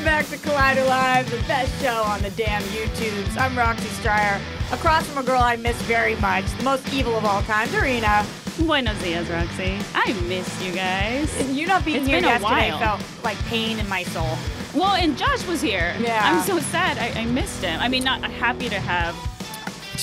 Welcome back to Collider Live, the best show on the damn YouTubes. I'm Roxy Striar. Across from a girl I miss very much, the most evil of all time, Dorina. Buenos dias, Roxy. I miss you guys. You not being It's here yesterday felt like pain in my soul. Well, and Josh was here. Yeah. I'm so sad. I, I missed him. I mean, not happy to have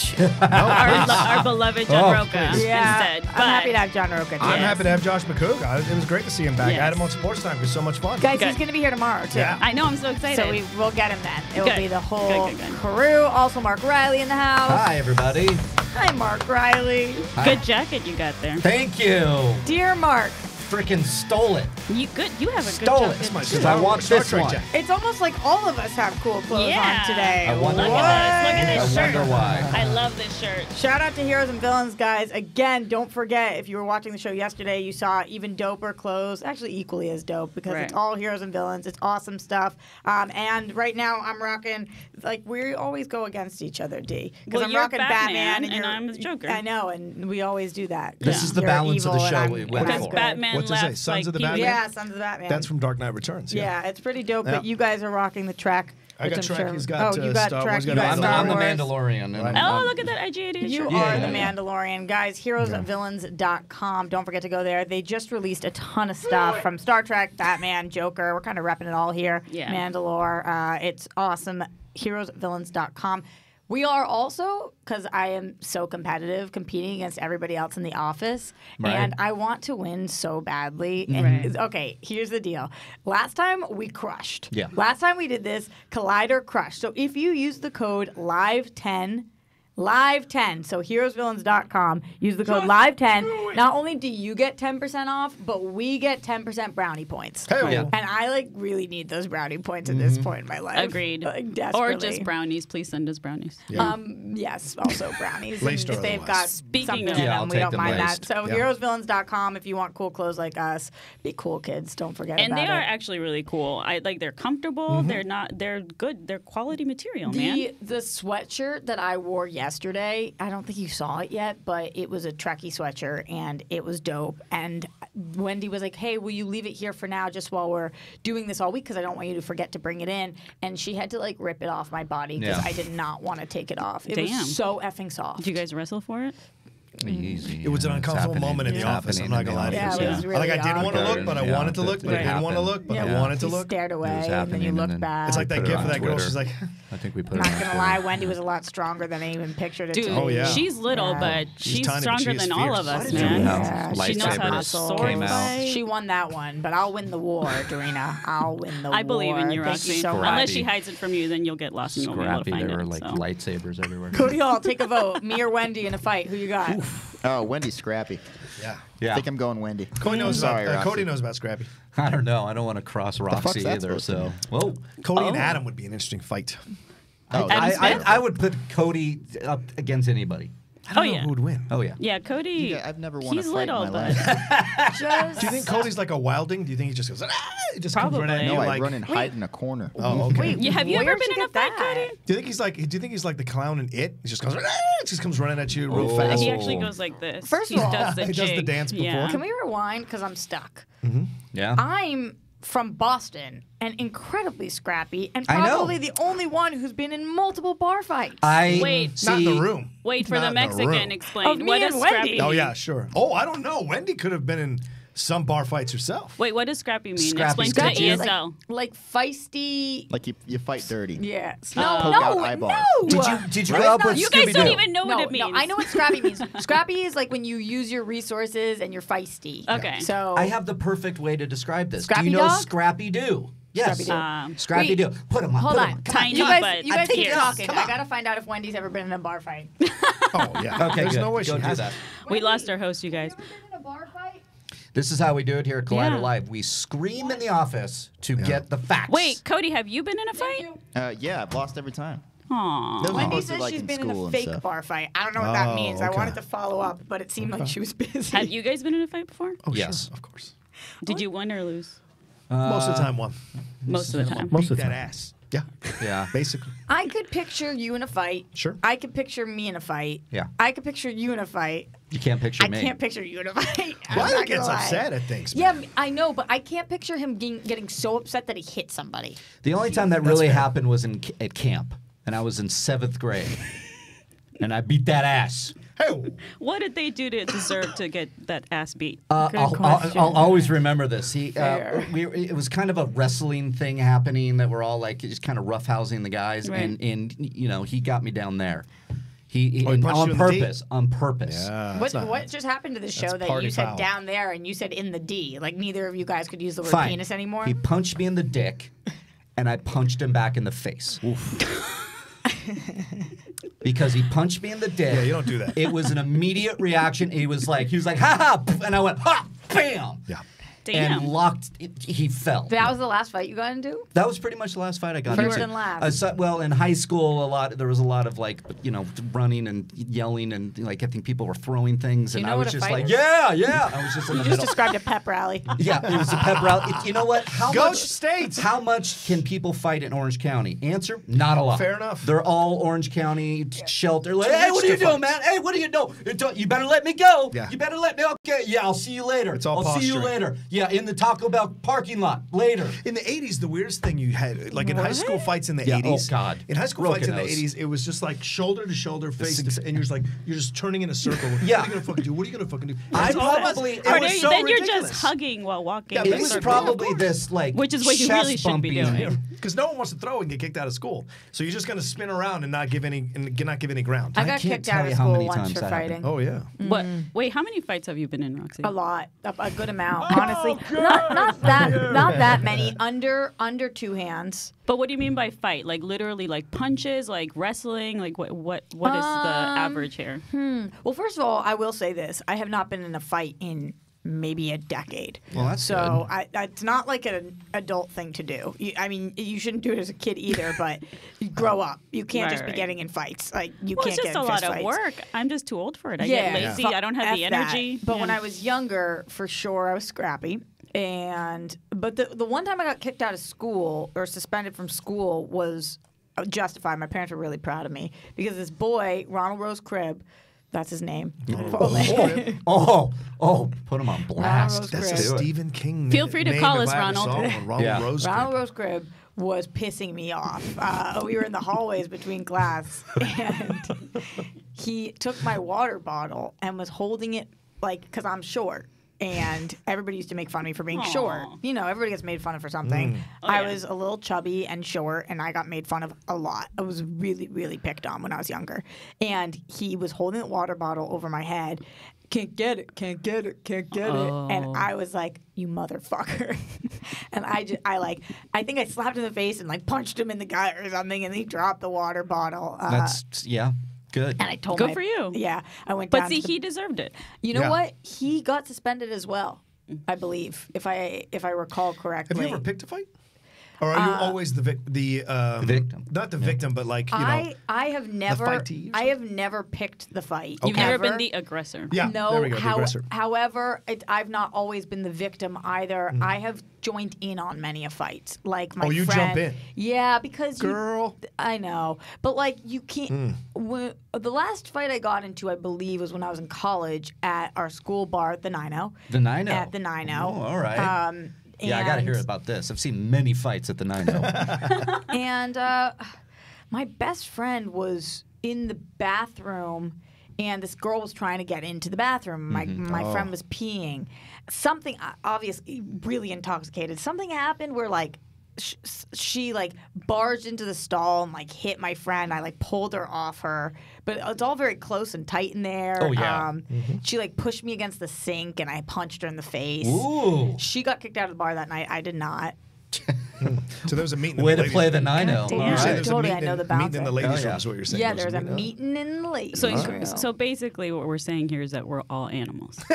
our, our beloved John Oh, Rocha please. Yeah, instead. I'm happy to have John Rocha. too. I'm Yes. happy to have Josh Macuga. It was great to see him back. I had him on Sports Time. It was so much fun. Guys, Good. he's going to be here tomorrow, too. Yeah. I know. I'm so excited. So we will get him then. It will be the whole Good, good, good. crew. Also, Mark Riley in the house. Hi, everybody. Hi, Mark Riley. Good jacket you got there. Thank you. Dear Mark, Freaking stole it. You good? You have a good Stole it. my. Because I want Star this Trek one. jacket. it's almost like all of us have cool clothes Yeah. on today. I wonder Look why. at this. Look at this I shirt. why. I love this shirt. Shout out to Heroes and Villains, guys. Again, don't forget if you were watching the show yesterday, you saw even doper clothes, actually equally as dope because Right. it's all Heroes and Villains. It's awesome stuff. Um, and right now, I'm rocking like we always go against each other, D. Because Well, I'm you're rocking Batman, and you're- I'm the Joker. I know, and we always do that. This Yeah. is the You're balance of the show I'm- we and went I'm Because Batman What's it say? Sons like of the Batman? Yeah, Sons of the Batman. That's from Dark Knight Returns. yeah. it's pretty dope. Yeah. But you guys are rocking the track. I which got I'm track, Sure. he's got, oh, uh, you got Star Trek. Wars, you got got I'm, Star I'm the Wars. Mandalorian. Right. Oh, look at that IG88 You shirt. Yeah, are yeah, the yeah. Mandalorian. Guys, heroesandvillains.com. Don't forget to go there. They just released a ton of stuff from Star Trek, Batman, Joker. We're kind of repping it all here. Yeah. Mandalore. Uh, it's awesome. Heroesandvillains.com. We are also, because I am so competitive, competing against everybody else in the office. Right. And I want to win so badly. Right. And okay, here's the deal. Last time we crushed. Yeah. Last time we did this, Collider crushed. So if you use the code LIVE10, Live10. So heroesvillains.com. Use the code Live10. Not only do you get 10% off, but we get 10% brownie points. Hey, Yeah. And I like really need those brownie points at this point in my life. Agreed. Like, Or just brownies. Please send us brownies. Yeah. Um, yes, also brownies. Laced or if they've otherwise. got Speaking something of- in Yeah, them, I'll we take don't them mind laced. that. So Yeah. heroesvillains.com if you want cool clothes like us. Be cool kids. Don't forget And about they are it. actually really cool. I like they're comfortable. They're not. They're good. They're quality material, man. The the sweatshirt that I wore yesterday, I don't think you saw it yet, but it was a Trekkie sweatshirt and it was dope. And Wendy was like, "Hey, will you leave it here for now, just while we're doing this all week? Because I don't want you to forget to bring it in." And she had to like rip it off my body because Yeah. I did not want to take it off. It Damn. was so effing soft. Did you guys wrestle for it? Mm. Easy. It was an uncomfortable moment in the It's office. I'm not gonna lie to you. Yeah, it Yeah. was really like I didn't want to look, but I Yeah, wanted to look, but I didn't want to look, but Yeah. I wanted to He look. stared away, and then you looked back. It's like that Put it gif on of that girl. She's like, I think we put I'm it not on gonna Twitter. lie, Wendy was a lot stronger than I even pictured it. Dude, to Oh, be. yeah. she's little, Yeah. but She's she's, tiny, but stronger she than all of us, man. She knows how to Lightsabers sword came out. She won that one, but I'll win the war, Dorina. I'll win the war. I believe in you, Thank Roxy. so much. Unless she hides it from you, then you'll get lost and you won't be able Scrappy. to find There were like lightsabers everywhere. Cody Hall, take a vote. Me or Wendy in a fight? Who you got? Oh, Wendy Scrappy. yeah. Yeah. I think I'm going Wendy. Cody knows Sorry, about uh, Cody knows about Scrappy. I don't know. I don't want to cross Roxy either. So, mean? whoa. Cody and Oh. Adam would be an interesting fight. Oh, I, Adam I, I would put Cody up against anybody. I don't Oh, know yeah. who would win. Oh yeah. Yeah, Cody. Yeah, I've never won he's a fight in little, my but life. Just Do you think Cody's like a wilding? Do you think he just goes, ah, he just comes right at Probably. No, I like, run and hide in a corner. oh, okay. Wait, Yeah, have you Where'd ever you been in a get fight, that? Cody? Do you think he's like? Do you think he's like the clown in It? He just goes, ah, just comes running at you real Oh. fast. He actually goes like this. First he of all- does the He does the dance before. Yeah. Can we rewind? Because I'm stuck. Yeah. I'm from Boston and incredibly scrappy, and I know. probably the only one who's been in multiple bar fights. I Wait. Not in see- the room. Wait for Not the in the Mexican. room. explain. Of me what and does Wendy. Scrappy Oh mean? yeah, sure. Oh, I don't know. Wendy could have been in some bar fights herself. Wait, what does Scrappy mean? Scrappy's explain to good. the is like, like feisty. Like you, you fight dirty. Yeah. No, Poke no, no. Did you did you grow up with you guys don't even know no, what it means. No, I know what scrappy means. scrappy is like when you use your resources and you're feisty. Okay. So I have the perfect way to describe this. Scrappy Do you know dog? Scrappy Doo? Yes. Scrappy Doo. Um, Scrappy Wait, Doo. Put him on. Hold put on. on. Come Tiny You guys, but you guys keep talking. I gotta find out if Wendy's ever been in a bar fight. Oh yeah. Okay, There's good. no way Go she has that. we lost our host, you guys. been in a bar fight? This is how we do it here at Collider Yeah. Live. We scream in the office to get the facts. Wait, Cody, have you been in a fight? Uh, yeah, I've lost every time. Aw. Those are Wendy says like she's in been in a fake stuff. bar fight. I don't know what that Oh, means. I wanted to follow up, but it seemed like she was busy. Have you guys been in a fight before? Oh Yes. sure, of course. Did you win or lose? Most of the time, one. Most of the time. Beat that ass. Yeah. Yeah. Basically. I could picture you in a fight. Sure. I could picture me in a fight. Yeah. I could picture you in a fight. You can't picture I me. I can't picture you in a fight. I'm Riley not gonna gets upset at things. Yeah, man. I know, but I can't picture him getting, getting so upset that he hit somebody. The only time that really fair. happened was in at camp, and I was in seventh grade, and I beat that ass. Hey, What did they do to deserve to get that ass beat? Uh, I'll, I'll. I'll always remember this. He, uh, we, it was kind of a wrestling thing happening that we're all like just kind of roughhousing the guys, Right. and and you know he got me down there. He, he, Oh, he and punched on in the D? purpose, on purpose. Yeah, What not- what just happened to the show that you said foul. down there and you said in the D? Like neither of you guys could use the word Fine. penis anymore. He punched me in the dick, and I punched him back in the face. because he punched me in the dick. Yeah, you don't do that. It was an immediate reaction. He was like, he was like, ha ha, and I went, ha, bam, Yeah. Damn. and locked. It, he fell. that was the last fight you got into. That was pretty much the last fight I got First into. and last. Uh, so- well, in high school, a lot there was a lot of like you know running and yelling and like I think people were throwing things, you and know I was just like, is? yeah, yeah. I was just in You just middle. described a pep rally. Yeah, it was a pep rally. It- you know what? How Go much States! How much can people fight in Orange County? Answer: Not a lot. Fair enough. They're all Orange County t- shelter. Like, hey, what are you to doing, man? Hey, what are you doing? You better let me go. Yeah. You better let me. Okay. Yeah, I'll see you later. It's all I'll see you posturing. later. Yeah, in the Taco Bell parking lot later. In the 80s, the weirdest thing you had, like in high school fights in the Yeah, oh 80s. God. In high school Broken fights in the 80s, it was just like shoulder to shoulder, face to face, and you're just like, you're just turning in a circle. Yeah. What are you gonna fucking do? What are you gonna fucking do? I That's all it was. probably- It Or Or was so then you're ridiculous. just hugging while walking. Yeah, in It was circle. probably this like Which is what you chest really should be doing. Because no one wants to throw and get kicked out of school, so you're just gonna spin around and not give any and not give any ground. I I got can't kicked out of you how school many once times for fighting. oh yeah. What? Mm. Wait, how many fights have you been in, Roxy? A lot, a, a good amount, oh, honestly. Not not that not that many. Under under two hands. But what do you mean by fight? Like literally, like punches, like wrestling, like what? What? What is the Um, average here? Hmm. Well, first of all, I will say this: I have not been in a fight in maybe a decade. Well, that's so I, I- it's not like an adult thing to do. You, I mean, you shouldn't do it as a kid either, but you grow up. You can't Right, just be right. getting in fights. Like you Well, can't it's just get a lot of fights. work. I'm just too old for it. I yeah, get lazy. Fu- I don't have the F that. energy. But when I was younger, for sure, I was scrappy. And but the the one time I got kicked out of school or suspended from school was uh, justified. My parents were really proud of me because this boy, Ronald Rose Cribb, that's his name. Oh, oh, oh, put him on blast. That's a Cribb. Do it. Stephen King. Name. Feel free to name call us, Ronald. Ronald Yeah. Rose. Ronald Rose Cribb was pissing me off. Uh, we were in the hallways between class, and he took my water bottle and was holding it like because I'm short. And everybody used to make fun of me for being Aw. short. You know, everybody gets made fun of for something. Oh, I yeah. was a little chubby and short, and I got made fun of a lot. I was really, really picked on when I was younger. And he was holding the water bottle over my head. Can't get it, can't get it, can't get it. Oh. And I was like, you motherfucker. and I just, I like, I think I slapped him in the face and like punched him in the gut or something, and he dropped the water bottle. Uh, That's yeah, good. and I told Good my- for you. Yeah, I went. But down see, to the- he deserved it. you know Yeah. what? He got suspended as well. I believe, if I if I recall correctly. Have you ever picked a fight? Or are you always the vic- the um, victim. Not the victim, but like you know. I I have never I have never picked the fight. You've never been the aggressor. yeah. no. There we go. The how- aggressor. however, it, I've not always been the victim either. Mm. I have joined in on many a fight. Like my Oh, you friend, jump in. Yeah, because you- Girl. Mm. I know, but like you can't. When, the last fight I got into, I believe, was when I was in college at our school bar at the Nino. The Nino. At the Nino. Oh, all right. Um, yeah, I got to hear about this. I've seen many fights at the 9 0. and uh, my best friend was in the bathroom and this girl was trying to get into the bathroom. My, my friend was peeing. Something uh, obviously really intoxicated. Something happened where like sh- she like barged into the stall and like hit my friend. I like pulled her off her but it's all very close and tight in there. Oh, yeah. um, she like pushed me against the sink and i punched her in the face. Ooh. she got kicked out of the bar that night. I did not So there was a meeting. in Way the to play the room. Nine. God oh. damn. You're All saying right. there's a Totally, meeting I know in- the meeting in bouncer. the ladies' Oh, room is what you're saying. yeah There's there's a meeting- meeting in the ladies So, room. so basically, what we're saying here is that we're all animals.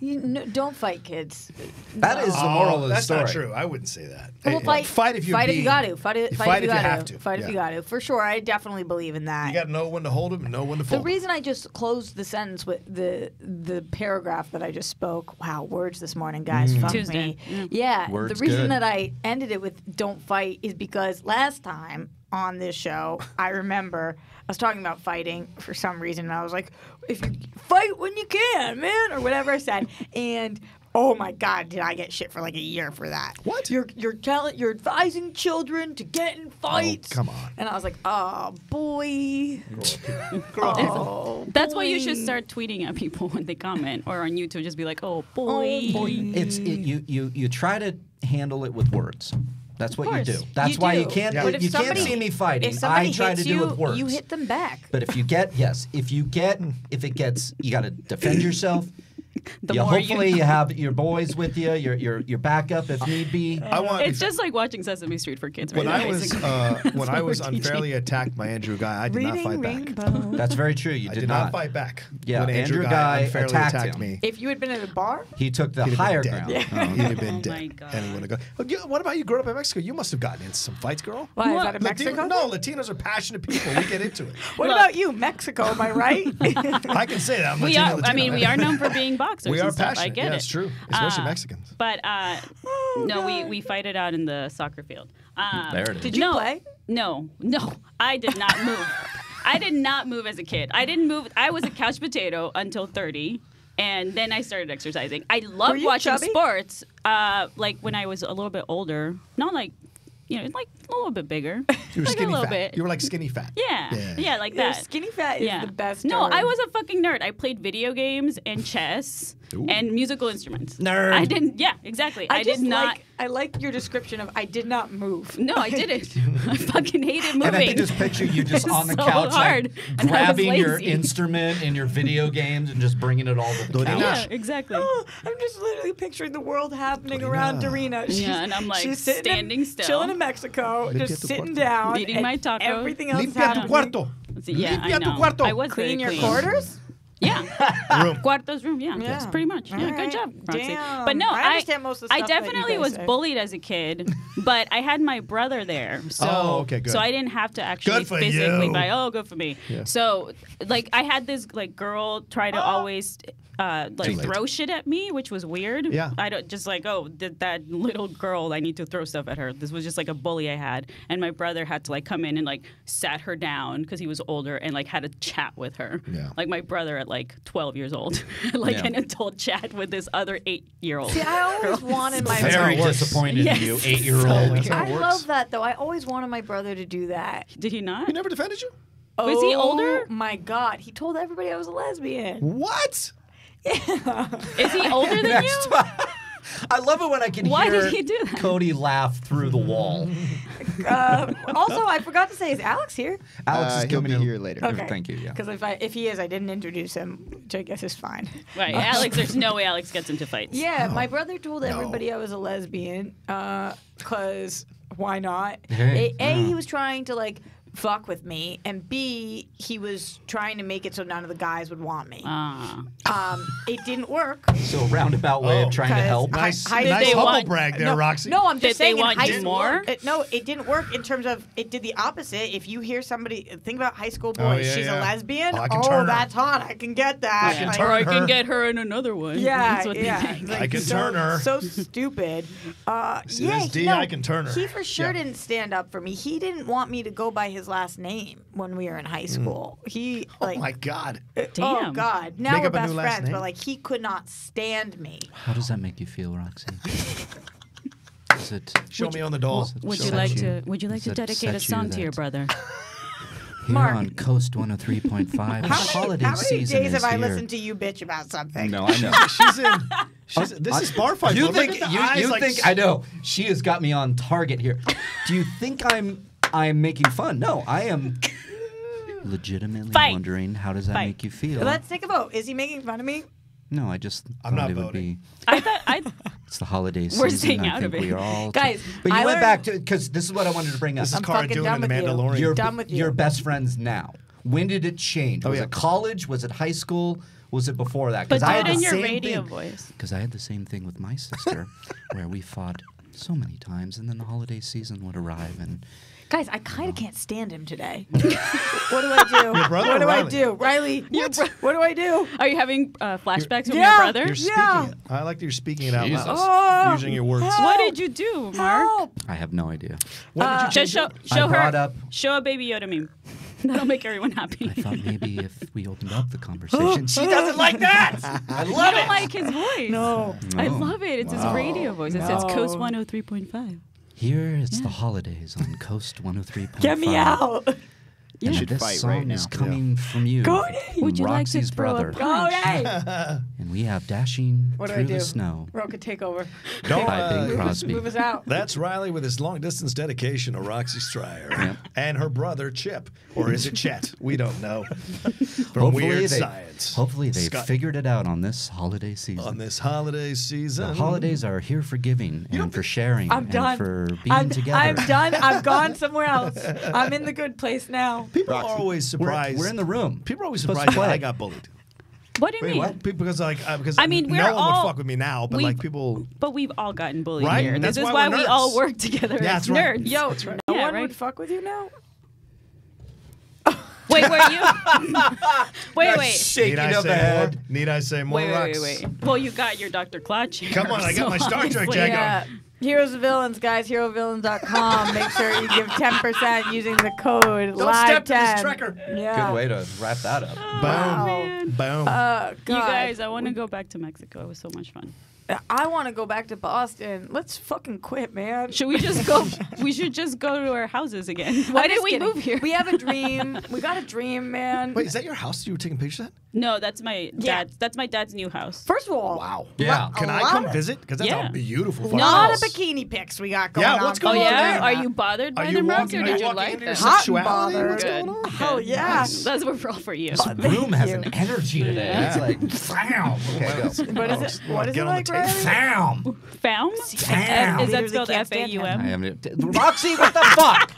You no, don't fight kids. That is the moral of the that's story. not true. I wouldn't say that. Well, Hey, fight, fight if you fight if you got to. Fight, you fight, fight if you if you got have to. to. Fight if you got to. For sure, I definitely believe in that. You got to know when to hold them and know when to the reason I just closed the sentence with the the paragraph that I just spoke. Wow, words this morning, guys. Mm. Fuck Tuesday. me. Mm. Yeah, the reason that I ended ended it with "Don't fight" is because last time on this show, I remember I was talking about fighting for some reason, and I was like, "If you fight when you can, man," or whatever I said, and. Oh my God! Did I get shit for like a year for that? What? You're you're telling you're advising children to get in oh, fights. come on. And I was like, oh boy. Oh, That's why you should start tweeting at people when they comment, or on YouTube, just be like, "Oh, oh boy." Oh, boy. It's it, you you you try to handle it with words. That's what you do. That's You why do. you can't Yeah. But if you can't see me fighting. If I try hits to you, do it with words. you hit them back. But if you get yes, if you get if it gets you got to defend yourself. The you more you hopefully you, know. have your boys with you, your your your backup if need be. I want. It's just like watching Sesame Street for kids. when right I now, was uh, when I was we're teaching. unfairly attacked by Andrew Guy, I did not Reading fight back. That's very true. You I did, did not fight back. Yeah, when Andrew, Andrew Guy, Guy unfairly attacked attacked me. If you had been at a bar, He took the He'd have been higher ground. He'd have been Oh dead. my God. And he would have gone. You- what about you? Growing up in Mexico, you must have gotten into some fights, girl. why is What? that in Mexico? no, Latinos are passionate people. We get into it. What about you, Mexico? Am I right? I can say that. I'm we are. I mean, we are known for being boxers. We and are stuff. I passionate. get Yeah, it. it's true. Especially Uh, Mexicans. But uh, Oh, no, we we fight it out in the soccer field. Um, There it is. Did you no, play? No, no, I did not move. I did not move as a kid. I didn't move. I was a couch potato until 30. And then I started exercising. I Were loved watching chubby? sports. Uh, like when I was a little bit older, not like, you know, like a little bit bigger. You were like skinny a little fat. bit. You were like skinny fat. yeah, Yeah. yeah, like Yeah, that. skinny fat is yeah. the best. No, term. I was a fucking nerd. I played video games and chess Ooh. and musical instruments. Nerd. I didn't. Yeah, exactly. I, I, did not. Like, I like your description of I did not move. no, I didn't. I fucking hated moving. And I can just picture you just on the so couch, hard, like and I was grabbing your lazy. instrument and your video games and just bringing it all to the Dorina. couch. Yeah, exactly. Oh, I'm just literally picturing the world happening around Dorina. She's, Yeah, and I'm, like, she's sitting in- standing still. chilling in Mexico, Limpia just sitting down, Eating my tacos. Everything else is Limpia tu happening. cuarto. See, yeah, I Limpia tu know. cuarto. I was Clean your clean. quarters. Yeah, Room. cuartos room. Yeah, Yeah. that's pretty much. Yeah, All good right. job, Roxy. Damn. But no, I I understand most of the I stuff that you definitely guys was say. bullied as a kid, but I had my brother there, oh, so Oh, okay, good. so I didn't have to actually Good for physically you. buy. Oh, good for me. Yeah. So like I had this like girl try to oh. always. Uh, like throw shit at me, which was weird. Yeah. I don't just like oh did that little girl. I need to throw stuff at her. This was just like a bully I had, and my brother had to like come in and like sat her down because he was older and like had a chat with her. Yeah. Like my brother at like 12 years old, like Yeah. an adult chat with this other eight year old. See, I always wanted my. Very it works. disappointed Yes. in you, eight year old. That's I love that though. I always wanted my brother to do that. Did he not? He never defended you? Oh, was he older? Oh my god, he told everybody I was a lesbian. What? Is he older than you? Next. I love it when I can Why hear did he do that? Cody laugh through the wall. Um, also, I forgot to say, is Alex here? Alex Uh, is he'll coming be in. here later. Okay. Thank you. Yeah. Because if I if he is, I didn't introduce him, which I guess is fine. Right, Alex. There's no way Alex gets into fights. Yeah, my brother told everybody I was a lesbian. Because why not? Hey, A, a, he was trying to like fuck with me, and B, he was trying to make it so none of the guys would want me. Ah. Um, it didn't work. So a roundabout way Oh. of trying to help. I- Nice, How did nice they humble want- brag there, no, Roxy. No, I'm Did just they saying. in want high you school- more? It, no, it didn't work in terms of it did the opposite. If you hear somebody think about high school boys, Oh, yeah, she's yeah. a lesbian. Oh, I can oh, turn her. that's hot. I can get that. I can Like, turn Or I her. can get her in another one. Yeah, That's what they yeah. think. Like, I can so, turn her. So stupid. Uh, See yeah, this D? no, I can turn her. He for sure Yeah. didn't stand up for me. He didn't want me to go by his last name when we were in high hmm. school. He oh like, oh my God. oh Damn. god. Now Make we're up a best new last friends, name? but like he could not stand me. How does that make you feel, Roxy? Is it Show me on the doll. Would you that like you- to? Would you like to that dedicate a set you song to your that- brother? Here Mark. on Coast 103.5, the How many, holiday how many season days is have I here. listened to you bitch about something? No, I know. She's in. She's, oh, this is bar fight. You Look think at the you, eyes, you like, think I know? She has got me on target here. Do you think I'm I'm making fun? No, I am legitimately Fight. wondering how does that Fight. make you feel? Let's take a vote. Is he making fun of me? no, I just I'm thought not it would voting. be. I thought I. It's the holiday season. We're staying I out think of it. we are all Guys, But you I went learned- back to because this is what I wanted to bring up. This is I'm Cara fucking doing done the with you. Mandalorian. You're done with you. You're best friends now. When did it change? Oh, was yeah. it college? Was it high school? Was it before that? But do I it had in the your same radio thing. voice. Because I had the same thing with my sister, where we fought so many times, and then the holiday season would arrive, and Guys, I kind of can't stand him today. what do I do? Your brother what or do Riley? I do? Riley, what? what do I do? Are you having uh, flashbacks from Yeah. your brother? You're speaking. Yeah. it. I like that you're speaking it out Jesus. loud. Oh, using your words. help. What did you do, Mark? Help. I have no idea. When did you Just change show your- show I brought her up- show a baby Yoda meme. That'll make everyone happy. I thought maybe if we opened up the conversation, she doesn't like that. I love I love don't like his voice. No. I love it. It's his radio voice. It says Coast 103.5. Here it's the holidays on Coast 103.5. Get me out. You And should this fight song right now. is coming from you, Cody. Would you like to Roxy's throw a brother, punch? Cody. and we have dashing What do through I do? the snow. Rocha, take over. Don't, by Bing uh, Move us, Crosby. move us out. That's Riley with his long distance dedication to Roxy Striar Yep. and her brother Chip, or is it Chet? We don't know. From Hopefully Weird they, Science. Hopefully they Scott- figured it out on this holiday season. on this holiday season. the holidays are here for giving and for sharing I'm and done. for being I'm, together. I'm done. I've gone somewhere else. I'm in the good place now. People Roxy. are always We're, surprised. we're in the room. People are always Supposed surprised that. I got bullied. What do you Wait, mean? what? People- Because like uh, because I mean, no we're one all- would fuck with me now, but like people. But we've all gotten bullied Right? here. That's this is why why we're we nerds. all work together Yeah, as that's right. nerds. Yo, That's right. no Yeah, one right. would fuck with you now. Wait, were you? wait, wait. Need I say more? Need I say more? Wait, wait, Rox? wait, wait. Well, you got your Dr. Claude chair. Come on, I got my Star Trek obviously- jag on. Yeah. Heroes and villains, guys. HeroVillains.com. Make sure you give 10% using the code Don't live step to this 10. trekker. Yeah. Good way to wrap that up. Boom. man. Boom. Uh, You guys, I want to go back to Mexico. It was so much fun. I want to go back to Boston. Let's fucking quit, man. Should we just go? we should just go to our houses again. Why did we kidding. move here? We have a dream. we got a dream, man. Wait, is that your house you were taking pictures at? no, that's my Yeah. dad. That's my dad's new house. First of all, Wow. Yeah. Can I come of- visit? Because that's Yeah. a beautiful Not a fucking lot house. of bikini pics we got going on. Yeah, on. what's Oh going on yeah, there? are you bothered by Are you them, Rox, or did you you like your them? Hot and sexuality? bothered. What's going on? Oh, Hell yeah. That's what we're all for you. This room has an energy today. It's like, bam. Okay. What is it? What is it on like, table. Riley? Bam. Found? Is that spelled can't F A stand U him. I M? am Roxy. What the fuck?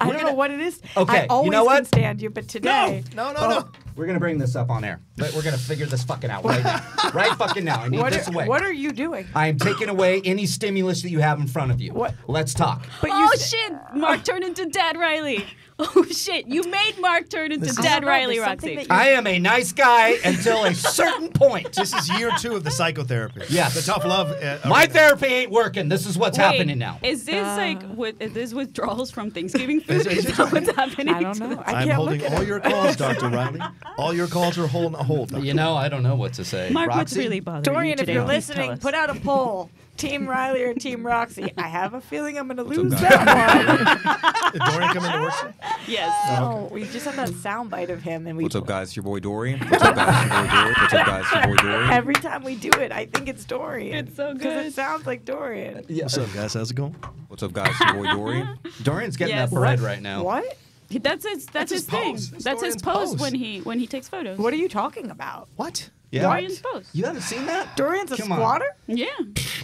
I We're don't gonna- know what it is. Okay, I you know what? can stand you, but today. No, no, no. Oh, we're gonna bring this up on air. But We're gonna figure this fucking out right now. Right fucking now. I need What this are, away. what are you doing? I am taking away any stimulus that you have in front of you. What? Let's talk. But you Oh s- shit! Mark turned into Dad Riley. Oh shit! You made Mark turn into This is- I Dad know, Riley, Roxy. I am a nice guy until a certain point. This is year two of the psychotherapy. Yes. The tough love. Uh, My arena. therapy ain't working. This is what's Wait, happening now. Is this Uh. like with, is this withdrawals from Thanksgiving food? Is it- Is that what's happening? I don't to know. the- I I'm can't holding look at all it. your calls, Dr. Riley. All your calls are holding a hold. You know, I don't know what to say. Mark, what's Roxy? really bothering Dorian, you if you're listening, put out a poll. Team Riley or Team Roxy? I have a feeling I'm going to lose up, that Did Dorian come into work? Yes. Oh, No, oh, we just have that soundbite of him, and we What's up, guys? It's your boy Dorian. What's up, guys? It's your boy Dorian. What's up, guys? Your boy Dorian. every time we do it, I think it's Dorian. It's so good because good. it sounds like Dorian. Yeah. What's up, guys? How's it going? What's up, guys? It's your boy Dorian. Dorian's getting Yes. that bread right now. What? That's his. That's, That's his, his thing. pose. That's That's his pose, pose. when he when he takes photos. What are you talking about? What? Yeah. Dorian's pose. You haven't seen that? Dorian's a Come on. squatter? Yeah,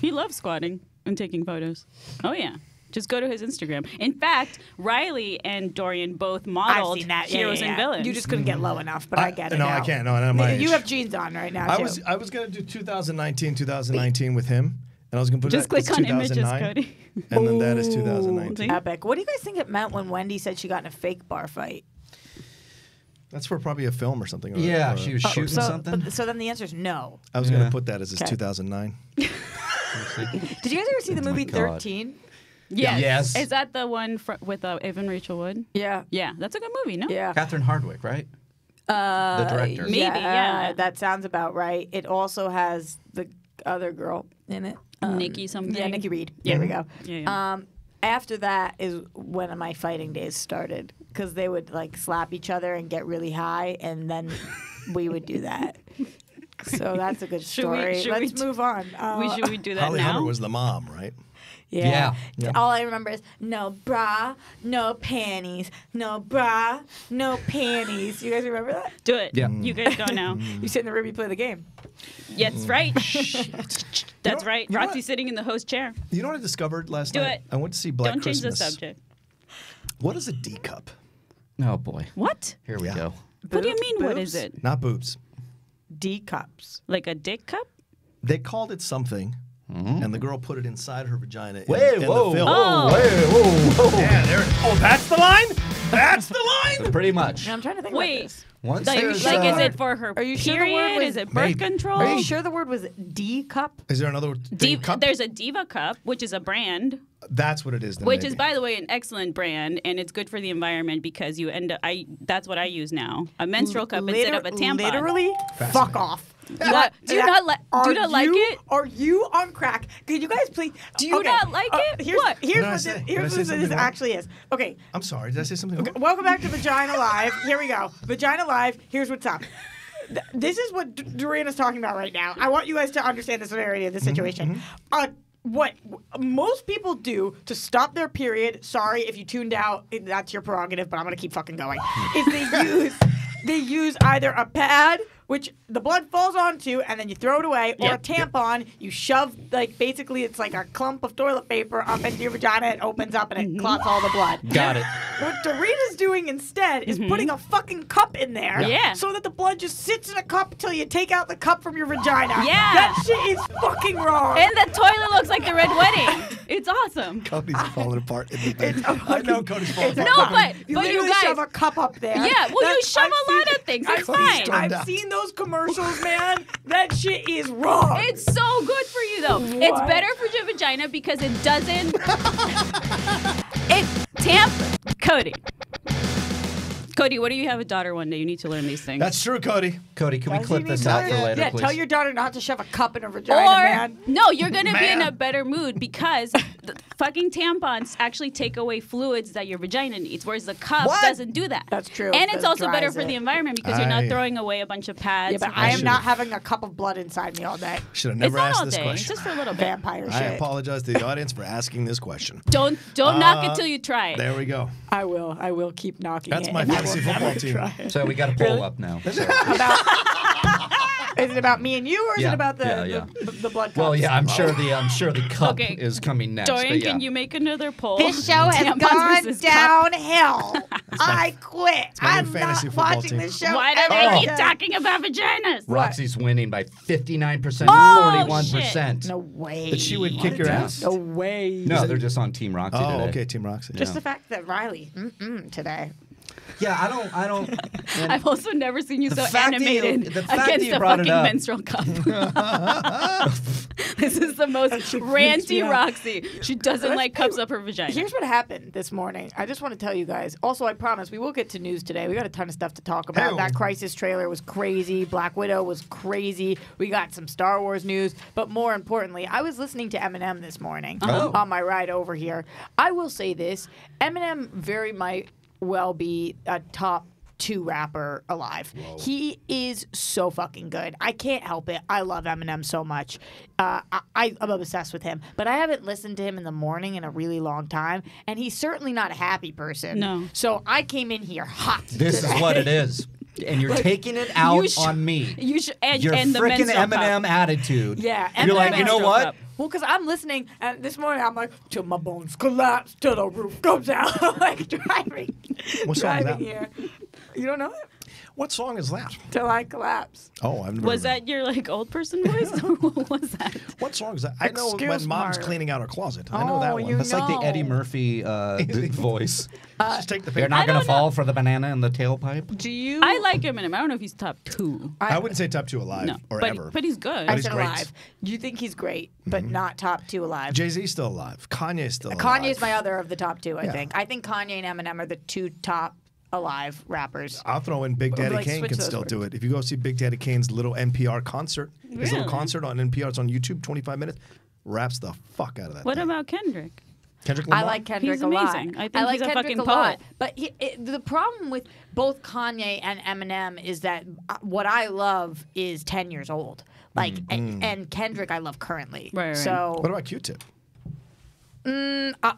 he loves squatting and taking photos. Oh yeah. Just go to his Instagram. In fact, Riley and Dorian both modeled I've seen that. Yeah, heroes yeah, and villains. You just couldn't get low enough, but I, get it. No, now. I can't. No, I'm my You age. have jeans on right now. I too. was I was gonna do 2019, 2019 with him, and I was gonna put just that as click on images, Cody. and then that is 2019. epic. What do you guys think it meant when Wendy said she got in a fake bar fight? That's for probably a film or something. Or, Yeah, or- she was Oh, shooting so, something. But, so then the answer is no. I was Yeah. gonna put that as his 2009. Did you guys ever see the Oh movie 13? Yes. Yes. Is that the one fr- with uh, Evan Rachel Wood? Yeah. Yeah, that's a good movie, no? Yeah. Catherine Hardwicke, right? Uh, the director. Maybe, yeah. That sounds about right. It also has the other girl in it. Um, Nikki something? Yeah, Nikki Reed. Yeah. There we go. Yeah, yeah. Um, after that is when my fighting days started because they would like slap each other and get really high, and then we would do that. So that's a good Should we- story. should Let's d- move on. Uh, we should we do that Holly now? Hunter was the mom, right? Yeah. Yeah. All I remember is no bra, no panties, no bra, no panties. You guys remember that? do it. Yeah. You guys go now. Mm. You sit in the room, you play the game. Yes, mm. right. That's know- right. you know Roxy what? sitting in the host chair. You know what I discovered last Do night? it. I went to see Black Don't change the subject. What is a D cup? Oh boy. What? Here we Yeah. go. What do you mean? What boobs? is it? Not boobs. D cups. Like a dick cup? They called it something. And the girl put it inside her vagina. in- Wait, in, whoa, the film. whoa, wait, whoa, whoa. Yeah, there. Oh, that's the line. That's the line. Pretty much. I'm trying to think about Wait, this. Once like, there's, like is uh, it for her Are you sure the period? word was- is it birth Maybe. control? Are you sure the word was D cup? Is there another thing? Div- cup? there's a Diva Cup, which is a brand, That's what it is. Then which maybe. is, by the way, an excellent brand, and it's good for the environment because you end up. I that's what I use now, a menstrual cup instead of a tampon. Literally, fuck off. What? Do you not li- do you like it? Are you on crack? Could you guys please? Do you not like uh, it? Here's, What? Here's What did I what, say? this, here's say what this actually is. Okay, I'm sorry. Did I say something? wrong? Welcome back to Vagina Live. Here we go. Vagina Live. Here's what's up. This is what D- Doreen is talking about right now. I want you guys to understand the severity of the mm-hmm, situation. Mm-hmm. Uh, what most people do to stop their period, sorry if you tuned out, that's your prerogative, but I'm gonna keep fucking going. is they use they use either a pad which the blood falls onto and then you throw it away, or a Yep. tampon you shove like basically it's like a clump of toilet paper up into your vagina, it opens up and it mm-hmm. clots all the blood. Got it. What Dorina's doing instead is mm-hmm. putting a fucking cup in there. Yeah. So that the blood just sits in a cup until you take out the cup from your vagina. Yeah. That shit is fucking wrong. And the toilet looks like the red wedding. It's awesome. Cody's falling apart. In the bed. It's a I know Cody's falling it's a apart. No, cup. but- you but you guys- shove a cup up there. Yeah, well, you shove I've a lot of things. I've It's fine. I've out. seen those commercials, man. that shit is wrong. It's so good for you though. It's better for your vagina because it doesn't. it tamp Cody. Cody, what do you have a daughter one day? You need to learn these things. That's true, Cody. Cody, can we Does clip he this need out to- for later, Yeah, please? tell your daughter not to shove a cup in her vagina, or man. no, you're gonna be in a better mood because the fucking tampons actually take away fluids that your vagina needs, whereas the cup What? doesn't do that. That's true. And it's That also better dries for it. the environment because you're not I- throwing away a bunch of pads. Yeah, but and I am should've- not having a cup of blood inside me all day. Should have It's never not asked all this day. It's question. just for a little bit. Vampire shit. I shit. apologize to the audience for asking this question. Don't don't knock Uh, it till you try it. There we go. I will. I will keep knocking That's it. my and I fantasy football team. So we got to pull up now. So- Is it about me and you, or is Yeah, it about the yeah, yeah. The, the blood? well, cups? yeah, I'm sure the I'm sure the cup Okay. is coming next. Dorian, yeah. can you make another poll? This show has Tampons gone versus cup. downhill. I quit. I'm not watching team. this show. Why do ever they keep talking about vaginas? Roxy's winning by 59%, Oh, 41%. No way. That she would kick your ass. No way. No, they're just on Team Roxy Oh, today. okay, Team Roxy. Just the fact that Riley mm-mm, today. Yeah, I don't, I don't. I've also never seen you so fact that you- animated the against you a fucking up. menstrual cup. this is the most shit freaks me ranty. Roxy. She doesn't Let's like pay- cups up her vagina. Here's what happened this morning. I just want to tell you guys. Also, I promise we will get to news today. We got a ton of stuff to talk about. Hey. That Crisis trailer was crazy. Black Widow was crazy. We got some Star Wars news. But more importantly, I was listening to Eminem this morning Oh. on my ride over here. I will say this Eminem very might well be a top two rapper alive. He is so fucking good. I can't help it. I love Eminem so much. Uh, I, I- I'm obsessed with him. But I haven't listened to him in the morning in a really long time, and he's certainly not a happy person. No. So I came in here hot. This is what it is. And you're taking it out You sh- on me. You should and, Your and the freaking menstrual cup. Eminem attitude. Yeah, You're like, you know what? cup. Well, because I'm listening, and this morning I'm like, till my bones collapse, till the roof comes out. I'm like driving, What song is driving here. You don't know it? What song is that? Till I collapse. Oh, I've never Was heard that your like old person voice or what was that? What song is that? I know Excuse when mom's my- cleaning out her closet. I know that one. you That's like the Eddie Murphy uh, d- voice. Just take the You're not gonna don't fall for the banana in the tailpipe. Do you? I like Eminem. I don't know if he's top two. I wouldn't say top two alive No, or but, ever. but he's good. I he's said great. alive. You think he's great, but not top two alive. Jay Z's still alive. Kanye's still alive. Kanye's my other of the top two. I Yeah. think. I think Kanye and Eminem are the two top alive rappers. I'll throw in Big Daddy Like, Kane can those still do it. If you go see Big Daddy Kane's little NPR concert, his little concert on NPR, it's on YouTube, 25 minutes, raps the fuck out of that. what thing. about Kendrick? Kendrick I like Kendrick He's a lot. amazing. I think like he's a Kendrick fucking a lot. poet. But he, it, the problem with both Kanye and Eminem is that uh, what I love is ten years old. Like and, and Kendrick, I love currently. Right, right. So What about Q-Tip? mm, uh,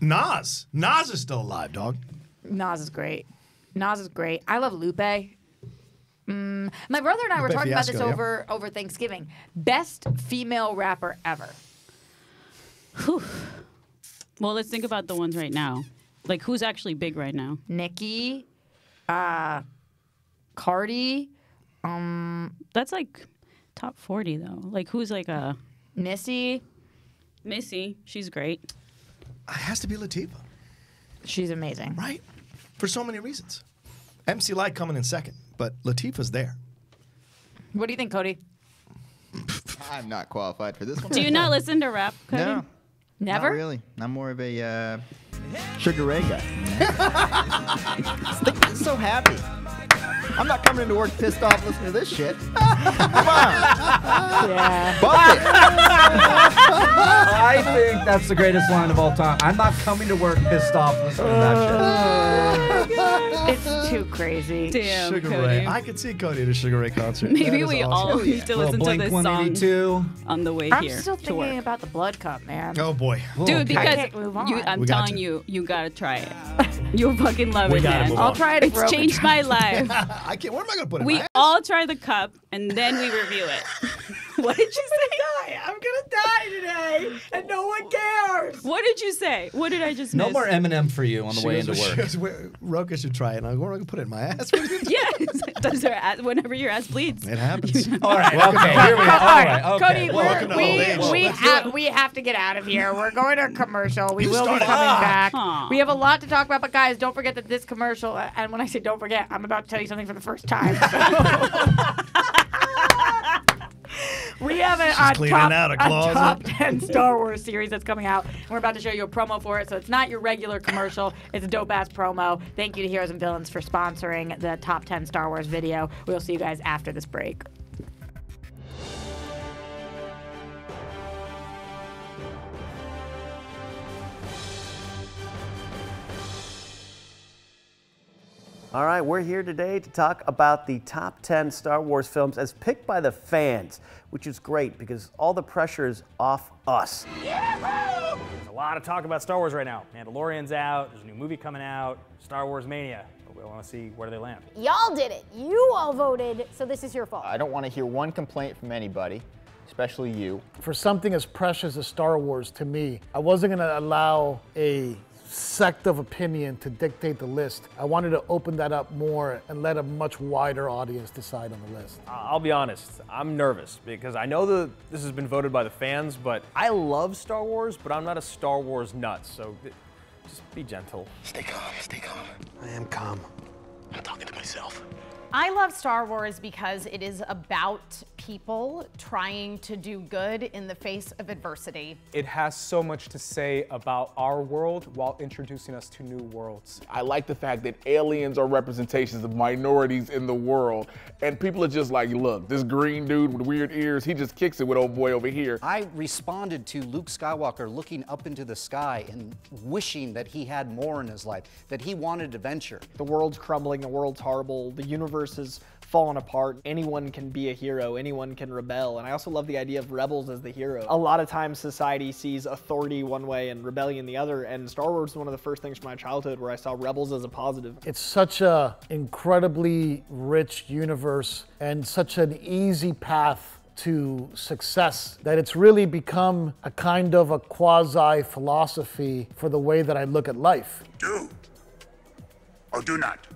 Nas. Nas is still alive, dog. Nas is great. Nas is great. I love Lupe. Mm, my brother and I were Lupe talking about this Fiasco, yeah. over over Thanksgiving. Best female rapper ever. Well, let's think about the ones right now. Like who's actually big right now? Nicki, uh, Cardi. Um, That's like top forty though. Like who's like a Missy, Missy, she's great. It has to be Latifah, she's amazing. right? For so many reasons. MC Lyte coming in second, but Latifah's there. What do you think, Cody? I'm not qualified for this one. Do you not listen to rap, Cody? No, Never. not really. I'm more of a uh, Sugar Ray guy. I'm so happy. I'm not coming into work pissed off listening to this shit. Come on, Yeah. bump it. I think that's the greatest line of all time. I'm not coming to work pissed off listening to that shit. Oh. it's too crazy. Damn, Sugar Cody. Ray. I could see Cody at a Sugar Ray concert. Maybe we awesome. all need to shit. listen to this song 182. on the way here. I'm still to thinking work. about the blood cup, man. Oh boy. Oh, Dude, because I can't move on. you, I'm We telling to. you, you gotta try it. You'll fucking love We it, man. move I'll try it. It's changed my life. I can't. Where am I gonna put it? We all try the cup and then we review it. what did you say? I'm gonna die today, and no one cares. What did you say? What did I just No miss? more Eminem for you on the She way goes- into she work. goes, "Where- Rocha should try it. And I go, where am gonna put it in my ass? What do you think? Yeah, does her ass, whenever your ass bleeds. It happens. All right, okay, here we go. All right, okay. Cody, Whoa, we're, welcome to old age. we, we, have, we have to get out of here. We're going to a commercial. We You will be coming back. Aw. We have a lot to talk about, but guys, don't forget that this commercial, and when I say don't forget, I'm about to tell you something for the first time. we have a, a cleaning top, out a a top 10 Star Wars series that's coming out. And we're about to show you a promo for it. So it's not your regular commercial, it's a dope ass promo. Thank you to Heroes and Villains for sponsoring the top 10 Star Wars video. We'll see you guys after this break. All right, we're here today to talk about the top 10 Star Wars films as picked by the fans, which is great because all the pressure is off us. There's a lot of talk about Star Wars right now. Mandalorian's out, there's a new movie coming out, Star Wars Mania. But we want to see where do they land. Y'all did it. You all voted, so this is your fault. I don't want to hear one complaint from anybody, especially you. for something as precious as Star Wars to me, I wasn't going to allow a sect of opinion to dictate the list. I wanted to open that up more and let a much wider audience decide on the list. I'll be honest, I'm nervous because I know that this has been voted by the fans, but I love Star Wars, but I'm not a Star Wars nut, so just be gentle. Stay calm, stay calm. I am calm. I'm talking to myself. I love Star Wars because it is about people trying to do good in the face of adversity. It has so much to say about our world while introducing us to new worlds. I like the fact that aliens are representations of minorities in the world. And people are just like, look, this green dude with weird ears, he just kicks it with old boy over here. I responded to Luke Skywalker looking up into the sky and wishing that he had more in his life, that he wanted to adventure. The world's crumbling, the world's horrible, the universe is falling apart. Anyone can be a hero, anyone can rebel. And I also love the idea of rebels as the hero. A lot of times society sees authority one way and rebellion the other, and Star Wars is one of the first things from my childhood where I saw rebels as a positive. It's such a incredibly rich universe and such an easy path to success that it's really become a kind of a quasi philosophy for the way that I look at life. Do or do not.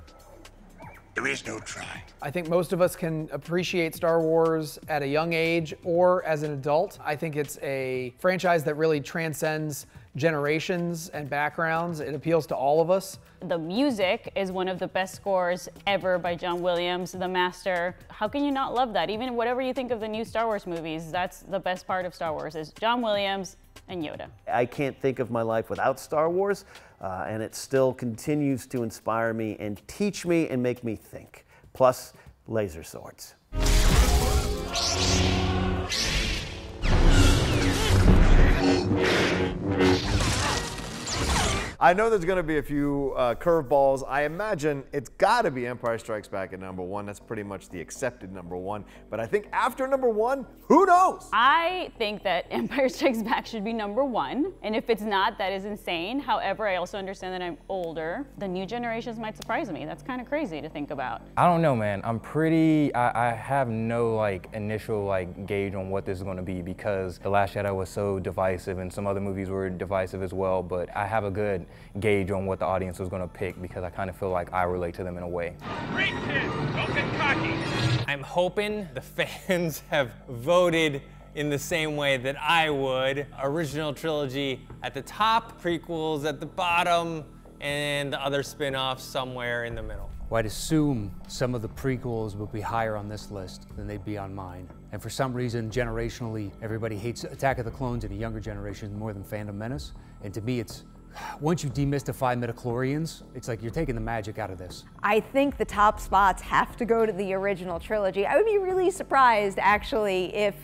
There is no try. I think most of us can appreciate Star Wars at a young age or as an adult. I think it's a franchise that really transcends generations and backgrounds. It appeals to all of us. The music is one of the best scores ever by John Williams, the master. How can you not love that? Even whatever you think of the new Star Wars movies, that's the best part of Star Wars is John Williams and Yoda. I can't think of my life without Star Wars, uh, and it still continues to inspire me and teach me and make me think. Plus, laser swords. I know there's going to be a few uh, curveballs. I imagine it's got to be Empire Strikes Back at number one. That's pretty much the accepted number one. But I think after number one, who knows? I think that Empire Strikes Back should be number one, and if it's not, that is insane. However, I also understand that I'm older. The new generations might surprise me. That's kind of crazy to think about. I don't know, man. I'm pretty. I, I have no like initial like gauge on what this is going to be because The Last Jedi was so divisive, and some other movies were divisive as well. But I have a good gauge on what the audience was going to pick because I kind of feel like I relate to them in a way. great I'm hoping the fans have voted in the same way that I would. Original trilogy at the top, prequels at the bottom, and the other spin offs somewhere in the middle. Well, I'd assume some of the prequels would be higher on this list than they'd be on mine. And for some reason, generationally, everybody hates Attack of the Clones in a younger generation more than Phantom Menace. And to me, it's once you demystify midichlorians, it's like you're taking the magic out of this. I think the top spots have to go to the original trilogy. I would be really surprised, actually, if,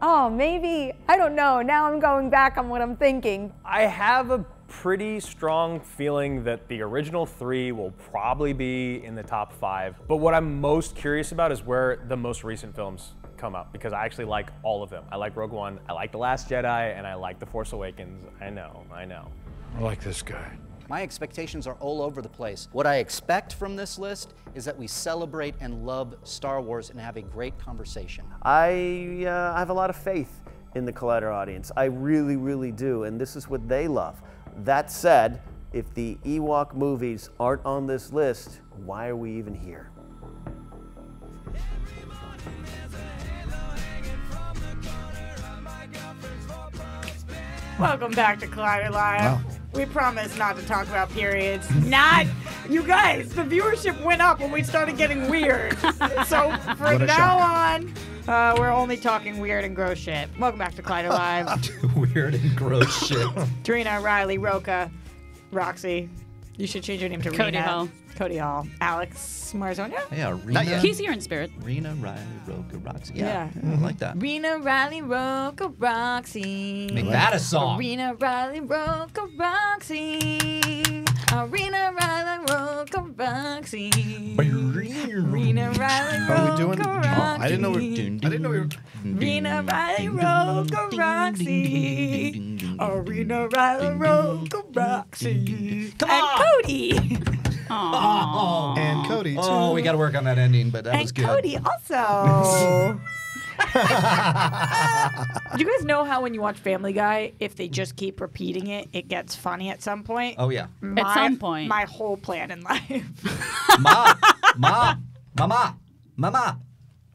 oh, maybe, I don't know. Now I'm going back on what I'm thinking. I have a pretty strong feeling that the original three will probably be in the top five. But what I'm most curious about is where the most recent films come up because I actually like all of them. I like Rogue One, I like The Last Jedi, and I like The Force Awakens. I know, I know. I like this guy. My expectations are all over the place. What I expect from this list is that we celebrate and love Star Wars and have a great conversation. I, uh, I have a lot of faith in the Collider audience. I really, really do, and this is what they love. That said, if the Ewok movies aren't on this list, why are we even here? Welcome back to Collider Live. We promise not to talk about periods. Not you guys. The viewership went up when we started getting weird. so from now shock. on, uh, we're only talking weird and gross shit. Welcome back to Collider Live. Weird and gross shit. Trina, Riley, Rocha, Roxy. You should change your name to Cody Rena. Hall. Cody Hall. Alex Marzonia. Yeah, Rena. He's here in spirit. Rena, Riley, Rocha, Roxy. Yeah. Yeah, I like that. Rena, Riley, Rocha, Roxy. Make that a song. Rena, Riley, Rocha, Roxy. Rena, Riley, Rocha, Roxy. Rena, Riley, Are we doing? Rocha, Oh, Roxy. I didn't know we. I didn't know we were. Rena, Riley, Rocha, Roxy. Rena, Riley, Rocha, Roxy. Come and Cody. And Cody too. Oh, we got to work on that ending, but that and was good. Cody also. Do you guys know how when you watch Family Guy, if they just keep repeating it, it gets funny at some point? Oh yeah. My, some point. My whole plan in life. Mom, mom, mama, mama,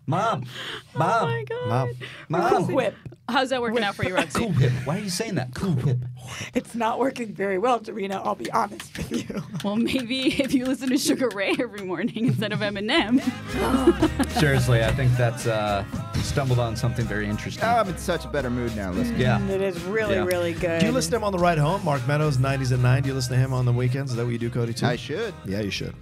mom, mom, Oh my God. mom, mom. whip. How's that working out for you, Roxy? Cool whip. Why are you saying that? Cool whip. It's not working very well, Tarina. I'll be honest with you. Well, maybe if you listen to Sugar Ray every morning instead of Eminem. Seriously, I think that's uh, stumbled on something very interesting. Oh, I'm in such a better mood now listening. Yeah. It is really, Yeah. really good. Do you listen to him on the ride home? Mark Meadows, 90s and 9. Do you listen to him on the weekends? Is that what you do, Cody, too? I should. Yeah, you should.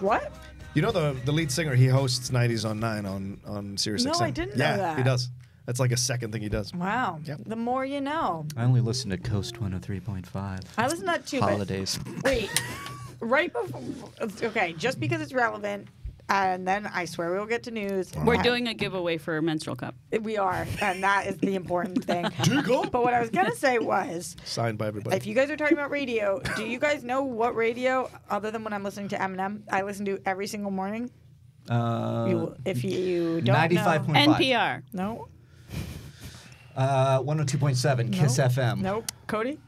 What? You know the the lead singer, he hosts 90s on 9 on, on Sirius No, XM. I didn't know yeah, that. he does. That's like a second thing he does. Wow. The more you know. I only listen to Coast 103.5. I listen to that too, but- Holidays. Wait, right before. Okay, just because it's relevant, and then I swear we will get to news. We're doing a giveaway for a menstrual cup. We are, and that is the important thing. but what I was gonna say was, Signed by everybody. if you guys are talking about radio, do you guys know what radio, other than when I'm listening to Eminem, I listen to every single morning? Uh, You, if you don't 95.5. know, NPR. No. Uh, 102.7 Kiss Nope. FM. Nope. Cody.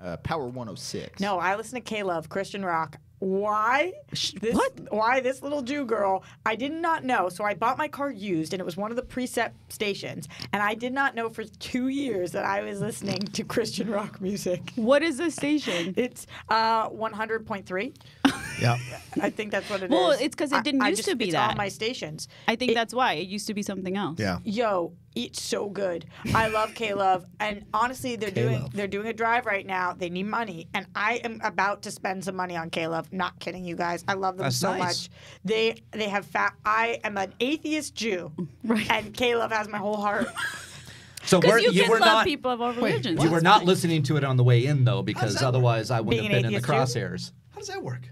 Uh, Power 106. No, I listen to K Love, Christian Rock. Why? This, Why this little Jew girl? I did not know. So I bought my car used, and it was one of the preset stations. And I did not know for two years that I was listening to Christian rock music. What is the station? It's uh 100.3. Yeah. I think that's what it is. Well, it's because it didn't I used just- to be it's that. on my stations. I think that's why. It used to be something else. Yeah. Yo, it's so good. I love K Love, and honestly, they're doing K-Love. they're doing a drive right now. They need money, and I am about to spend some money on K Love. Not kidding, you guys. I love them That's so nice. much. They they have fat. I am an atheist Jew, and K Love has my whole heart. So we're, you can were love not. people of all religions. You were not listening to it on the way in though, because otherwise I wouldn't Being have been in the atheist Jew? crosshairs. How does that work?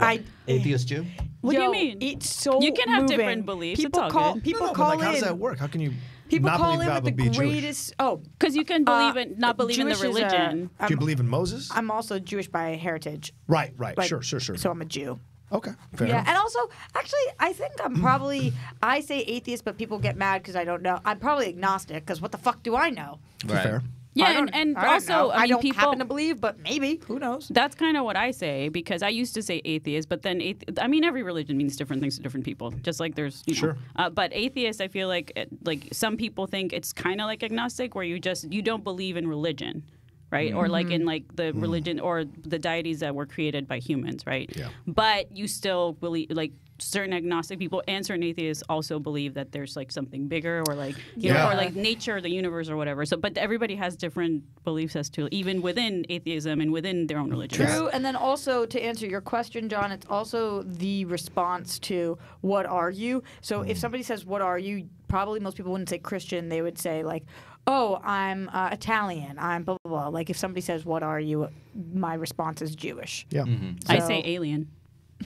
I Atheist Jew. What do you mean? It's so You can have moving. different beliefs. It's People all call good. people no, no, call but like, how does that work? How can you People not call believe in that with but the be Jewish? greatest. Oh, Because you can believe uh, in not believe in the Jewish is, uh, religion. Do you believe in Moses? I'm also Jewish by heritage. Right, right. Like, sure, sure, sure. So I'm a Jew. okay. Fair yeah, enough. and also, actually, I think I'm probably I say atheist, but people get mad because I don't know. I'm probably agnostic because what the fuck do I know? Fair. Yeah, and, and I also know. I, mean, don't people, happen to believe, but maybe who knows? That's kind of what I say because I used to say atheist, but then athe- I mean every religion means different things to different people. Just like there's you know, Sure. Uh, but atheist, I feel like it, like some people think it's kind of like agnostic, where you just you don't believe in religion. Right, or like in Mhm. like the religion or the deities that were created by humans, right? Yeah. But you still believe, like certain agnostic people and certain atheists also believe that there's like something bigger, or like you know, or like nature, the universe, or whatever. So, but everybody has different beliefs as to even within atheism and within their own religion. True, and then also to answer your question, John, it's also the response to what are you. So if somebody says what are you, probably most people wouldn't say Christian. They would say like, oh, I'm uh, Italian. I'm blah blah blah. Like if somebody says what are you, my response is Jewish. Yeah. I So- say alien.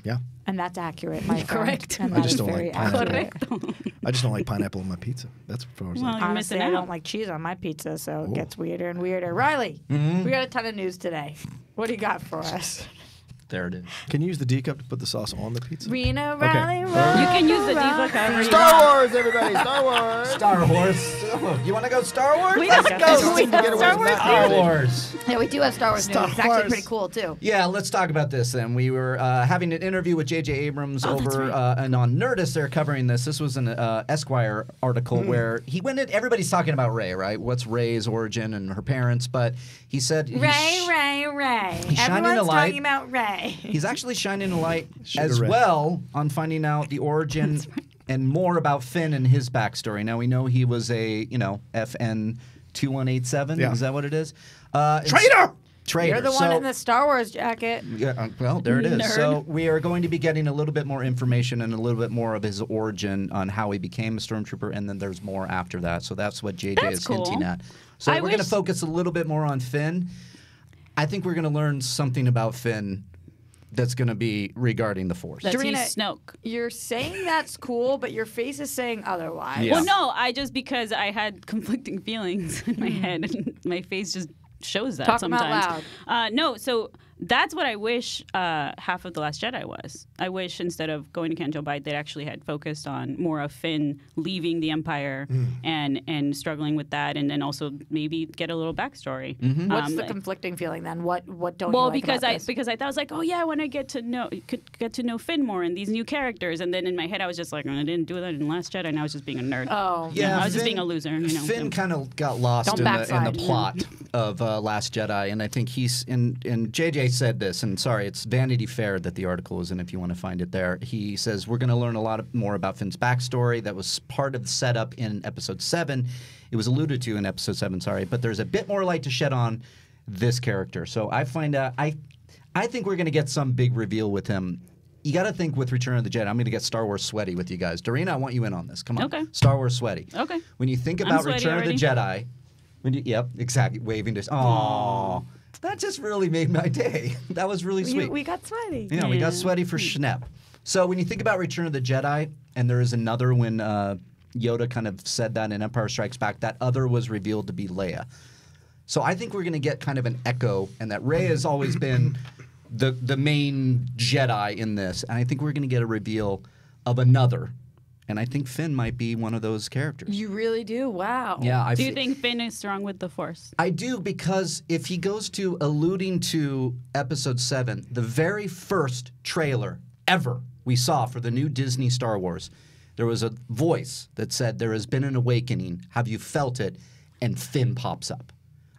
Yeah. and that's accurate. My friend. Correct. And I just don't like pineapple. I just don't like pineapple on my pizza. That's as far as Well, I you're Honestly, missing I don't like cheese on my pizza, so it gets weirder and weirder. Riley, Mhm. we got a ton of news today. What do you got for us? There it is. Can you use the D cup to put the sauce on the pizza? Rena, Okay. Riley, You You can use the diva however Star. Wars, everybody! Star Wars! Star Wars. You want to go Star Wars? We Let's got go. Star Wars. Star Wars Star. Wars. Yeah, we do have Star Wars Star news. It's actually pretty cool too. Yeah, let's talk about this then. We were uh, having an interview with J.J. Abrams Oh, over right. uh, and on Nerdist. They're covering this. This was an uh, Esquire article Hmm. where he went in. Everybody's talking about Rey, right? What's Rey's origin and her parents? But he said he Ray, sh- Ray, Ray. He's shining Everyone's a light. talking about Rey. He's actually shining a light Sugar as Ray. well on finding out the origin and more about Finn and his backstory. Now we know he was a you know FN two one eight seven. Yeah. Is that what it is? Uh, and s- Traitor! Traitor. You're the one So- in the Star Wars jacket. yeah, uh, well, there it is. Nerd. So we are going to be getting a little bit more information and a little bit more of his origin on how he became a stormtrooper, and then there's more after that. So that's what JJ That's is cool. hinting at. So I we're going to focus a little bit more on Finn. I think we're going to learn something about Finn that's going to be regarding the Force. That's Dorina, he's Snoke. You're saying that's cool, but your face is saying otherwise. Yeah. Well, no, I just because I had conflicting feelings in my head, and my face just shows that Talk 'em out sometimes. Uh, no, so that's what I wish uh, half of the Last Jedi was. I wish instead of going to Canto Bight, they actually had focused on more of Finn leaving the Empire and and struggling with that, and then also maybe get a little backstory. What's Um, the conflicting feeling then? What what don't well, you like because about I this? because I thought I was like, oh yeah, when I want to get to know could get to know Finn more and these new characters, and then in my head I was just like, I didn't do that in Last Jedi, and I was just being a nerd. Oh, Yeah, I was just being a loser. You know, Finn so- kind of got lost in the, in the plot of uh, Last Jedi, and I think he's and and JJ said this, and sorry, it's Vanity Fair that the article is in. If you want to find it there, he says we're going to learn a lot more about Finn's backstory. That was part of the setup in Episode Seven. It was alluded to in Episode Seven, sorry, but there's a bit more light to shed on this character. So I find out I I think we're going to get some big reveal with him. You got to think with Return of the Jedi. I'm going to get Star Wars sweaty with you guys. Dorina, I want you in on this. Come on. Okay. Star Wars sweaty. Okay. When you think about Return of the. Jedi, when you, yep, exactly, waving to, oh, that just really made my day. That was really sweet. we got sweaty. yeah, we got sweaty for Schnepp. So when you think about Return of the Jedi, and there is another when uh, Yoda kind of said that in Empire Strikes Back, that other was revealed to be Leia. So I think we're going to get kind of an echo, and that Rey has always been the the main Jedi in this, and I think we're going to get a reveal of another, and I think Finn might be one of those characters. You really do. Wow. Yeah, I do you think Finn is strong with the Force? I do because if he goes to alluding to episode seven, the very first trailer ever we saw for the new Disney Star Wars, there was a voice that said, There has been an awakening. Have you felt it? And Finn pops up.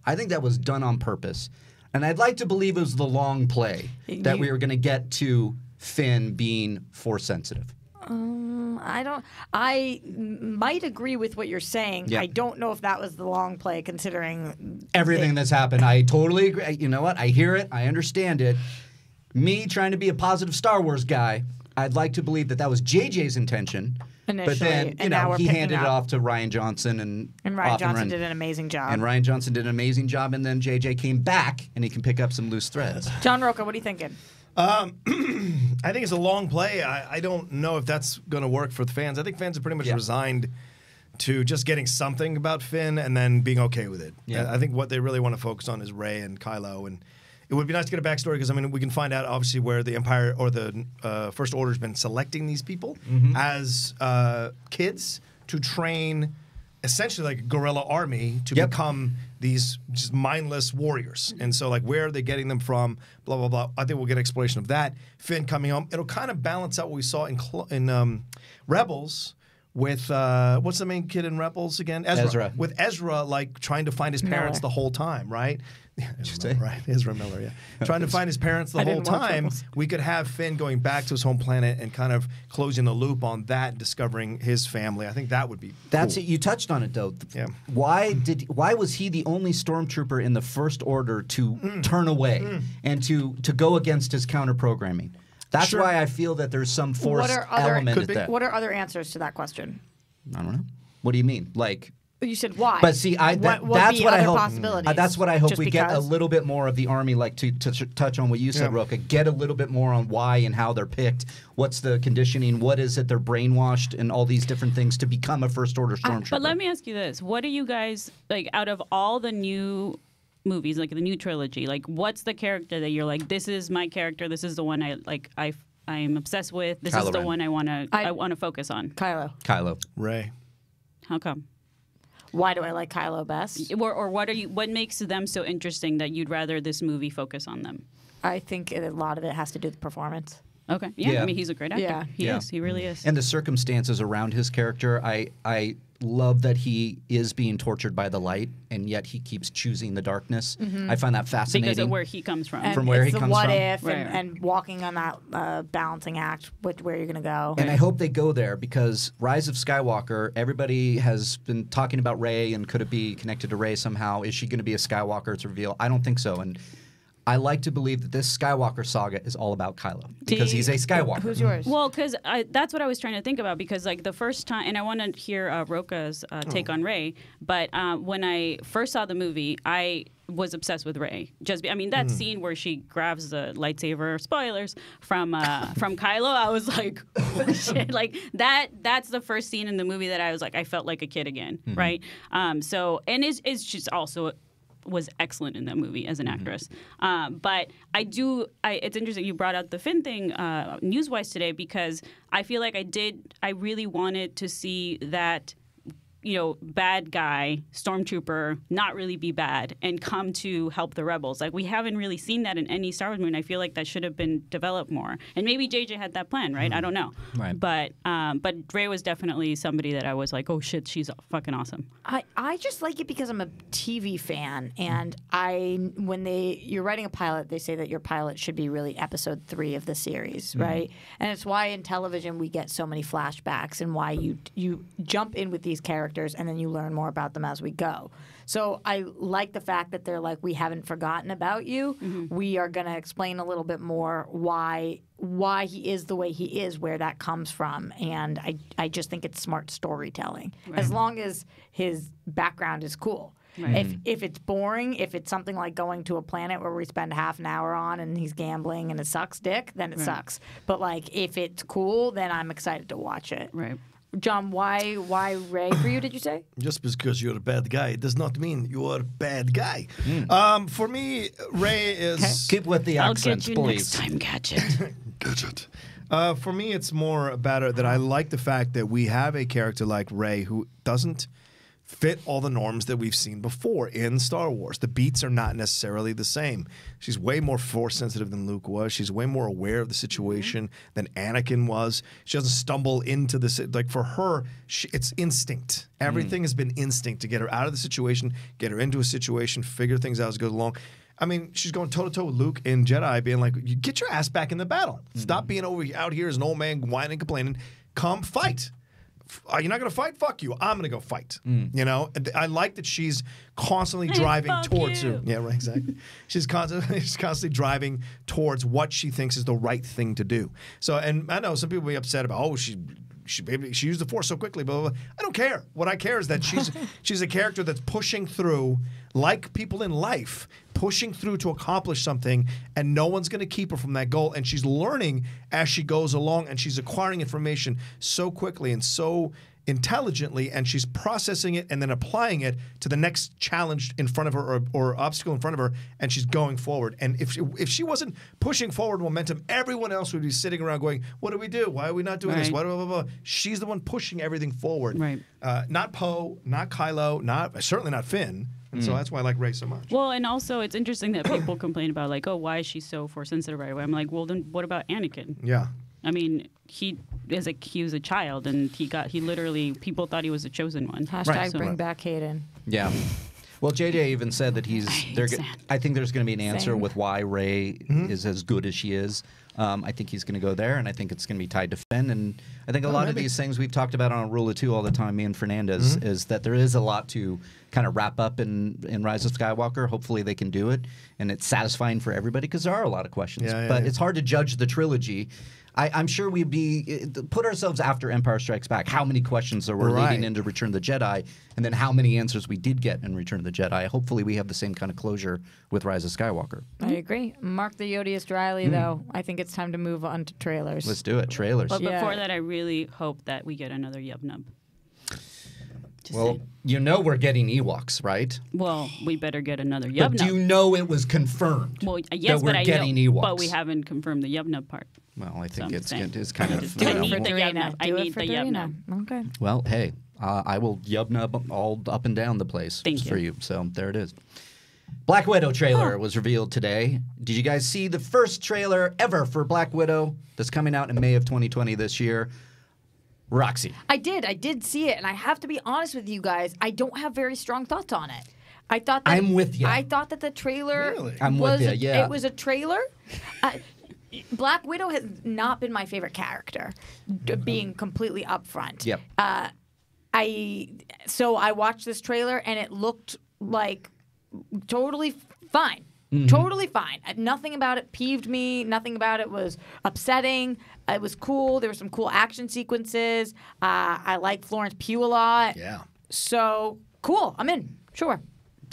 I think that was done on purpose. And I'd like to believe it was the long play that we were going to get to Finn being force sensitive. Um, I don't. I might agree with what you're saying. Yeah. I don't know if that was the long play, considering everything that's happened. I totally agree. You know what? I hear it. I understand it. Me trying to be a positive Star Wars guy, I'd like to believe that that was JJ's intention. Initially, but then, you and know, he handed it off to Rian Johnson and and Rian Johnson ran. did an amazing job. And Rian Johnson did an amazing job, and then JJ came back and he can pick up some loose threads. John Rocha, what are you thinking? Um, I think it's a long play. I, I don't know if that's going to work for the fans. I think fans are pretty much resigned to just getting something about Finn and then being okay with it. Yeah. I I think what they really want to focus on is Rey and Kylo. And it would be nice to get a backstory because, I mean, we can find out obviously where the Empire or the uh, First Order's been selecting these people Mhm. as uh, kids to train essentially like a guerrilla army to become these just mindless warriors. And so, like, where are they getting them from? Blah blah blah. I think we'll get explanation of that. Finn coming home. It'll kind of balance out what we saw in Cl- in um, Rebels. With uh, what's the main kid in Rebels again? Ezra. With Ezra, like trying to find his parents Miller. the whole time, right? Yeah, Ezra Miller, right, Ezra Miller, yeah. trying to find his parents the I whole time. We could have Finn going back to his home planet and kind of closing the loop on that, discovering his family. I think that would be. That's cool. it. You touched on it though. Yeah. Why did why was he the only stormtrooper in the first order to Mm. turn away and to to go against his counter programming? That's Sure. why I feel that there's some forced What are other element there. What are other answers to that question? I don't know. What do you mean? Like You said why. But see, I that, what would that's what I hope. Uh, that's what I hope Just we get a little bit more of the army, like to, to sh- touch on what you said, Yeah. Rocha. Get a little bit more on why and how they're picked. What's the conditioning? What is it they're brainwashed and all these different things to become a first order stormtrooper? But let me ask you this: What do you guys like out of all the new movies, like the new trilogy? Like, what's the character that you're like, this is my character. This is the one I like. I I'm obsessed with. This Kylo is the Ren. one I want to I, want to focus on. Kylo. Kylo. Rey. How come? Why do I like Kylo best? Or, or what are you? What makes them so interesting that you'd rather this movie focus on them? I think a lot of it has to do with performance. Okay. Yeah. Yeah. I mean, he's a great actor. Yeah. He Yeah. is. He really is. and the circumstances around his character, I I love that he is being tortured by the light, and yet he keeps choosing the darkness. Mhm. I find that fascinating. because of where he comes from. And From where it's he the comes what from. if Right, and, and walking on that uh, balancing act with where you're going to go. And I hope they go there because Rise of Skywalker, everybody has been talking about Rey and could it be connected to Rey somehow? Is she going to be a Skywalker? It's reveal. I don't think so. And I like to believe that this Skywalker saga is all about Kylo because Do he's a Skywalker. Who's yours? Well, because that's what I was trying to think about. Because like the first time, and I want to hear uh, Rocha's uh, take Oh. on Rey. But uh, when I first saw the movie, I was obsessed with Rey. Just, be, I mean, that. Mm. scene where she grabs the lightsaber. Spoilers from uh, from Kylo. I was like, shit, like that. That's the first scene in the movie that I was like, I felt like a kid again, Mm-hmm. Mhm. right? Um, so, and it's, it's just also was excellent in that movie as an Mm-hmm. actress. Um, but I do. I, it's interesting you brought out the Finn thing uh, newswise today because I feel like I did. I really wanted to see that. You know, bad guy, stormtrooper, not really be bad and come to help the rebels. Like we haven't really seen that in any Star Wars movie. And I feel like that should have been developed more. And maybe JJ had that plan, right? I don't know. Right. But um, but Rey was definitely somebody that I was like, oh shit, she's fucking awesome. I, I just like it because I'm a TV fan, and I when they you're writing a pilot, they say that your pilot should be really episode three of the series, Mhm. right? And it's why in television we get so many flashbacks, and why you you jump in with these characters and then you learn more about them as we go. So I like the fact that they're like, we haven't forgotten about you. Mm-hmm. We are going to explain a little bit more why why he is the way he is, where that comes from, and I I just think it's smart storytelling. As long as his background is cool. Right. If if it's boring, if it's something like going to a planet where we spend half an hour on and he's gambling and it sucks dick, then it Right. sucks. But like if it's cool, then I'm excited to watch it. Right. John, why why Rey for you? Did you say? Just because you're a bad guy it does not mean you are a bad guy. Um, for me, Rey is. Keep with the I'll get you next time, Gadget. Gadget. Uh, for me, it's more about that I like the fact that we have a character like Rey who doesn't fit all the norms that we've seen before in Star Wars. The beats are not necessarily the same. She's way more force sensitive than Luke was. She's way more aware of the mm-hmm. situation than Anakin was. She doesn't stumble into this. Like for her, she, it's instinct. Mm. Everything has been instinct to get her out of the situation, get her into a situation, figure things out as it goes along. I mean, she's going toe to toe with Luke in Jedi, being like, get your ass back in the battle. Stop mm-hmm. being over out here as an old man whining, complaining. Come fight." Uh, Are you not going to fight? Fuck you. I'm going to go fight. Mm. You know, I like that she's constantly Hey, driving fuck towards you. her. Yeah, right. Exactly. she's constantly she's constantly driving towards what she thinks is the right thing to do. So, and I know some people be upset about, oh, she. She, maybe she used the force so quickly, blah, blah, blah. I don't care. What I care is that she's she's a character that's pushing through, like people in life, pushing through to accomplish something, and no one's going to keep her from that goal. And she's learning as she goes along, and she's acquiring information so quickly and so intelligently and she's processing it and then applying it to the next challenge in front of her or, or obstacle in front of her and she's going forward and if she, if she wasn't pushing forward momentum everyone else would be sitting around going what do we do why are we not doing this why blah, blah, blah. she's the one pushing everything forward Right. uh, not Poe not Kylo not certainly not Finn and so Mm. that's why I like Rey so much. Well, and also it's interesting that people complain about like, oh, why is she so force sensitive right away? I'm like, well, then what about Anakin? Yeah. I mean, he is a he was a child, and he got he literally people thought he was a chosen one. Hashtag So- bring back Hayden. Yeah. Well, JJ even said that he's. They're, I think there's going to be an answer Same. with why Rey is as good as she is. Um, I think he's going to go there, and I think it's going to be tied to Finn. And I think a Oh, lot of these things we've talked about on Rule of Two all the time, me and Fernandez, Mhm. is that there is a lot to kind of wrap up in in Rise of Skywalker. Hopefully, they can do it, and it's satisfying for everybody because there are a lot of questions. Yeah, yeah, but yeah. it's hard to judge the trilogy. I, I'm sure we'd be uh, put ourselves after Empire Strikes Back. How many questions there were Right. leading into Return of the Jedi, and then how many answers we did get in Return of the Jedi. Hopefully, we have the same kind of closure with Rise of Skywalker. I agree. Mark the Yodiest Riley, Mm. though. I think it's time to move on to trailers. Let's do it. Trailers. But Yeah. before that, I really hope that we get another Yub Nub. well, you know we're getting Ewoks, right? Well, we better get another Yub But Nub. do you know it was confirmed? well, yes, that we're but I getting know, Ewoks. but we haven't confirmed the Yub Nub part. Well, I think I'm it's, saying. it's kind of. Just do it for more- the Yub Nub. I Do it need for the Yub Dorina. Nub. Okay. Well, hey, uh, I will yub nub all up and down the place Thank for you. you. So there it is. Black Widow trailer was revealed today. Did you guys see the first trailer ever for Black Widow that's coming out in May of 2020 this year? Roxy. I did. I did see it, and I have to be honest with you guys. I don't have very strong thoughts on it. I thought that I'm with you. I thought that the trailer Really? I'm with was ya, a- yeah. It was a trailer. I, Black Widow has not been my favorite character, d- being completely upfront. Yep. Uh, I so I watched this trailer and it looked like totally fine. Mhm. Totally fine. Uh, Nothing about it peeved me. Nothing about it was upsetting. It was cool. There were some cool action sequences. Uh, I like Florence Pugh a lot. Yeah. So cool. I'm in. Sure.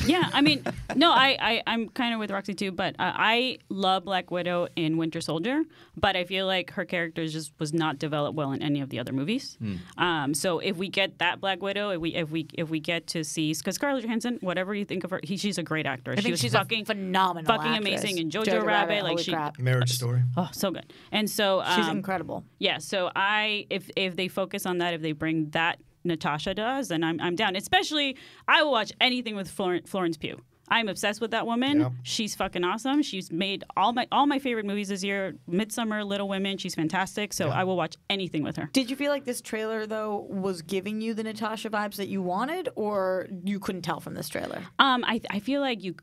Yeah, I mean, no, I, I I'm kind of with Roxy too, but uh, I love Black Widow in Winter Soldier, but I feel like her character just was not developed well in any of the other movies. Um, so if we get that Black Widow, if we if we if we get to see because Scarlett Johansson, whatever you think of her, he, she's a great actor. I she think was she's fucking a phenomenal, fucking actress. amazing in Jojo, Rabbit. Like holy she, crap. Marriage Story. Oh, so good. And so um, She's incredible. Yeah. So I, if if they focus on that, if they bring that Natasha does, and I'm I'm down. Especially, I will watch anything with Flor- Florence Pugh. I'm obsessed with that woman. Yep. She's fucking awesome. She's made all my all my favorite movies this year. Midsommar, Little Women. She's fantastic. So I will watch anything with her. Did you feel like this trailer though was giving you the Natasha vibes that you wanted, or you couldn't tell from this trailer? Um, I I feel like you,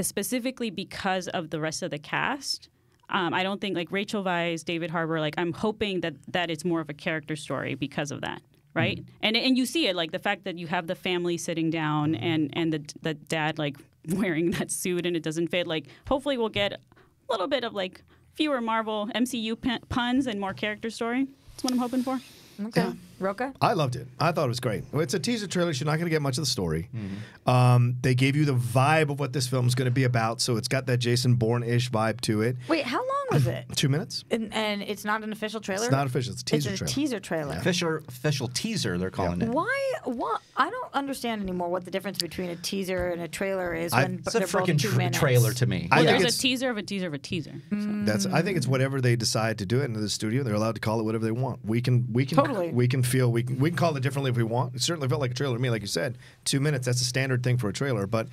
specifically because of the rest of the cast. Um, I don't think like Rachel Weisz, David Harbour. Like I'm hoping that that it's more of a character story because of that, right? Mm-hmm. And and you see it like the fact that you have the family sitting down mm-hmm. and and the the dad like wearing that suit and it doesn't fit. Like hopefully we'll get a little bit of like fewer Marvel MCU pun- puns and more character story. That's what I'm hoping for. Okay. Rocha? I loved it. I thought it was great. It's a teaser trailer. So you're not going to get much of the story. Um, they gave you the vibe of what this film is going to be about. So it's got that Jason Bourne-ish vibe to it. Wait, how long was it? Two minutes. And, and it's not an official trailer. It's not official. It's a teaser It's a trailer. teaser trailer. Official official teaser they're calling it. Why? What? I don't understand anymore what the difference between a teaser and a trailer is. I- when It's they're a both frickin' two tr- minutes. trailer to me. Well, think there's a teaser of a teaser of a teaser. that's. I think it's whatever they decide to do it in the studio. They're allowed to call it whatever they want. We can. We can. Totally. We can feel. We can. We can call it differently if we want. It certainly felt like a trailer to me. Like you said, two minutes. That's a standard thing for a trailer. But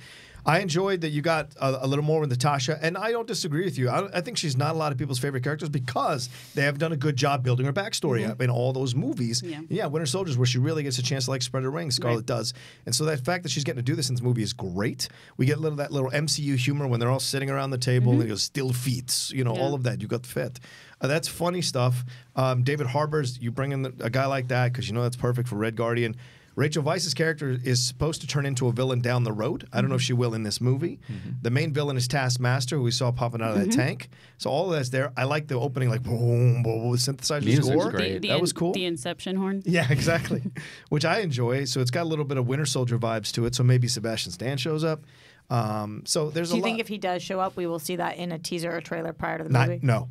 I enjoyed that you got a, a little more with Natasha, and I don't disagree with you. I, I think she's not a lot of people's favorite characters because they have done a good job building her backstory Mm-hmm. up in all those movies. Yeah. Winter Soldiers, where she really gets a chance to like spread her wings. Scarlett does, and so that fact that she's getting to do this in this movie is great. We get a little that little MCU humor when they're all sitting around the table and it goes still feet, you know, Yeah. all of that. You got the fit. Uh, that's funny stuff. Um, David Harbour's, you bring in the, a guy like that because you know that's perfect for Red Guardian. Rachel Weisz's character is supposed to turn into a villain down the road. I don't know if she will in this movie. The main villain is Taskmaster, who we saw popping out of that Mhm. tank. So all of that's there. I like the opening, like boom, boom, boom synthesizer Music's score. great. The, that in- was cool. The Inception horn. Yeah, exactly. Which I enjoy. So it's got a little bit of Winter Soldier vibes to it. So maybe Sebastian Stan shows up. Um, so there's Do a you lot. think if he does show up, we will see that in a teaser or trailer prior to the Not- movie? no,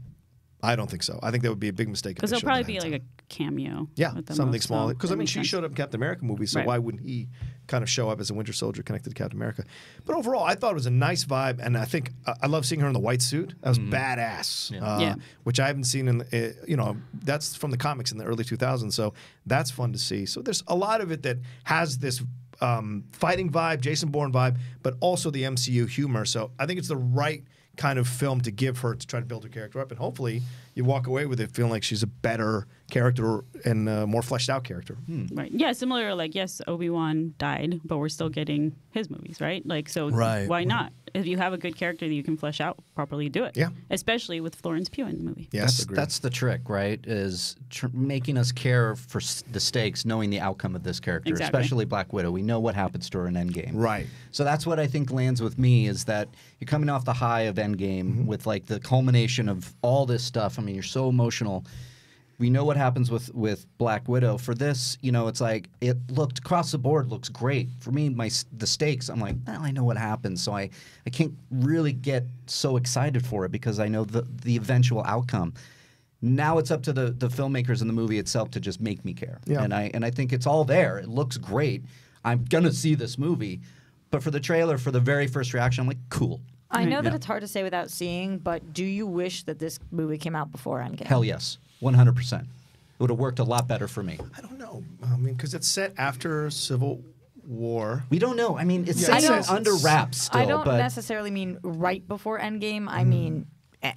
I don't think so. I think that would be a big mistake. Because they it'll probably be ahead of like a cameo. Yeah, something most, small. so Because I mean, she sense. showed up in Captain America movie, so Right. why wouldn't he kind of show up as a Winter Soldier connected to Captain America? But overall, I thought it was a nice vibe, and I think I I love seeing her in the white suit. That was badass. Uh, Yeah. Which I haven't seen in, uh, you know, that's from the comics in the early 2000s. So that's fun to see. So there's a lot of it that has this um, fighting vibe, Jason Bourne vibe, but also the MCU humor. So I think it's the right kind of film to give her to try to build her character up, and hopefully you walk away with it feeling like she's a better character and a more fleshed out character. Hmm. Right. Yeah, similar like yes, Obi-Wan died, but we're still getting his movies, right? Like so Right. why not? If you have a good character that you can flesh out properly, do it. Yeah. Especially with Florence Pugh in the movie. that's, that's the trick, right? Is tr- making us care for s- the stakes, knowing the outcome of this character, Exactly. especially Black Widow. We know what happens to her in Endgame. Right. So that's what I think lands with me is that you're coming off the high of Endgame mm-hmm. with like the culmination of all this stuff. I mean, you're so emotional. We know what happens with with Black Widow. For this, you know, it's like it looked across the board looks great. For me, my the stakes, I'm like, well, I know what happens, so I I can't really get so excited for it because I know the the eventual outcome. Now it's up to the the filmmakers and the movie itself to just make me care. Yeah. And I and I think it's all there. It looks great. I'm gonna see this movie, but for the trailer, for the very first reaction, I'm like, cool. I know that it's hard to say without seeing, but do you wish that this movie came out before Endgame? Hell yes, 100. percent It would have worked a lot better for me. I don't know. I mean, because it's set after Civil War. We don't know. I mean, it's Yeah, set under wraps still, I don't but necessarily mean right before Endgame. I mean eh,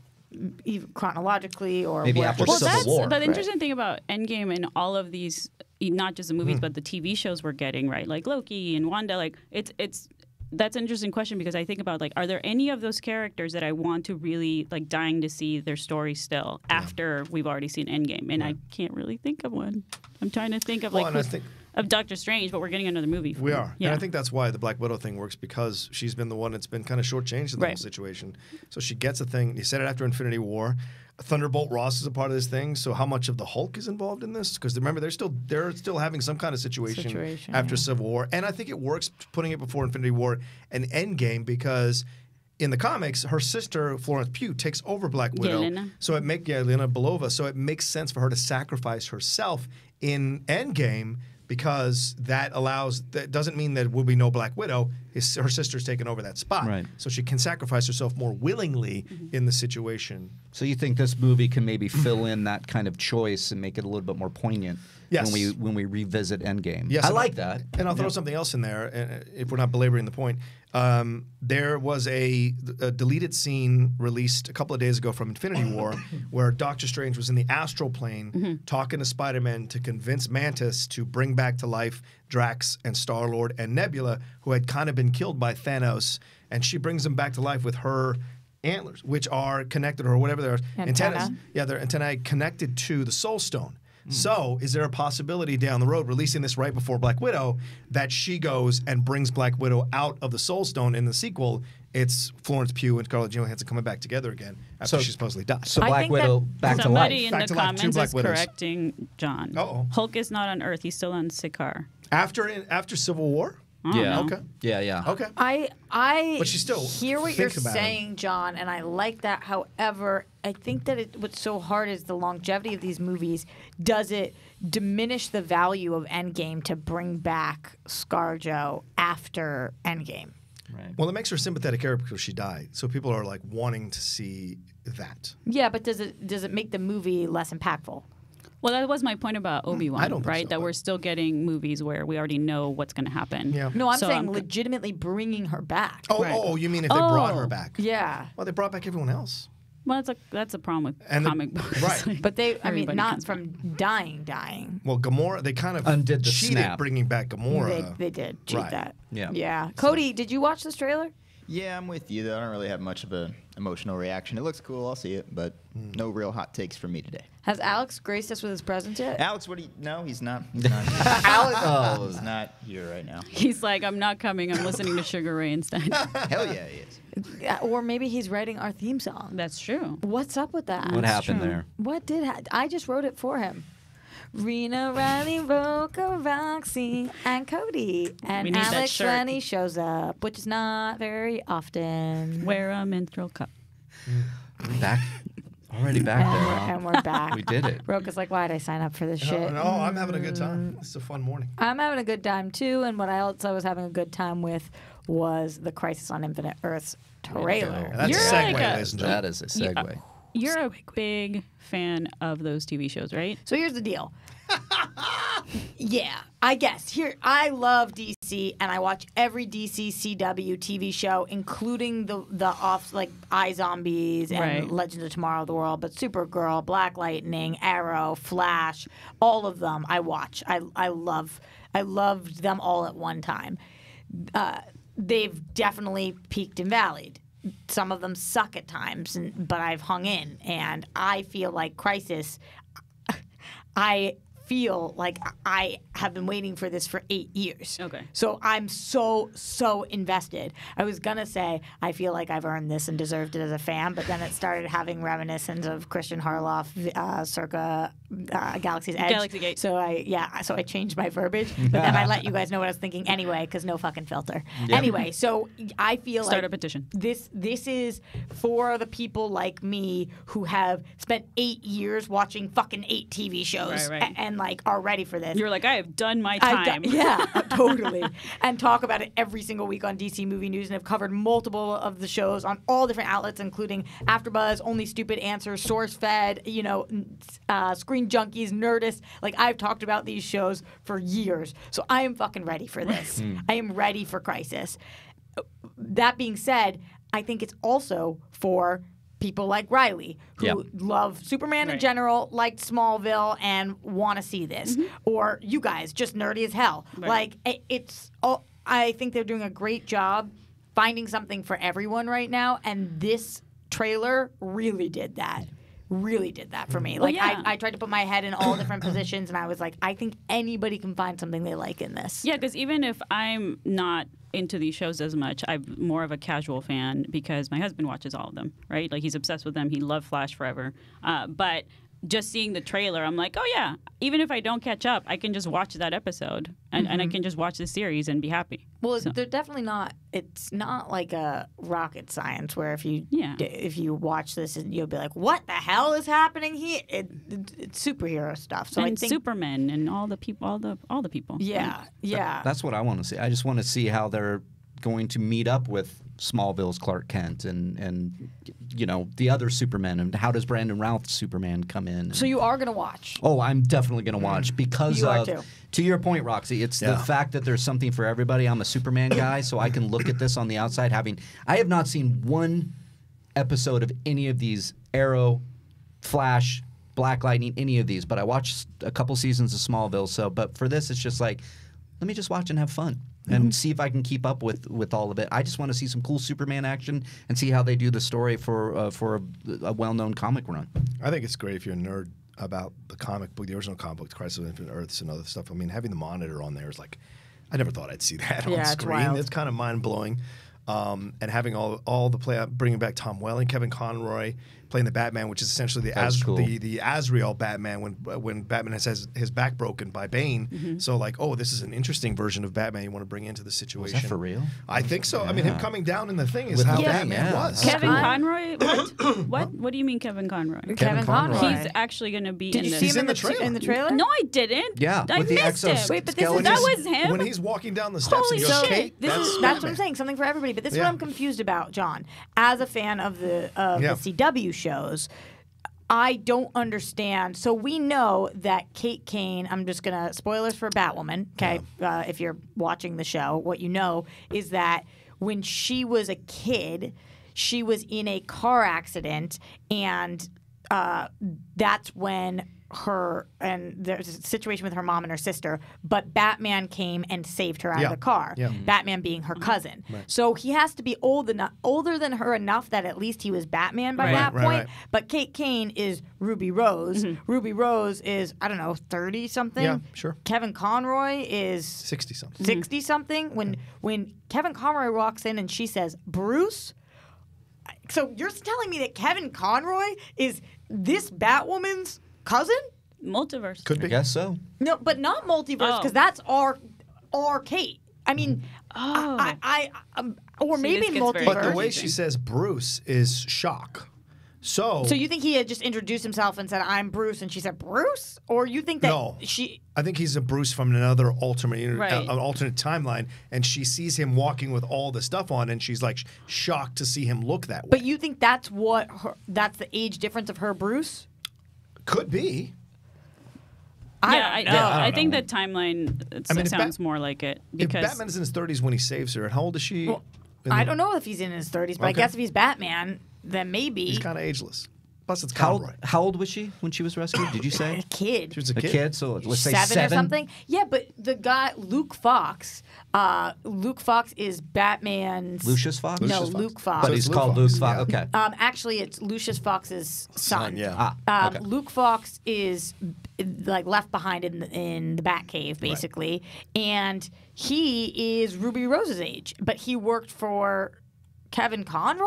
even chronologically or Maybe where- after well, Civil that's War. the interesting thing about Endgame and all of these, e- not just the movies, Hmm. but the TV shows we're getting, right? Like Loki and Wanda. Like it's it's that's an interesting question because I think about like, are there any of those characters that I want to really like dying to see their story still after we've already seen Endgame? And I can't really think of one. I'm trying to think of like think- of Doctor Strange, but we're getting another movie. For We are. Yeah. And I think that's why the Black Widow thing works because she's been the one that's been kind of shortchanged in the whole situation. So she gets a thing. You said it after Infinity War. Thunderbolt Ross is a part of this thing. So how much of the Hulk is involved in this? Because remember, they're still they're still having some kind of situation, Situation, after yeah. Civil War. And I think it works putting it before Infinity War and Endgame because in the comics, her sister Florence Pugh takes over Black Widow. Yelena. So it make yeah, Lena Belova. So it makes sense for her to sacrifice herself in Endgame because that allows that doesn't mean that will be no Black Widow. His, her sister's taken over that spot, Right. So she can sacrifice herself more willingly in the situation. So you think this movie can maybe fill in that kind of choice and make it a little bit more poignant Yes. when we when we revisit Endgame? Yes, I and like that. And I'll throw Yeah. something else in there, uh, if we're not belaboring the point. Um, there was a, a deleted scene released a couple of days ago from Infinity War, where Doctor Strange was in the astral plane talking to Spider-Man to convince Mantis to bring back to life Drax and Star Lord and Nebula, who had kind of been killed by Thanos, and she brings them back to life with her antlers, which are connected or whatever they're Antenna. antennas. Yeah, they're antennae connected to the Soul Stone. Mm. So, is there a possibility down the road, releasing this right before Black Widow, that she goes and brings Black Widow out of the Soul Stone in the sequel? It's Florence Pugh and Scarlett Johansson coming back together again after So- she supposedly died. So Black Widow back to Somebody life. in Back the to life, two comments Black is Widows. correcting John. Uh-oh. Hulk is not on Earth. He's still on Sakaar. after after Civil War. Mm, yeah. Okay. Yeah, yeah. Okay. I I But she still hear what you're thinks about it. saying, John, and I like that. However, I think that it, what's so hard is the longevity of these movies. Does it diminish the value of Endgame to bring back ScarJo after Endgame? Right. Well, it makes her a sympathetic character because she died. So people are like wanting to see that. Yeah, but does it does it make the movie less impactful? Well, that was my point about Obi Wan, I don't think right? so, that but- we're still getting movies where we already know what's going to happen. Yeah. No, I'm So saying I'm- legitimately bringing her back. Oh, Right. oh, you mean if they brought her Oh. back? Yeah, Well, they brought back everyone else. Well, that's a that's a problem with And the- comic books. right. Like, but they, I mean, not comes back. from dying, dying. Well, Gamora, they kind of Undid the cheated snap. bringing back Gamora. They, they did cheat Right. that. Yeah. Yeah. Cody, did you watch this trailer? Yeah, I'm with you though. I don't really have much of an emotional reaction. It looks cool, I'll see it, but Hmm. no real hot takes from me today. Has Alex graced us with his presence yet? Alex, what do you? No, he's not. He's not. Alex, oh, he's not here right now. He's like, I'm not coming. I'm listening to Sugar Ray instead. Hell yeah, he is. Yeah, Or maybe he's writing our theme song. That's true. What's up with that? What That's happened true. there? What did ha- I just wrote it for him? Rena, Riley, Rocha, Roxy, and Cody, and We need Alex shirt. when he shows up, which is not very often. Wear a menstrual cup. Mm. Back. Already back and, there. we're, and we're back. We did it. Rocha's like, why did I sign up for this No, shit? no, I'm having a good time. It's a fun morning. I'm having a good time too, and what I also was having a good time with was the Crisis on Infinite Earths trailer. That's You're a segue, like a- ladies and gentlemen. That is a Yeah. Segue. You're a big fan of those TV shows, right? So here's the deal. yeah, I guess. Here, I love DC, and I watch every DC CW TV show, including the the off like I Zombies and Right. Legends of Tomorrow, the World, but Supergirl, Black Lightning, Arrow, Flash, all of them I watch. I I love I loved them all at one time. Uh, they've definitely peaked and valleyed. Some of them suck at times, and, but I've hung in, and I feel like Crisis. I feel like I have been waiting for this for eight years. Okay. So I'm so, so invested. I was going to say, I feel like I've earned this and deserved it as a fan, but then it started having reminiscence of Christian Harloff uh, circa uh, Galaxy's Edge. Galaxy Gate. So I, yeah, so I changed my verbiage, but then I let you guys know what I was thinking anyway, because no fucking filter. Yep. Anyway, so I feel Start like a petition. this this is for the people like me who have spent eight years watching fucking eight TV shows Right, right. and like are ready for this. You're like, I have done my time. done- yeah, totally. And talk about it every single week on DC Movie News and have covered multiple of the shows on all different outlets, including AfterBuzz, Only Stupid Answers, SourceFed, you know, uh, Screen Junkies, Nerdist. Like I've talked about these shows for years, so I am fucking ready for this. Hmm. I am ready for Crisis. That being said, I think it's also for people like Riley who Yep. love Superman in general, liked Smallville, and want to see this, mm-hmm. or you guys just nerdy as hell. Right. Like it, it's. all I think they're doing a great job finding something for everyone right now, and this trailer really did that. Really did that for me. Well, Like yeah. I, I tried to put my head in all different positions, and I was like, I think anybody can find something they like in this. Yeah, because even if I'm not into these shows as much, I'm more of a casual fan because my husband watches all of them, right? Like he's obsessed with them. He loved Flash forever. Uh, but just seeing the trailer, I'm like, oh yeah, even if I don't catch up, I can just watch that episode and, and I Mhm. can just watch the series and be happy. Well, So- they're definitely not. It's not like a rocket science where if you Yeah. d- if you watch this and you'll be like, "What the hell is happening here?" It, it, it's superhero stuff. So and I think Superman and all the people, all the all the people. Yeah, yeah. That's what I want to see. I just want to see how they're going to meet up with Smallville's Clark Kent and and you know the other Superman and how does Brandon Routh's Superman come in? So you are gonna watch. Oh, I'm definitely going to watch mm-hmm. because You are of too. to your point, Roxy. It's Yeah. the fact that there's something for everybody. I'm a Superman guy, so I can look at this on the outside. Having I have not seen one episode of any of these Arrow, Flash, Black Lightning, any of these, but I watched a couple seasons of Smallville. So, but for this, it's just like let me just watch and have fun. And see if I can keep up with, with all of it. I just want to see some cool Superman action and see how they do the story for uh, for a, a well known comic run. I think it's great if you're a nerd about the comic book, the original comic book, Crisis of Infinite Earths, and other stuff. I mean, having the monitor on there is like, I never thought I'd see that Yeah, on it's screen. wild. It's kind of mind blowing. Um, and having all all the play, bringing back Tom Welling, Kevin Conroy playing the Batman, which is essentially the That Az- cool. the the Azrael Batman when when Batman has his, his back broken by Bane. Mhm. So like, oh, this is an interesting version of Batman you want to bring into the situation. for real? I think so. I mean, him coming down in the thing is With how the thing, Batman yeah. was. Kevin Conroy? What? what? What do you mean, Kevin Conroy? Kevin Kevin Conroy. Conroy. He's actually going to be Did in you this. see him in, the, tra- in the trailer? No, I didn't. Yeah, I with the missed him. Wait, but this is that was him. When he's walking down the steps Holy and goes, shit. Kate, This that's is that's what I'm saying. Something for everybody. But this is what I'm confused about, John. As a fan of the of Yeah. the CW shows, I don't understand. So we know that Kate Kane. I'm just gonna spoilers for Batwoman. Okay, uh, if you're watching the show, what you know is that when she was a kid, she was in a car accident, and uh, that's when her and there's a situation with her mom and her sister, but Batman came and saved her out Yeah. of the car. Yeah. Mm-hmm. Batman being her mm-hmm. cousin. Right. So he has to be old enough, older than her enough that at least he was Batman by Right. that Right, point. right. But Kate Kane is Ruby Rose. Mm-hmm. Ruby Rose is I don't know thirty something. Yeah, sure. Kevin Conroy is sixty something. 60 something when when Kevin Conroy walks in and she says Bruce so you're telling me that Kevin Conroy is this Batwoman's cousin? Multiverse. Could I guess so. No, but not multiverse Oh. because that's our our Kate. I mean, Oh. I, I, I um, or See, maybe this gets very multiverse. But the way she says Bruce is shock. So, So you think he had just introduced himself and said, "I'm Bruce," and she said, "Bruce," or you think that No. she? I think he's a Bruce from another alternate, Right. uh, an alternate timeline, and she sees him walking with all the stuff on, and she's like sh- shocked to see him look that way. But you think that's what her, that's the age difference of her Bruce? Could be. I yeah, I, know. no, I I think know. the timeline I mean, sounds Bat- more like it If because Batman's in his 30s when he saves her, and how old is she? Well, I the- don't know if he's in his 30s, but I guess if he's Batman, then maybe He's kind of ageless. Plus, it's How, Conroy. how old was she when she was rescued? Did you say? a kid. She was a A kid. kid, so let's say seven, seven. or something. Yeah, but the guy Luke Fox, uh, Luke Fox is Batman's Lucius Fox? No, Lucius Fox. Luke Fox. But he's called Luke Fox. Okay. Um, actually, it's Lucius Fox's son. Son, yeah. Ah, Um, okay. Luke Fox is like left behind in the, in the Batcave, basically, and he is Ruby Rose's age, but he worked for Kevin Conroy.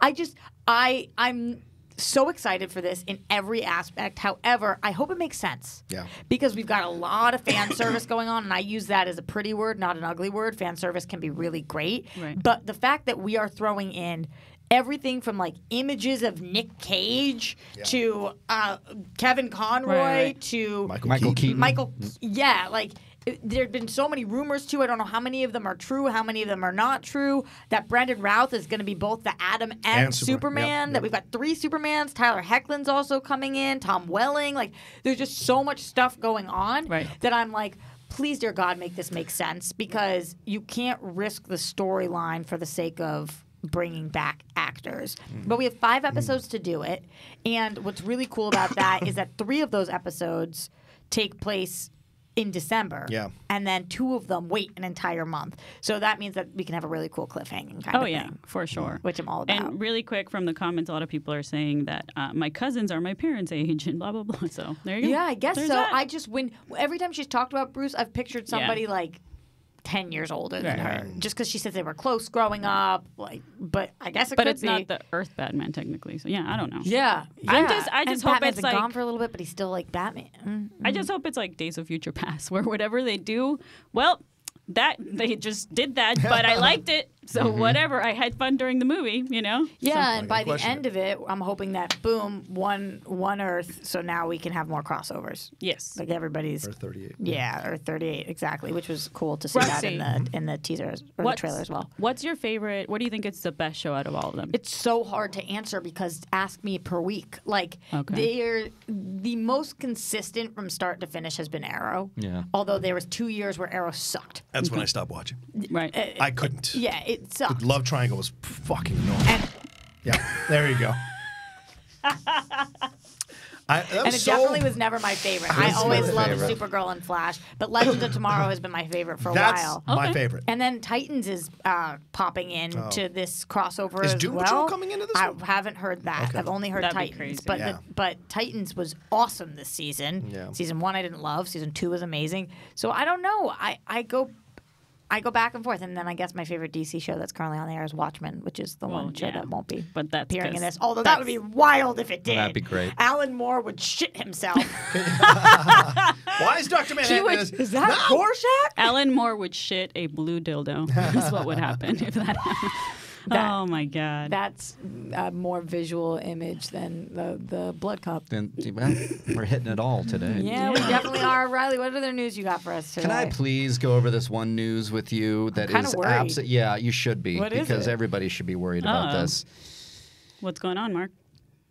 I just, I, I'm so excited for this in every aspect. However, I hope it makes sense Yeah. because we've got a lot of fan service going on, and I use that as a pretty word, not an ugly word. Fan service can be really great, Right. but the fact that we are throwing in everything from like images of Nick Cage to uh, Kevin Conroy Right, right. to Michael, Michael Keaton. Keaton. Michael, yeah, like it- there have been so many rumors too. I don't know how many of them are true, how many of them are not true. That Brandon Routh is going to be both the Atom and, And Super- Superman. yep, That yep. we've got three Supermans. Tyler Hoechlin's also coming in. Tom Welling. Like there's just so much stuff going on Right. that I'm like. Please, dear God, make this make sense because you can't risk the storyline for the sake of bringing back actors. Mm. But we have five episodes to do it. And what's really cool about that is that three of those episodes take place in December. Yeah. And then two of them wait an entire month. So that means that we can have a really cool cliffhanging kind oh of yeah, thing. for sure. Which I'm all about. And really quick from the comments, a lot of people are saying that uh, my cousins are my parents' age and blah blah blah. So there you go. yeah, I guess There's so. that. I just when every time she's talked about Bruce, I've pictured Yeah. somebody like ten years older than Right, her, just because she says they were close growing up. Like, but I guess it but could it's be. not the Earth Batman technically. So yeah, I don't know. yeah, I'm yeah. just- I And just hope Batman's it's been like- gone for a little bit, but he's still like Batman. Mm, I just hope it's like Days of Future Past, where whatever they do, well, that they just did that, but I liked it. So Mm-hmm. whatever, I had fun during the movie, you know. Yeah, So- and by the end of it, I'm hoping that boom, one one Earth. So now we can have more crossovers. Yes, like everybody's Earth 38. Yeah, Earth 38 exactly, which was cool to see that in the in the teaser or What's- the trailer as well. What's your favorite? What do you think is the best show out of all of them? It's so hard to answer because ask me per week. Like Okay. they're the most consistent from start to finish has been Arrow. Yeah. Although there was two years where Arrow sucked. That's when I stopped watching. Right. I couldn't. Yeah, it The sucked. love triangle was fucking annoying. yeah, there you go. I, and it so- definitely was never my favorite. I always loved favorite. Supergirl and Flash, but Legends of Tomorrow has been my favorite for a That's while. my Okay. favorite. And then Titans is uh, popping in Oh. to this crossover Is as Doom well. Patrol coming into this I one? haven't heard that. Okay. I've only heard That'd be Titans, crazy. but Yeah. the, but Titans was awesome this season. Yeah. Season one I didn't love. Season two was amazing. So I don't know. I I go. I go back and forth, and then I guess my favorite DC show that's currently on the air is Watchmen, which is the Well, one show yeah. that won't be But that's appearing in 'cause this. Although that would be wild if it did. That'd be great. Alan Moore would shit himself. Why is Dr. She Manhattan? would, is- is that Rorschach? Alan Moore would shit a blue dildo. That's what would happen if that happened. That- oh my god. That's a more visual image than the, the blood cup. Then well, we're hitting it all today. Yeah, we definitely are. Riley, what other news you got for us today? Can I please go over this one news with you that kinda is worried. Yeah, you should be What is because it? everybody should be worried about Uh-oh. this. What's going on, Mark?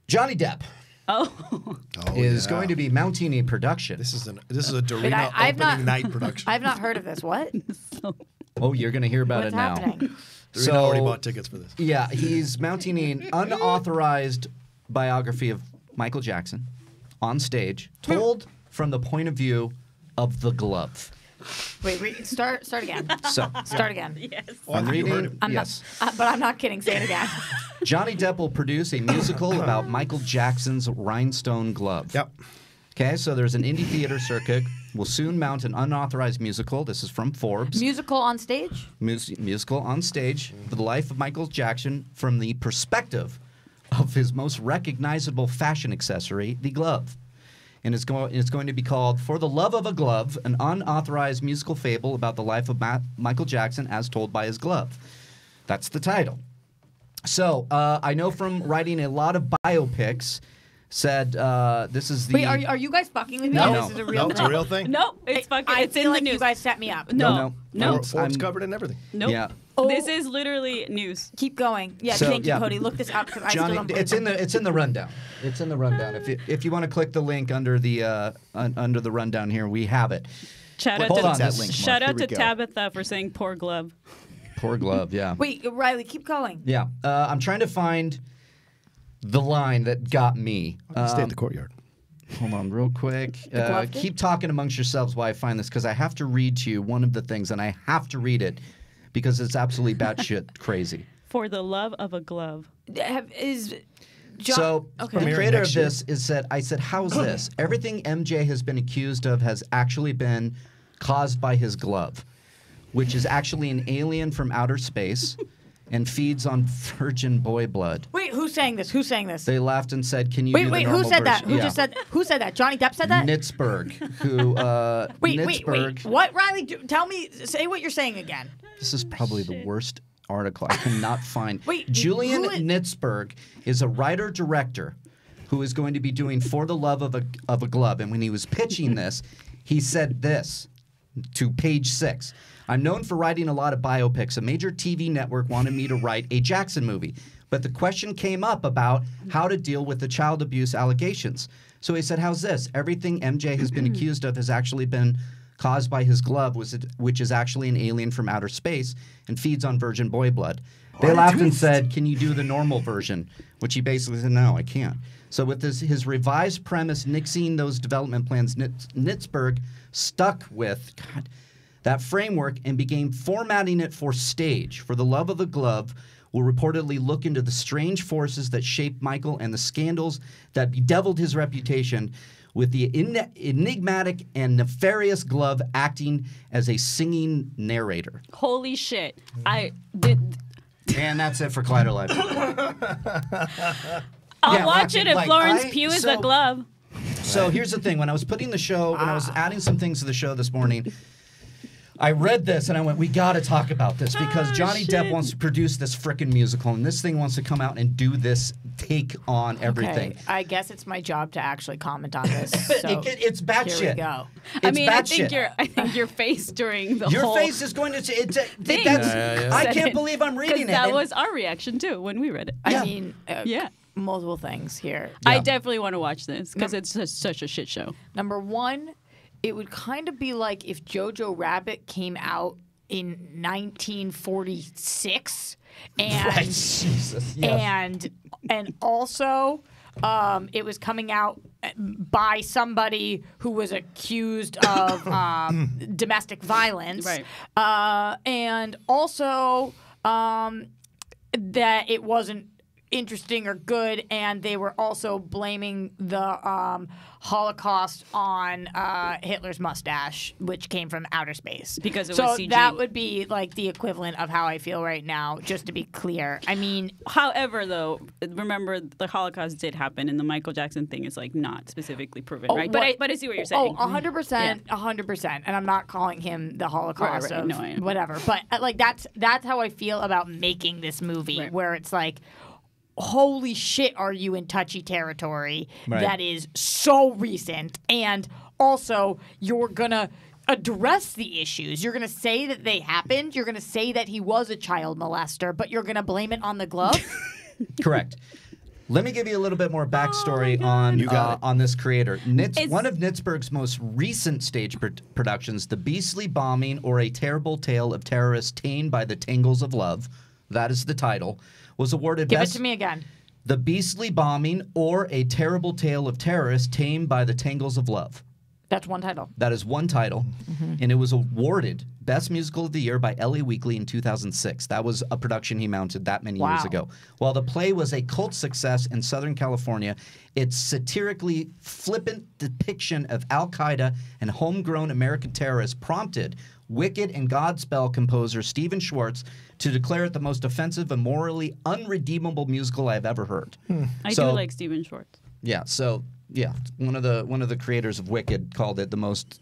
Johnny Depp Oh, oh is yeah. going to be mounting a production. This is an this is a Wait, Dorina I, I've opening not, night production. I've not heard of this. What? Oh, you're going to hear about What's it now. happening? Dorina already bought tickets for this. Yeah, he's mounting an unauthorized biography of Michael Jackson on stage, told from the point of view of the glove. Wait, re- start start again. So, Start again. yes. I'm reading. I'm yes. not, uh, but I'm not kidding. Say it again. Johnny Depp will produce a musical about Michael Jackson's rhinestone glove. Yep. Okay, so there's an indie theater circuit. Will soon mount an unauthorized musical. This is from Forbes. Musical on stage. Mus- musical on stage for the life of Michael Jackson from the perspective of his most recognizable fashion accessory, the glove. And it's, go- it's going to be called For the Love of a Glove, an unauthorized musical fable about the life of Ma- Michael Jackson as told by his glove. That's the title. So uh, I know from writing a lot of biopics, said uh, this is the. Wait, are, are you guys fucking with me? No. This is a real thing. No, it's a real thing. No, it's fucking. I it's feel in like the news. you guys set me up. No, no, no. Forbes- Forbes covered and everything. Nope. Yeah. This is literally news. Keep going. Yeah, So, thank you, yeah. Cody. Look this up because I still Johnny, don't it's in the it's in the rundown. It's in the rundown. If you, if you want to click the link under the uh, un, under the rundown here, we have it. Shout Wait, out to on, this- shout out to. Tabitha for saying poor glove. Poor glove. Yeah. Wait, Riley, keep going. Yeah. Uh, I'm trying to find the line that got me. Stay at Um, the courtyard. Hold on, real quick. Uh, keep talking amongst yourselves while I find this because I have to read to you one of the things, and I have to read it because it's absolutely batshit crazy. For the love of a glove. Have, is John, So okay. the creator of this is said, I said, how's this? Everything MJ has been accused of has actually been caused by his glove, which is actually an alien from outer space and feeds on virgin boy blood. Wait, who's saying this? Who's saying this? They laughed and said, "Can you Wait, do the wait, wait, who normal said that? Who Yeah. just said? Who said that? Johnny Depp said that. Nitzberg, who uh, wait, wait, Nitzberg. wait. What, Riley? Do, tell me. Say what you're saying again. This is probably the worst article I cannot find. Wait, Julian who is- Nitzberg is a writer director who is going to be doing For the Love of a of a Glove, and when he was pitching this, he said this to Page Six. I'm known for writing a lot of biopics. A major TV network wanted me to write a Jackson movie, but the question came up about how to deal with the child abuse allegations. So he said, "How's this? Everything MJ has been accused of has actually been caused by his glove, which is actually an alien from outer space and feeds on virgin boy blood." They What laughed and said, "Can you do the normal version?" Which he basically said, "No, I can't." So with his, his revised premise, nixing those development plans, Nitz, Nitzberg stuck with God, that framework and began formatting it for stage. For the love of the glove, will reportedly look into the strange forces that shaped Michael and the scandals that bedeviled his reputation. With the en- enigmatic and nefarious glove acting as a singing narrator. Holy shit. I did. And that's it for Collider Live. I'll Yeah, watch watch it it, if like, Florence I- Pugh is so- the glove. So here's the thing: when I was putting the show, when I was ah. adding some things to the show this morning, I read this and I went, "We got to talk about this because Johnny Depp wants to produce this frickin' musical, and this thing wants to come out and do this take on everything." Okay, I guess it's my job to actually comment on this. So It- it's bad here shit. we go. I mean, I think shit. your I think your face during the Your whole face is going to. It's, it's, thing. that's, Yeah, yeah, yeah. I can't believe I'm reading it. That and- was our reaction too when we read it. I mean, uh, yeah. multiple things here. I definitely want to watch this because it's such, such a shit show. Number one, it would kind of be like if Jojo Rabbit came out in 1946, and Right, Jesus, yes. and and also. Um, it was coming out uh, by somebody who was accused of um, domestic violence, Right. Uh, and also um, that it wasn't interesting or good, and they were also blaming the um, Holocaust on uh, Hitler's mustache, which came from outer space. Because it so was CG. that would be like the equivalent of how I feel right now. Just to be clear, I mean, However, though, remember the Holocaust did happen, and the Michael Jackson thing is like not specifically proven, Oh, right? But what- I, but I see what you're saying. Oh, hundred percent, hundred percent. And I'm not calling him the Holocaust right. of No, whatever. But uh, like that's that's how I feel about making this movie, Right. where it's like, holy shit, are you in touchy territory Right. that is so recent, and also you're gonna address the issues. You're gonna say that they happened. You're gonna say that he was a child molester, but you're gonna blame it on the glove. Correct. Let me give you a little bit more backstory on You uh, on this creator. Nitz, It's- one of Nitzberg's most recent stage pr- productions, "The Beastly Bombing" or "A Terrible Tale of Terrorists Tamed by the Tangles of Love," that is the title, was awarded Give it best. to me again. The Beastly Bombing or A Terrible Tale of Terrorists Tamed by the Tangles of Love. That's one title. That is one title, Mm-hmm. and it was awarded Best Musical of the Year by LA Weekly in 2006. That was a production he mounted that many years ago. While the play was a cult success in Southern California, its satirically flippant depiction of Al Qaeda and homegrown American terrorists prompted Wicked and Godspell composer Stephen Schwartz to declare it the most offensive and morally unredeemable musical I've ever heard. Hmm. I So- do like Stephen Schwartz. Yeah, so yeah, one of the one of the creators of Wicked called it the most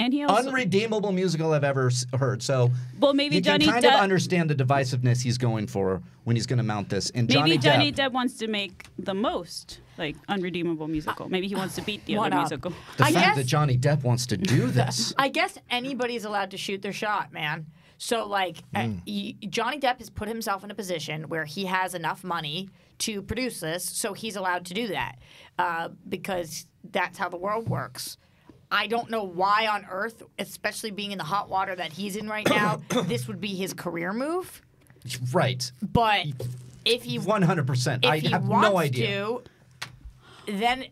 And he also- unredeemable musical I've ever heard. So Well, maybe you Johnny can kind Depp- of understand the divisiveness he's going for when he's going to mount this. And Johnny Maybe Johnny Depp, Depp wants to make the most like unredeemable musical. Maybe he wants to beat the One other up. musical. the I fact guess- that Johnny Depp wants to do this. I guess anybody's allowed to shoot their shot, man. So like uh, Hmm. y- Johnny Depp has put himself in a position where he has enough money to produce this, so he's allowed to do that uh, because that's how the world works. I don't know why on earth, especially being in the hot water that he's in right now, this would be his career move. right. But if he 100%. if I he have wants no idea. to, then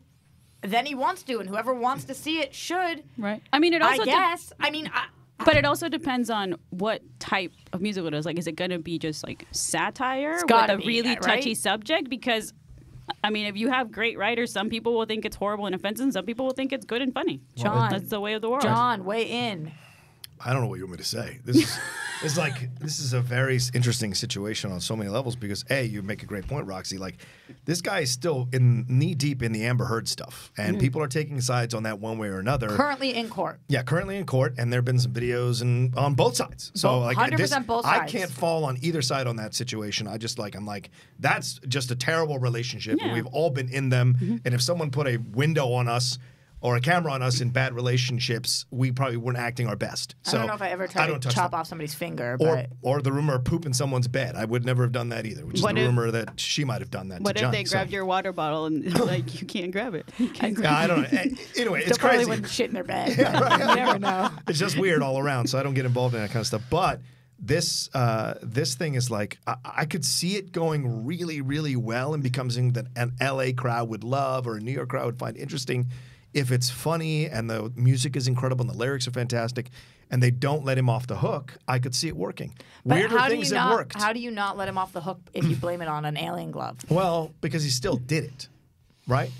then he wants to, and whoever wants to see it should. Right. I mean, it also I de- guess. I mean, I, But it also depends on what type of musical it is. Like, is it going to be just like satire It's with gotta a be, really right? touchy subject? Because, I mean, if you have great writers, some people will think it's horrible and offensive, and some people will think it's good and funny. John, that's the way of the world. John, weigh in. I don't know what you want me to say. This is it's like this is a very interesting situation on so many levels because a you make a great point, Roxy. Like this guy is still in knee deep in the Amber Heard stuff, and Mhm. people are taking sides on that one way or another. Currently in court. Yeah, currently in court, and there have been some videos and on both sides. So Both- like 100% this, both I can't fall on either side on that situation. I just like I'm like that's just a terrible relationship, and we've all been in them. And if someone put a window on us. Or a camera on us in bad relationships, we probably weren't acting our best. So I So don't know if I ever I tried don't to chop them. off somebody's finger, Or, but or the rumor of poop in someone's bed. I would never have done that either, which is the if- rumor that she might have done that What to if Johnny. they so- grabbed your water bottle and like you can't grab it? Can't grab Yeah, I don't know. Anyway, they it's probably crazy. wouldn't shit in their bed. but you never know. It's just weird all around, so I don't get involved in that kind of stuff. But this uh, this thing is like I, I could see it going really, really well and becoming something that an LA crowd would love or a New York crowd would find interesting if it's funny and the music is incredible and the lyrics are fantastic and they don't let him off the hook. I could see it working. But Weirder how do things you have not? worked. How do you not let him off the hook if you blame it on an alien glove? Well, because he still did it, right?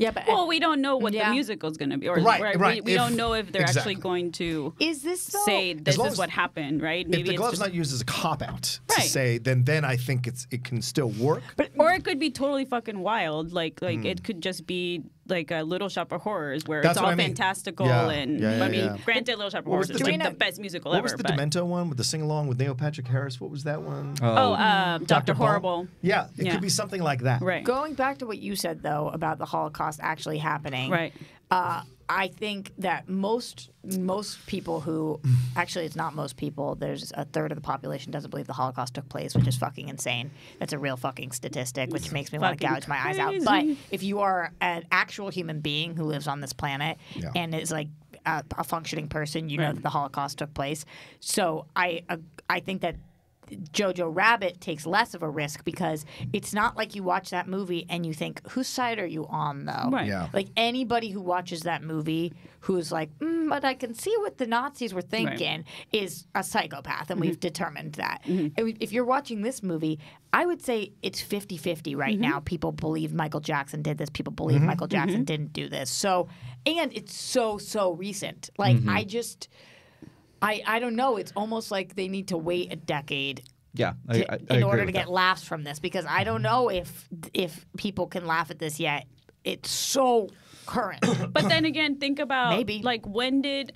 Yeah, but Well, we don't know what Yeah. the musical's going to be, or Right, right, right. We, we If- don't know if they're exactly. actually going to is this so? say this is as- what happened, right? if the it's glove's just- not used as a cop out to Right. say, then then I think it's it can still work. But or it could be totally fucking wild. Like like Hmm. it could just be like a Little Shop of Horrors where That's it's all I mean. fantastical Yeah, and yeah, yeah, I mean, yeah. granted, Little Shop of What was Horrors is the- like Do the best musical What ever. was the but Demento one with the sing along with Neil Patrick Harris? What was that one? Oh, uh, Dr. Bone? Horrible. Yeah, it Yeah. could be something like that. Right. Going back to what you said though about the Holocaust actually happening, Right. Uh, I think that most most people who actually it's not most people. There's a third of the population doesn't believe the Holocaust took place, which is fucking insane. That's a real fucking statistic, which makes me want to gouge my eyes out. But if you are an actual human being who lives on this planet Yeah. and is like a, a functioning person, you know that the Holocaust took place. So I uh, I think that Jojo Rabbit takes less of a risk because it's not like you watch that movie and you think, whose side are you on though? Right. Yeah. Like anybody who watches that movie who's like, mm, but I can see what the Nazis were thinking is a psychopath, and we've determined that. And If you're watching this movie, I would say it's 50 50 right now. People believe Michael Jackson did this, people believe Mm-hmm. Michael Jackson didn't do this. So, and it's so, so recent. Like, Mm-hmm. I just. I, I don't know. It's almost like they need to wait a decade Yeah, I, to- I, I in agree order to with get that. laughs from this because I don't know if if people can laugh at this yet. It's so current. But then again, think about Maybe. like when did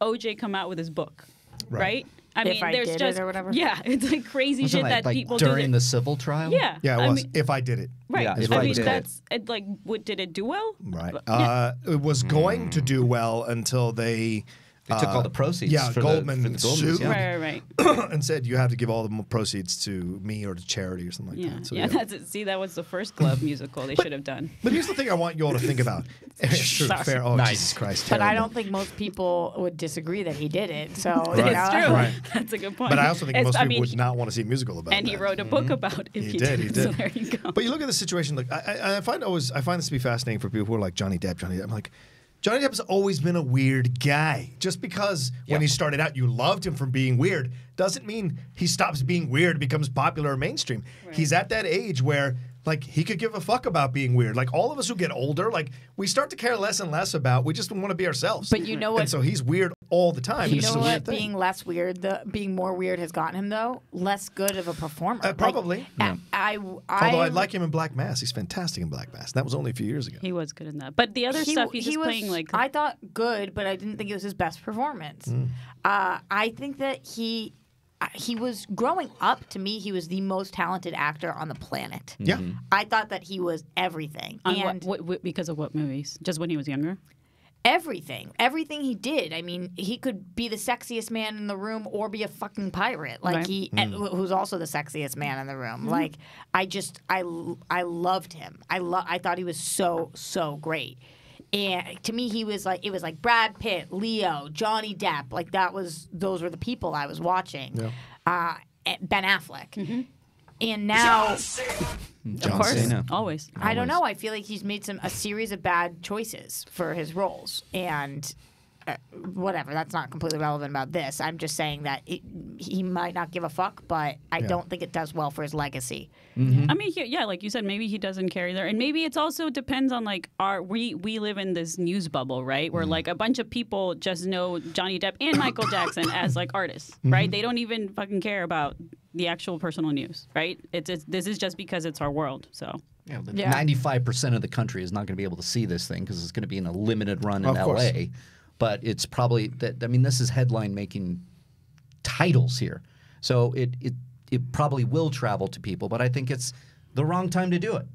OJ come out with his book, Right. right? I If mean, I there's did it just or whatever? yeah, it's like crazy Wasn't shit that, that like people do. during that- the civil trial? yeah, Yeah, it I mean- if I did it. right. Yeah, if I I mean, did it. that's it, like, what did it do well? Right. Yeah. Uh, it was going to do well until they. They took uh, all the proceeds Yeah, for the- Goldman for the sued yeah. Right, right, right. and said you have to give all the proceeds to me or to charity or something like Yeah, that. So, yeah. That's it. See, that was the first glove musical they should have done. But here's the thing I want you all to think about. True, Sorry. fair. Oh, Nice. Jesus Christ. but I don't think most people would disagree that he did it. So you Right. know, That's true. Right. That's a good point. But I also think It's- most I people mean, would not want to see a musical about And that. he wrote a book about it. He he, did, he So did. there you go. But you look at the situation. Like I, I, I find always, I find this to be fascinating for people who are like Johnny Depp. Johnny Depp. I'm like, Johnny Depp's always been a weird guy. Just because when he started out you loved him from being weird doesn't mean he stops being weird, becomes popular or mainstream. He's at that age where Like he could give a fuck about being weird. Like all of us who get older, like we start to care less and less about. We just want to be ourselves. But you know what- And so he's weird all the time. You It's know just a weird what? Being less weird, the being more weird has gotten him though less good of a performer. Uh, Like, probably. I, I, I, Although I like him in Black Mass. He's fantastic in Black Mass. That was only a few years ago. He was good in that. But the other he, stuff he's he just was, playing like I thought good, but I didn't think it was his best performance. Mm. Uh, I think that he he was growing up. To me, he was the most talented actor on the planet. Yeah. I thought that he was everything, on and what, what, because of what movies? Just when he was younger. everything, everything he did. I mean, he could be the sexiest man in the room or be a fucking pirate. Like Right. he, Mm. and who's also the sexiest man in the room. Mhm. Like I just, I, I loved him. I love. I thought he was so, so great. And to me, he was like it was like Brad Pitt, Leo, Johnny Depp. Like that was those were the people I was watching. Yeah. Uh, Ben Affleck. And now, of course, always. I don't know. I feel like he's made some a series of bad choices for his roles, and uh, whatever. That's not completely relevant about this. I'm just saying that it, he might not give a fuck, but I Yeah. don't think it does well for his legacy. I mean, he, yeah, like you said, maybe he doesn't carry there, and maybe it's also depends on like our we we live in this news bubble, right? Where like a bunch of people just know Johnny Depp and Michael Jackson as like artists, right? Mm-hmm. Mhm. They don't even fucking care about the actual personal news, right? It's, it's this is just because it's our world, so. yeah, Ninety-five percent of the country is not going to be able to see this thing because it's going to be in a limited run in Of course. L.A. But it's probably that. I mean, this is headline-making titles here, so it it it probably will travel to people. But I think it's the wrong time to do it.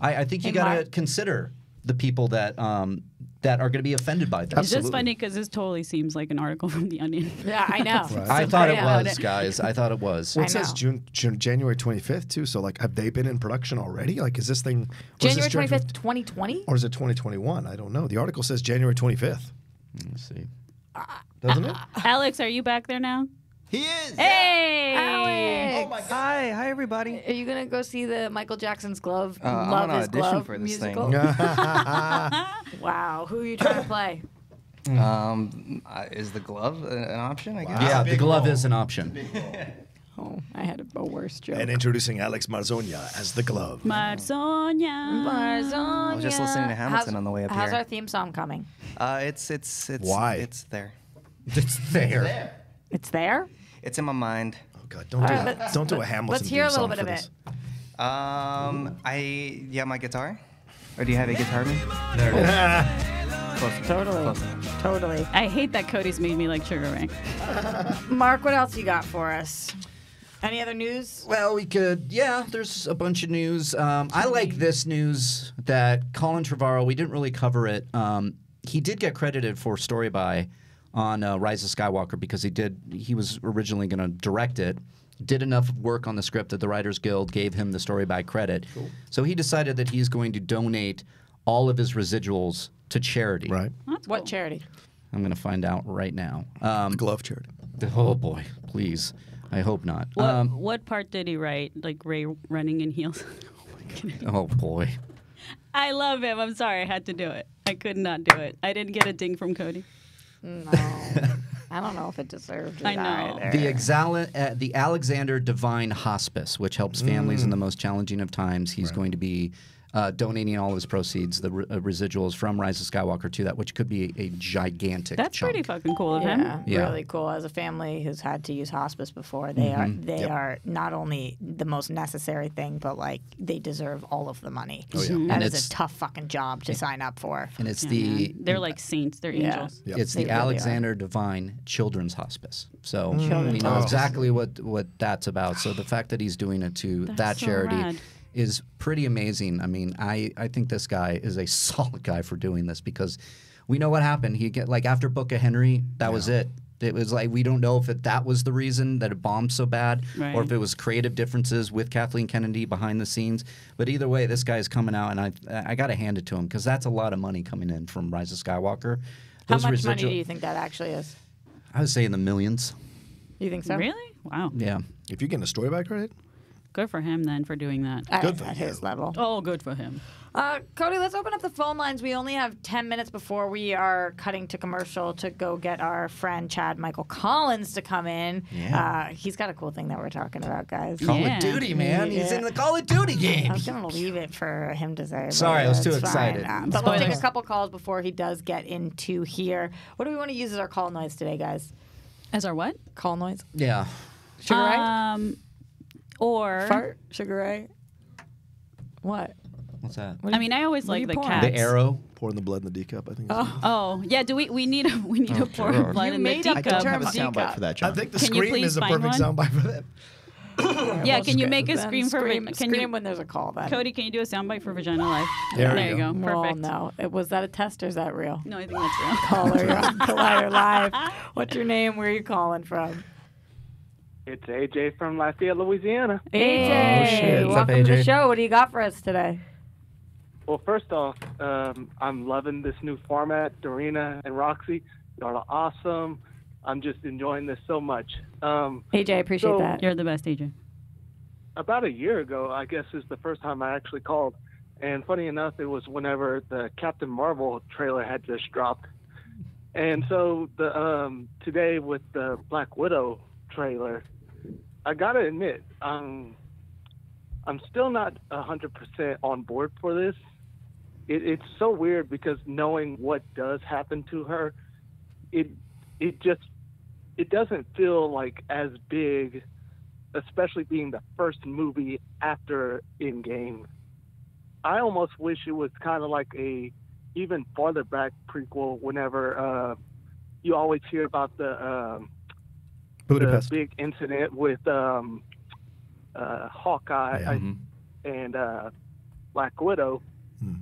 I, I think you In got to my- consider the people that um, that are going to be offended by this. It's just funny because this totally seems like an article from The Onion. Yeah, I know. I thought it was, guys. I thought it was. Well, it says June, June, January 25th too. So like, have they been in production already? Like, is this thing or is January this twenty fifth, twenty twenty. or is it 2021? I don't know. The article says January 25th. Let's see. Doesn't it? Alex, are you back there now? He is. Hey, Alex. Oh my God. Hi, hi everybody. Are you gonna go see the Michael Jackson's glove? Uh, I'm Love on His audition glove for this thing. musical? wow, who are you trying to play? Um, uh, is the glove an option? I guess. Yeah, the glove is an option. Oh, I had a worse joke. And introducing Alex Marzonia as the glove. Marzonia. Marzonia. I was just listening to Hamilton How's- on the way up how's here. our theme song coming? Uh, it's it's it's Why? It's there. It's there. It's there. It's in my mind. Oh God! Don't do All right, that. let's- Don't do a Hamilton. Let's hear a theme little song bit for of this. it. Um, I yeah, my guitar. Or do you have a guitar? Man? There it is. Close. Totally. Close enough. Totally. I hate that Cody's made me like Sugar Ray. Mark, what else you got for us? Any other news? Well, we could. Yeah, there's a bunch of news. Um, I like this news that Colin Trevorrow. We didn't really cover it. Um, he did get credited for story by on uh, Rise of Skywalker because he did. He was originally going to direct it. Did enough work on the script that the Writers Guild gave him the story by credit. Cool. So he decided that he's going to donate all of his residuals to charity. Right. What charity? I'm going to find out right now. Um, glove charity. Oh boy, please. I hope not. What, Um, what part did he write? Like Rey running in heels? oh boy. I love him. I'm sorry, I had to do it. I could not do it. I didn't get a ding from Cody. No. I don't know if it deserved it I know. either. The, Exala- uh, the Alexander Devine Hospice, which helps families in the most challenging of times, he's going to be uh, donating all his proceeds, the re- uh, residuals from Rise of Skywalker, to that, which could be a, gigantic. That's chunk. pretty fucking cool of yeah, him. Yeah. really cool. As a family who's had to use hospice before, they Mhm. are they Yep. are not only the most necessary thing, but like they deserve all of the money. Oh, yeah. That And is it's- a tough fucking job to sign up for. And it's Yeah, the man. They're like saints. They're Yeah. angels. It's They the really are. Alexander Devine Children's Hospice. So Children's we know Hospice. exactly what, what that's about. So the fact that he's doing it to That's that so charity rad. Is pretty amazing. I mean, I, I think this guy is a solid guy for doing this because we know what happened. He get like after Book of Henry, that was it. It was like we don't know if it, that was the reason that it bombed so bad, or if it was creative differences with Kathleen Kennedy behind the scenes. But either way, this guy is coming out, and I I got to hand it to him because that's a lot of money coming in from Rise of Skywalker. How Those much residual- money do you think that actually is? I would say in the millions. You think so? Really? Wow. Yeah. If you're getting a story by credit, Good for him then for doing that. At- Good for at his level. Oh, good for him. Uh, Cody, let's open up the phone lines. We only have 10 minutes before we are cutting to commercial to go get our friend Chad Michael Collins to come in. Yeah. Uh, he's got a cool thing that we're talking about, guys. Call of Duty, man. He's in the Call of Duty game. I was going to leave it for him to say. Sorry, I was too fine. excited. Uh, but we'll take a couple calls before he does get into here. What do we want to use as our call noise today, guys? As our what? Call noise. Yeah. Sugar Ray? Um, or Fart? Sugar Ray? What? What's that? What I mean, I always like the pouring? cats. The arrow. Pouring the blood in the decup, I think. Oh. Oh yeah, do we we need a we need Oh, a pour sure. blood You in made the up the teacup. term I don't have a soundbite for that, I think the Can you scream please is the perfect one? soundbite for that. Yeah, can you make a scream for scream, can scream you, when there's a call then. Cody? Can you do a soundbite for Vagina Life? There we you go. go. Well, Perfect. no. It, was that a test or is that real? No, I think that's real. Caller, you're on Collider Live. What's your name? Where are you calling from? It's AJ from Lafayette, Louisiana. AJ. Oh, shit. What's up, Welcome to the AJ? show. What do you got for us today? Well, first off, um, I'm loving this new format, Dorina and Roxy. Y'all are awesome. I'm just enjoying this so much. Um, AJ, I appreciate so that. You're the best, AJ. About a year ago, I guess is the first time I actually called. And funny enough, it was whenever the Captain Marvel trailer had just dropped. And so the um, today with the Black Widow trailer, I gotta admit, um, I'm still not hundred percent on board for this. It, it's so weird because knowing what does happen to her, it it just it doesn't feel like as big, especially being the first movie after Endgame. I almost wish it was kind of like a even farther back prequel. Whenever uh, you always hear about the um, Budapest. the big incident with um, uh, Hawkeye Yeah. I- Mhm. and uh, Black Widow.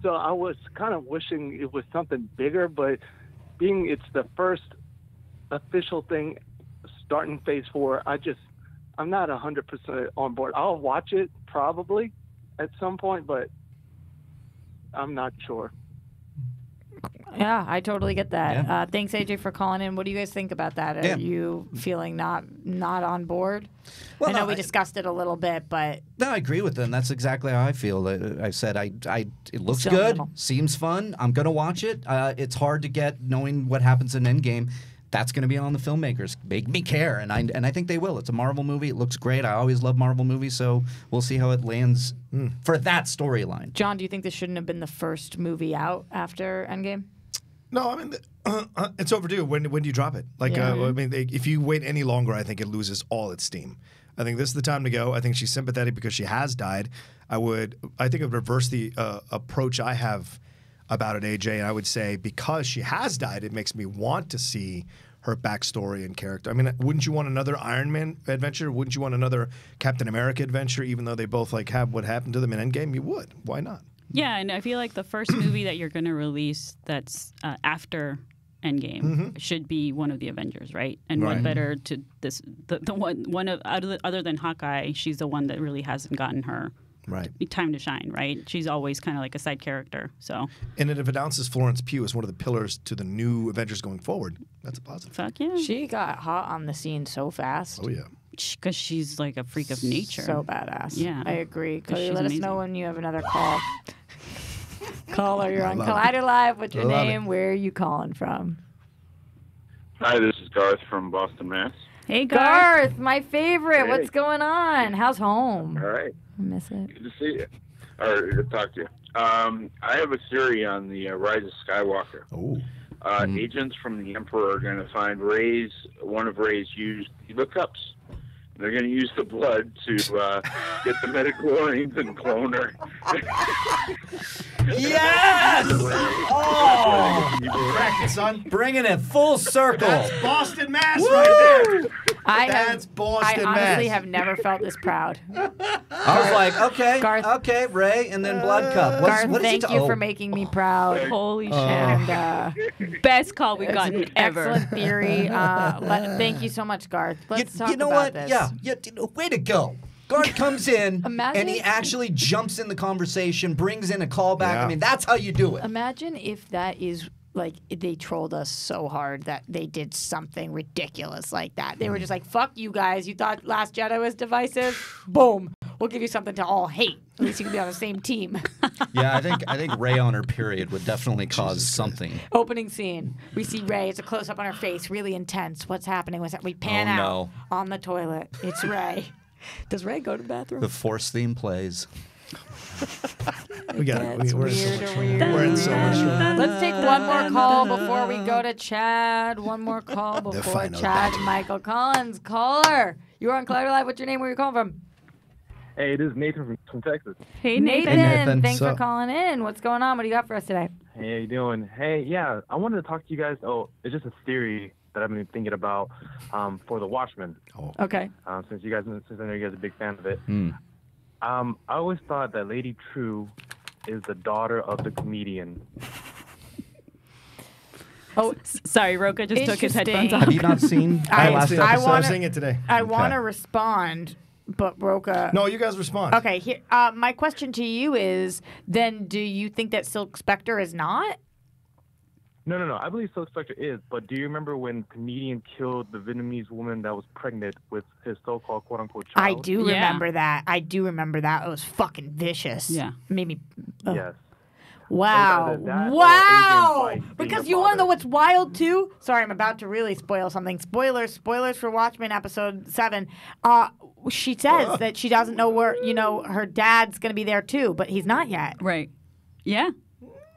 So I was kind of wishing it was something bigger, but being it's the first official thing starting Phase Four, I just I'm not hundred percent on board. I'll watch it probably at some point, but I'm not sure. Yeah, I totally get that. Yeah. Uh, thanks, AJ, for calling in. What do you guys think about that? Are Yeah. you feeling not not on board? Well, I know no, we I- discussed it a little bit, but No, I agree with them. That's exactly how I feel. Uh, I said I, I it looks good, seems fun. I'm gonna watch it. Uh, it's hard to get knowing what happens in Endgame. That's going to be on the filmmakers. Make me care, and I and I think they will. It's a Marvel movie. It looks great. I always love Marvel movies, so we'll see how it lands for that storyline. John, do you think this shouldn't have been the first movie out after Endgame? No, I mean the, uh, uh, it's overdue. When when do you drop it? Like, Yeah. uh, I mean, they, if you wait any longer, I think it loses all its steam. I think this is the time to go. I think she's sympathetic because she has died. I would, I think, it would reverse the uh, approach I have about it, AJ. And I would say because she has died, it makes me want to see her backstory and character. I mean, wouldn't you want another Iron Man adventure? Wouldn't you want another Captain America adventure? Even though they both like have what happened to them in Endgame, you would. Why not? Yeah, and I feel like the first movie that you're going to release that's uh, after Endgame Mhm. should be one of the Avengers, right? And what better to this the, the one one of other, other than Hawkeye, she's the one that really hasn't gotten her Right. time to shine, right? She's always kind of like a side character. So And it announces Florence Pugh as one of the pillars to the new Avengers going forward, that's a positive. fuck yeah, She got hot on the scene so fast. Oh yeah. because she's like a freak of nature. So badass. Yeah, I agree Cody, she's let us know when you have another call. Caller, you're on Collider Live. What's your Love it. name? Where are you calling from? Hi, this is Garth from Boston, Mass. Hey, Garth, my favorite. Hey. What's going on? How's home? All right. I miss it. Good to see you. Or good to talk to you. Um, I have a theory on the uh, Rise of Skywalker. Oh. Uh, Agents from the Emperor are going to find Rey's, one of Rey's used hookups. They're going to use the blood to uh, get the midichlorians and clone her. Yes! Oh! Crack it, son. Bringing it full circle. That's Boston Mass right there. I That's have, Boston I honestly Mass. have never felt this proud. I was like, okay, Garth, okay, Rey, and then Blood Cup. What's, Garth, what is he thank ta- you oh. for making me proud. Holy shit. And uh, Best call we've gotten ever. Excellent theory. Uh, let, thank you so much, Garth. Let's talk you know about what? this. Yeah, yeah. d- Way to go. Garth comes in Imagine- and he actually jumps in the conversation, brings in a callback. Yeah. I mean, that's how you do it. Imagine if that is like they trolled us so hard that they did something ridiculous like that. They were hmm. just like, "Fuck you guys! You thought Last Jedi was divisive? Boom! We'll give you something to all hate. At least you can be on the same team. Yeah, I think I think Rey on her period would definitely cause something. Opening scene. We see Rey. It's a close up on her face, really intense. What's happening? What's that? We pan Oh, out no. on the toilet. It's Rey. Does Rey go to the bathroom? The Force theme plays. We got it. We, we're, in so weirder, much, weirder. we're in so much trouble. Let's take one more call before we go to Chad. One more call before final Chad. Michael Collins, caller. You're on Collider Live. What's your name? Where you calling from? Hey, it is Nathan from, from Texas. Hey, Nathan. Nathan. Thanks for calling in. What's going on? What do you got for us today? Hey, how you doing? Hey, yeah, I wanted to talk to you guys. Oh, it's just a theory that I've been thinking about um, for The Watchmen. Oh. Okay. Um, since you guys, since I know you guys are a big fan of it. Hmm. Um, I always thought that Lady Trieu is the daughter of the comedian. Oh, sorry, Rocha just took his headphones off. Have you not seen I- the last I episode? I was wanna- seeing it today. I Okay. want to respond, but Rocha. No, you guys respond. Okay. Here, uh, my question to you is: Then, do you think that Silk Spectre is not? No, no, no. I believe Silk Spectre is, but do you remember when comedian killed the Vietnamese woman that was pregnant with his so-called quote-unquote child? I do remember that. I do remember that. It was fucking vicious. Yeah. Made me. ugh. Yes. Wow. Either that or Wow. Agent White being Because you want to know what's wild too? Sorry, I'm about to really spoil something. Spoilers, spoilers for Watchmen episode 7. Uh she says that she doesn't know where, you know, her dad's going to be there too, but he's not yet. Right. Yeah.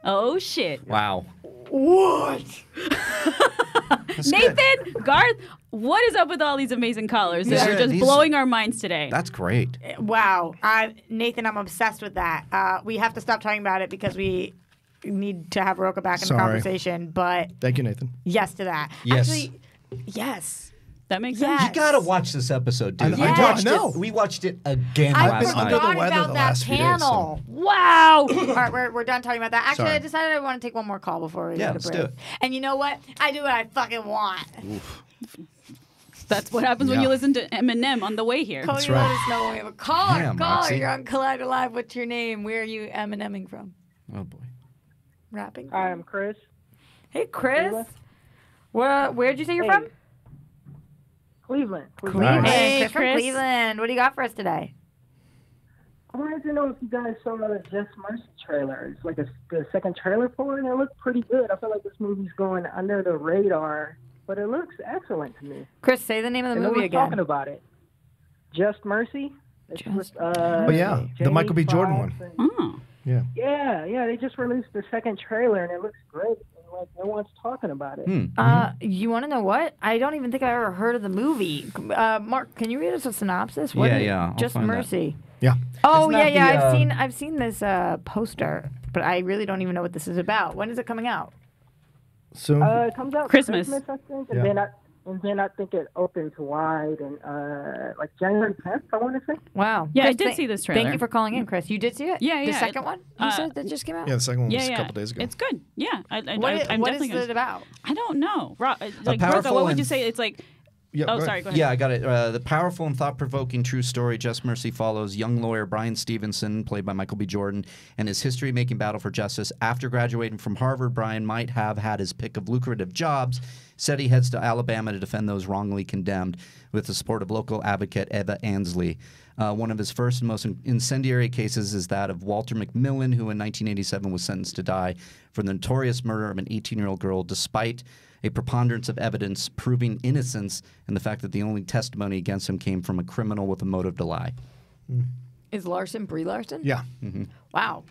Oh shit. Wow. What? Nathan, Garth, what is up with all these amazing callers that Yeah. are just These- blowing our minds today? That's great. Wow. I Nathan, I'm obsessed with that. Uh, we have to stop talking about it because we need to have Rocha back in Sorry. the conversation, but Thank you, Nathan. yes to that. Yes. Actually, yes. That makes Yes. You gotta watch this episode, dude. I- We I watched know. it. We watched it again I last forgot night. under the weather about the that last few days, panel. Wow. All right, we're, we're done talking about that. Actually, Sorry. I decided I want to take one more call before we Yeah, go to let's break. do it. And you know what? I do what I fucking want. That's what happens when Yeah. you listen to Eminem on the way here. Cody, That's let right. us know when we have a caller. Damn, caller, Roxy. you're on Collider Live. What's your name? Where are you Eminemming from? Oh boy. Rapping? Hi, I'm Chris. Hey, Chris. Where, where'd you say you're Hey. from? Cleveland. Cleveland. Nice. Hey, Hey, Chris, from Cleveland. What do you got for us today? I wanted to know if you guys saw the Just Mercy trailer. It's like a, the second trailer for it, and it looked pretty good. I feel like this movie's going under the radar, but it looks excellent to me. Chris, say the name of the and no movie one's again. talking about it. Just Mercy. It's Just with, uh, Oh yeah, the Michael B. Jordan one. And- Oh. Yeah. Yeah, yeah. They just released the second trailer, and it looks great. And, like no one's talking about it. Hmm. Uh, you want to know what? I don't even think I ever heard of the movie. Uh, Mark, can you read us a synopsis? What Yeah, yeah, I'll Just find that. Mercy. Yeah. Oh yeah, yeah. the, I've uh, seen I've seen this uh, poster, but I really don't even know what this is about. When is it coming out? Soon. Uh, it comes out Christmas. Christmas, I think, and Yeah. then I and then I think it opens wide and uh, like January 10th. I want to say. Wow. Yeah, I did thank- see this trailer. Thank you for calling in, Chris. You did see it? Yeah, yeah. The second it- one you uh, said that just came out. Yeah, the second one was Yeah, a couple days ago. It's good. Yeah, I, I, What I, I'm what is definitely it about? I don't know. Ro- like, powerful Rosa, what would you say? It's like. Yeah, oh, go sorry. Go ahead. Yeah, I got it. Uh, the powerful and thought-provoking true story, Just Mercy, follows young lawyer Brian Stevenson, played by Michael B. Jordan, and his history-making battle for justice. After graduating from Harvard, Brian might have had his pick of lucrative jobs. Said he heads to Alabama to defend those wrongly condemned, with the support of local advocate Eva Ansley. Uh, one of his first and most incendiary cases is that of Walter McMillian, who in 1987 was sentenced to die for the notorious murder of an 18-year-old girl, despite a preponderance of evidence proving innocence and the fact that the only testimony against him came from a criminal with a motive to lie. Is Larson Brie Larson? Yeah. Wow.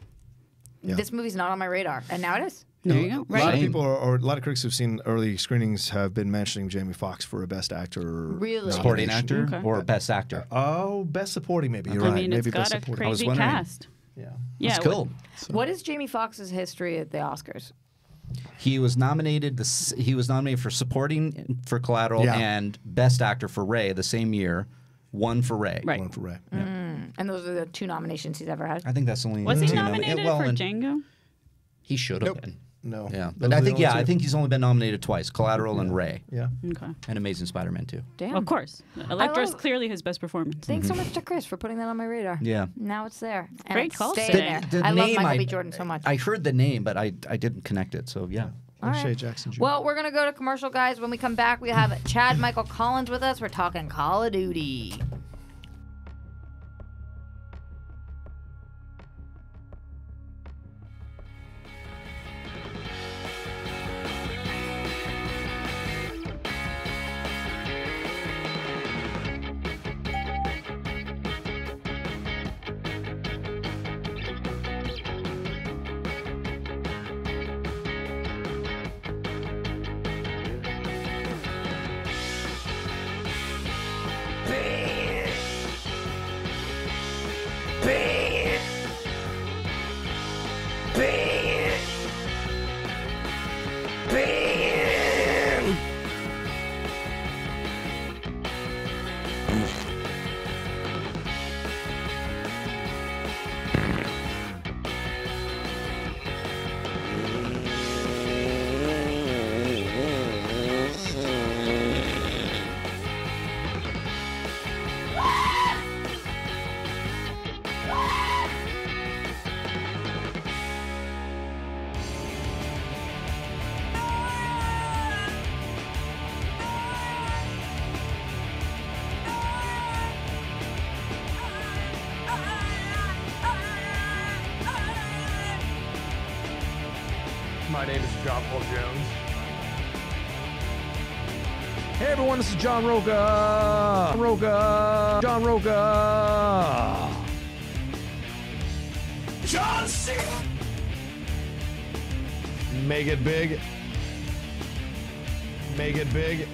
Yeah. This movie's not on my radar, and now it is. There you go. A lot Right. of people, are, or a lot of critics who've seen early screenings, have been mentioning Jamie Foxx for a Best Actor. Really? Supporting nomination. actor or best actor? Oh, Best Supporting, maybe. You're I right. mean, maybe it's got Best a Supporting. I was wondering. cast. Yeah. Yeah. That's what- cool. What is Jamie Foxx's history at the Oscars? He was nominated. The, he was nominated for supporting for Collateral Yeah. and best actor for Ray the same year. One for Ray. Right. One for Ray. Mm. And those are the two nominations he's ever had. I think that's the only. Was he two nomi- nominated well, for and Django? He should have Nope. been. No. Yeah, Those but are I think yeah, two. I think he's only been nominated twice: Collateral and Ray, Yeah. Okay. and Amazing Spider-Man too. Damn. Of course. Electro is love- clearly his best performance. Thanks so much to Chris for putting that on my radar. Yeah. Now it's there. And Great call staying today. there. I love Michael B. Jordan so much. I heard the name, but I I didn't connect it. So yeah. All right. O'Shea Jackson Jr. Well, we're gonna go to commercial, guys. When we come back, we have Chad Michael Collins with us. We're talking Call of Duty. Paul Jones. Hey everyone, this is John Rocha. Rocha. John Rocha. John Cena. Make it big. Make it big.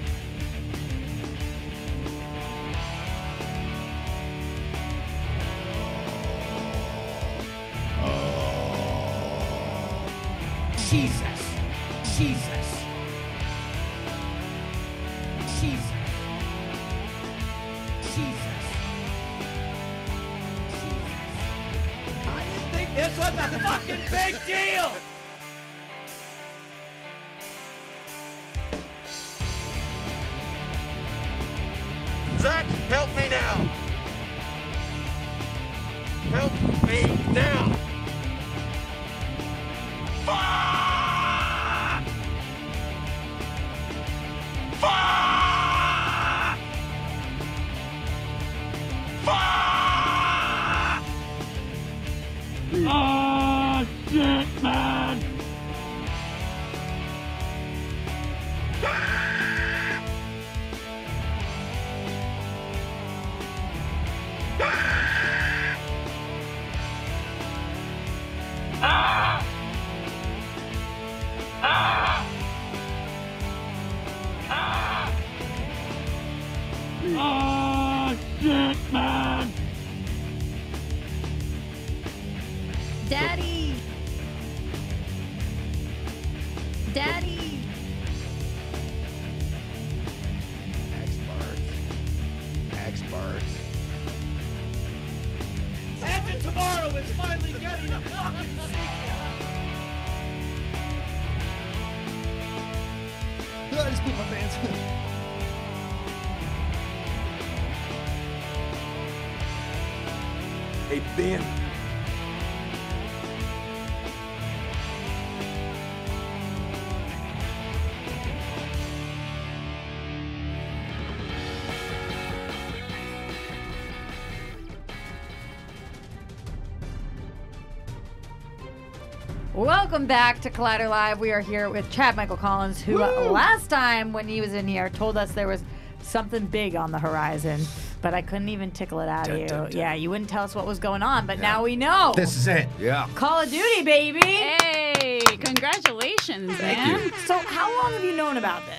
Welcome back to Collider Live. We are here with Chad Michael Collins, who uh, last time when he was in here told us there was something big on the horizon, but I couldn't even tickle it out of you. dun, dun. Yeah, you wouldn't tell us what was going on, but now we know. This is it. Yeah. Call of Duty, baby. Hey, congratulations, man. So, how long have you known about this?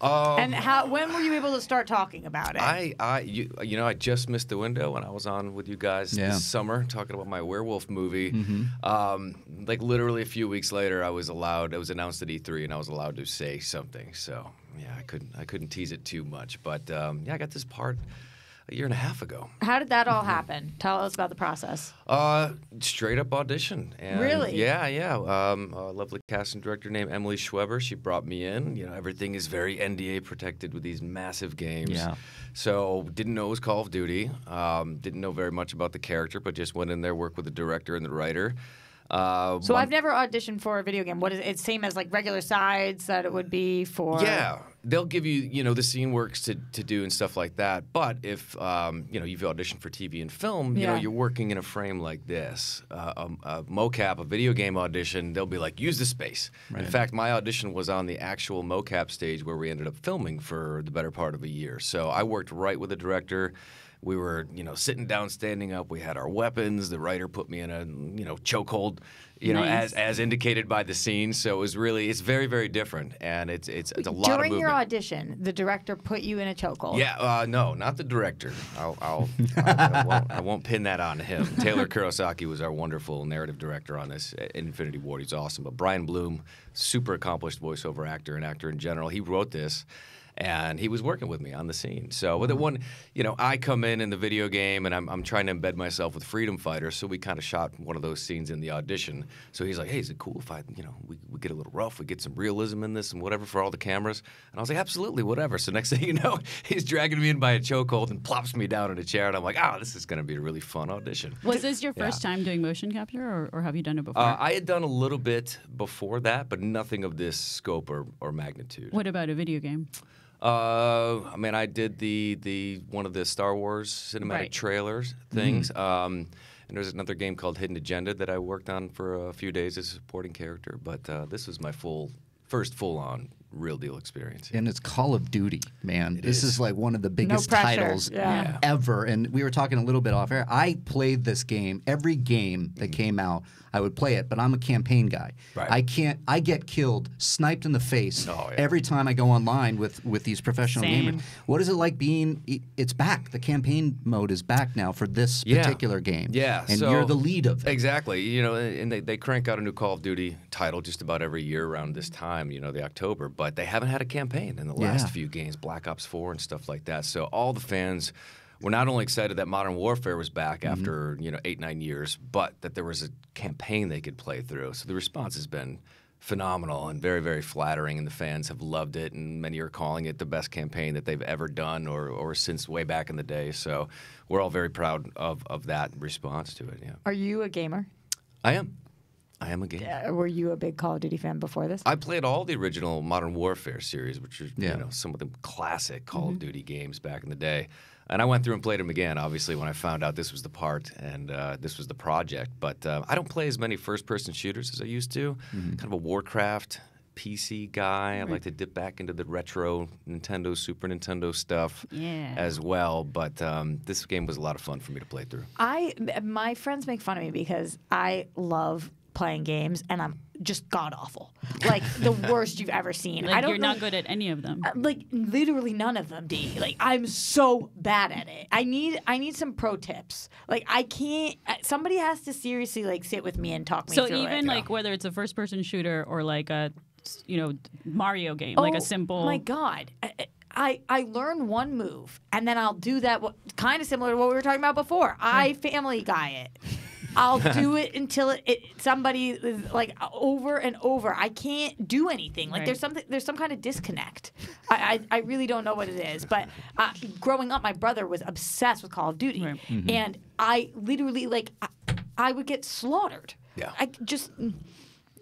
Um, and how? When were you able to start talking about it? I, I, you, you know, I just missed the window when I was on with you guys Yeah. this summer talking about my werewolf movie. Mhm. Um, like literally a few weeks later, I was allowed. It was announced at E3, and I was allowed to say something. So yeah, I couldn't, I couldn't tease it too much. But um, yeah, I got this part a year and a half ago. How did that all happen? Tell us about the process. Uh, straight up audition. And Really? Yeah, yeah. Um, a lovely casting director named Emily Schweber. She brought me in. You know, everything is very NDA protected with these massive games. Yeah. So didn't know it was Call of Duty. Um, didn't know very much about the character, but just went in there, worked with the director and the writer. Uh, So one- I've never auditioned for a video game. What is it? Same as like regular sides that it would be for. Yeah, they'll give you, you know, the scene works to, to do and stuff like that. But if, um, you know, you've auditioned for TV and film, you know, you're working in a frame like this, uh, a, a mocap, a video game audition, they'll be like, use the space. In fact, my audition was on the actual mocap stage where we ended up filming for the better part of a year. So I worked right with the director. We were, you know, sitting down, standing up. We had our weapons. The writer put me in a, you know, chokehold, you know, as as indicated by the scene. So it was really, it's very, very different, and it's it's it's a lot of During your audition, the director put you in a chokehold. Yeah, uh, no, not the director. I'll, I'll, I, I won't, I won't pin that on him. Taylor Kurosaki was our wonderful narrative director on this uh, Infinity Ward. He's awesome. But Brian Bloom, super accomplished voiceover actor and actor in general, he wrote this. And he was working with me on the scene. So with the one, you know, I come in in the video game and I'm, I'm trying to embed myself with Freedom Fighter. So we kind of shot one of those scenes in the audition. So he's like, hey, is it cool if I, you know, we, we get a little rough, we get some realism in this and whatever for all the cameras? And I was like, absolutely, whatever. So next thing you know, he's dragging me in by a chokehold and plops me down in a chair. And I'm like, oh, this is going to be a really fun audition. Was this your first time doing motion capture, or, or have you done it before? Uh, I had done a little bit before that, but nothing of this scope or, or magnitude. what about a video game? Uh, I mean, I did the the one of the Star Wars cinematic Right. trailers things. Um, And there's another game called Hidden Agenda that I worked on for a few days as a supporting character. But uh, this was my full, first full-on real deal experience. And it's Call of Duty, man. this is. is. like one of the biggest pressure. titles Yeah. Yeah. ever. And we were talking a little bit off air. I played this game. Every game that came out, I would play it, but I'm a campaign guy. Right. I can't I get killed, sniped in the face Oh, yeah. every time I go online with with these professional Same. gamers. What is it like being it's back. The campaign mode is back now for this Yeah. particular game. Yeah, And so- you're the lead of it. Exactly. You know, and they, they crank out a new Call of Duty title just about every year around this time, you know, the October, but they haven't had a campaign in the last Yeah. few games, Black Ops 4 and stuff like that. So all the fans were not only excited that Modern Warfare was back Mm-hmm. after, you know, eight, nine years, but that there was a campaign they could play through. So the response has been phenomenal and very, very flattering, and the fans have loved it, and many are calling it the best campaign that they've ever done or, or since way back in the day. So we're all very proud of, of that response to it, yeah. Are you a gamer? I am. I am a gamer. Uh, were you a big Call of Duty fan before this? I played all the original Modern Warfare series, which are Yeah. you know some of the classic Call of Duty games back in the day. And I went through and played them again, obviously, when I found out this was the part and uh, this was the project. But uh, I don't play as many first-person shooters as I used to. Kind of a Warcraft PC guy. I like to dip back into the retro Nintendo, Super Nintendo stuff Yeah. as well. But um, this game was a lot of fun for me to play through. I my friends make fun of me because I love playing games and I'm just god awful. Like the worst you've ever seen. Like I don't you're not good at any of them. Uh, Like literally none of them, D. Like I'm so bad at it. I need I need some pro tips. Like I can't. uh, Somebody has to seriously like sit with me and talk me So through even it. like whether it's a first person shooter or like a you know Mario game, like Oh, a simple Oh My God. I, I, I learn one move and then I'll do that kind of similar to what we were talking about before. I family guy it. I'll do it until it, it somebody is like over and over. I can't do anything. Like Right. there's something there's some kind of disconnect. I, I, I really don't know what it is. But uh, growing up, my brother was obsessed with Call of Duty, Mhm. and I literally like I, I would get slaughtered. Yeah. I just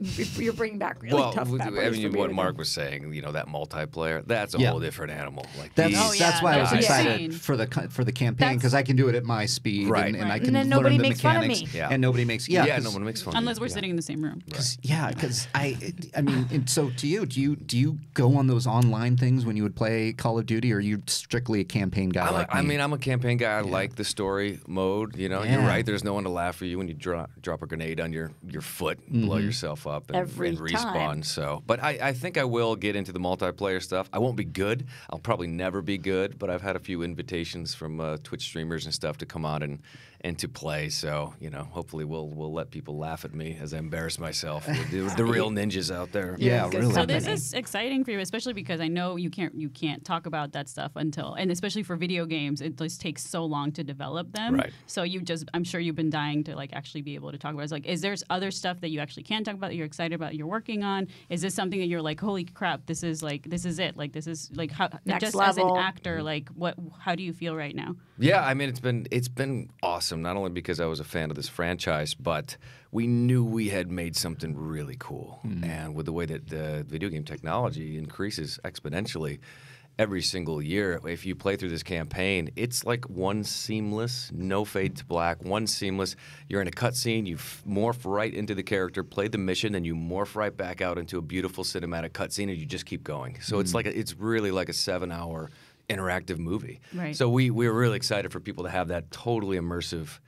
you're bringing back really well, tough with- memories I mean, for me what right Mark was saying, you know, that multiplayer, that's a Yeah. whole different animal. Like That's, these Oh, that's why I was guys- excited for the for the campaign because I can do it at my speed Right. and, and I Right. can And then learn nobody the makes fun of mechanics. me. Yeah. And nobody makes yeah, Yeah, 'cause- no one makes fun of unless we're Yeah. sitting in the same room. Cause, yeah, because I, I mean, and so to you, do you do you go on those online things when you would play Call of Duty, or are you strictly a campaign guy I, like I me? mean, I'm a campaign guy. I like the story mode. You know, you're right. There's no one to laugh for you when you drop drop a grenade on your, your foot, and blow Mhm. yourself up, and, Every and respawn. time. So, but I, I think I will get into the multiplayer stuff. I won't be good. I'll probably never be good. But I've had a few invitations from uh, Twitch streamers and stuff to come on and and to play. So, you know, hopefully we'll we'll let people laugh at me as I embarrass myself with the, the real ninjas out there. Yeah, really. So this is exciting for you, especially because I know you can't you can't talk about that stuff until and especially for video games, it just takes so long to develop them. Right. So you just I'm sure you've been dying to like actually be able to talk about. it. It's like, is there other stuff that you actually can talk about that you're excited about you're working on? Is this something that you're like, holy crap, this is like this is it. Like this is like how Next just as an actor, like what how do you feel right now? Yeah, I mean it's been it's been awesome. Not only because I was a fan of this franchise, but we knew we had made something really cool. Hmm. And with the way that the video game technology increases exponentially every single year, if you play through this campaign, it's like one seamless, no fade to black, one seamless. You're in a cutscene, you f- morph right into the character, play the mission, and you morph right back out into a beautiful cinematic cutscene, and you just keep going. So it's hmm. like a, it's really like a seven-hour interactive movie. Right. So we we were really excited for people to have that totally immersive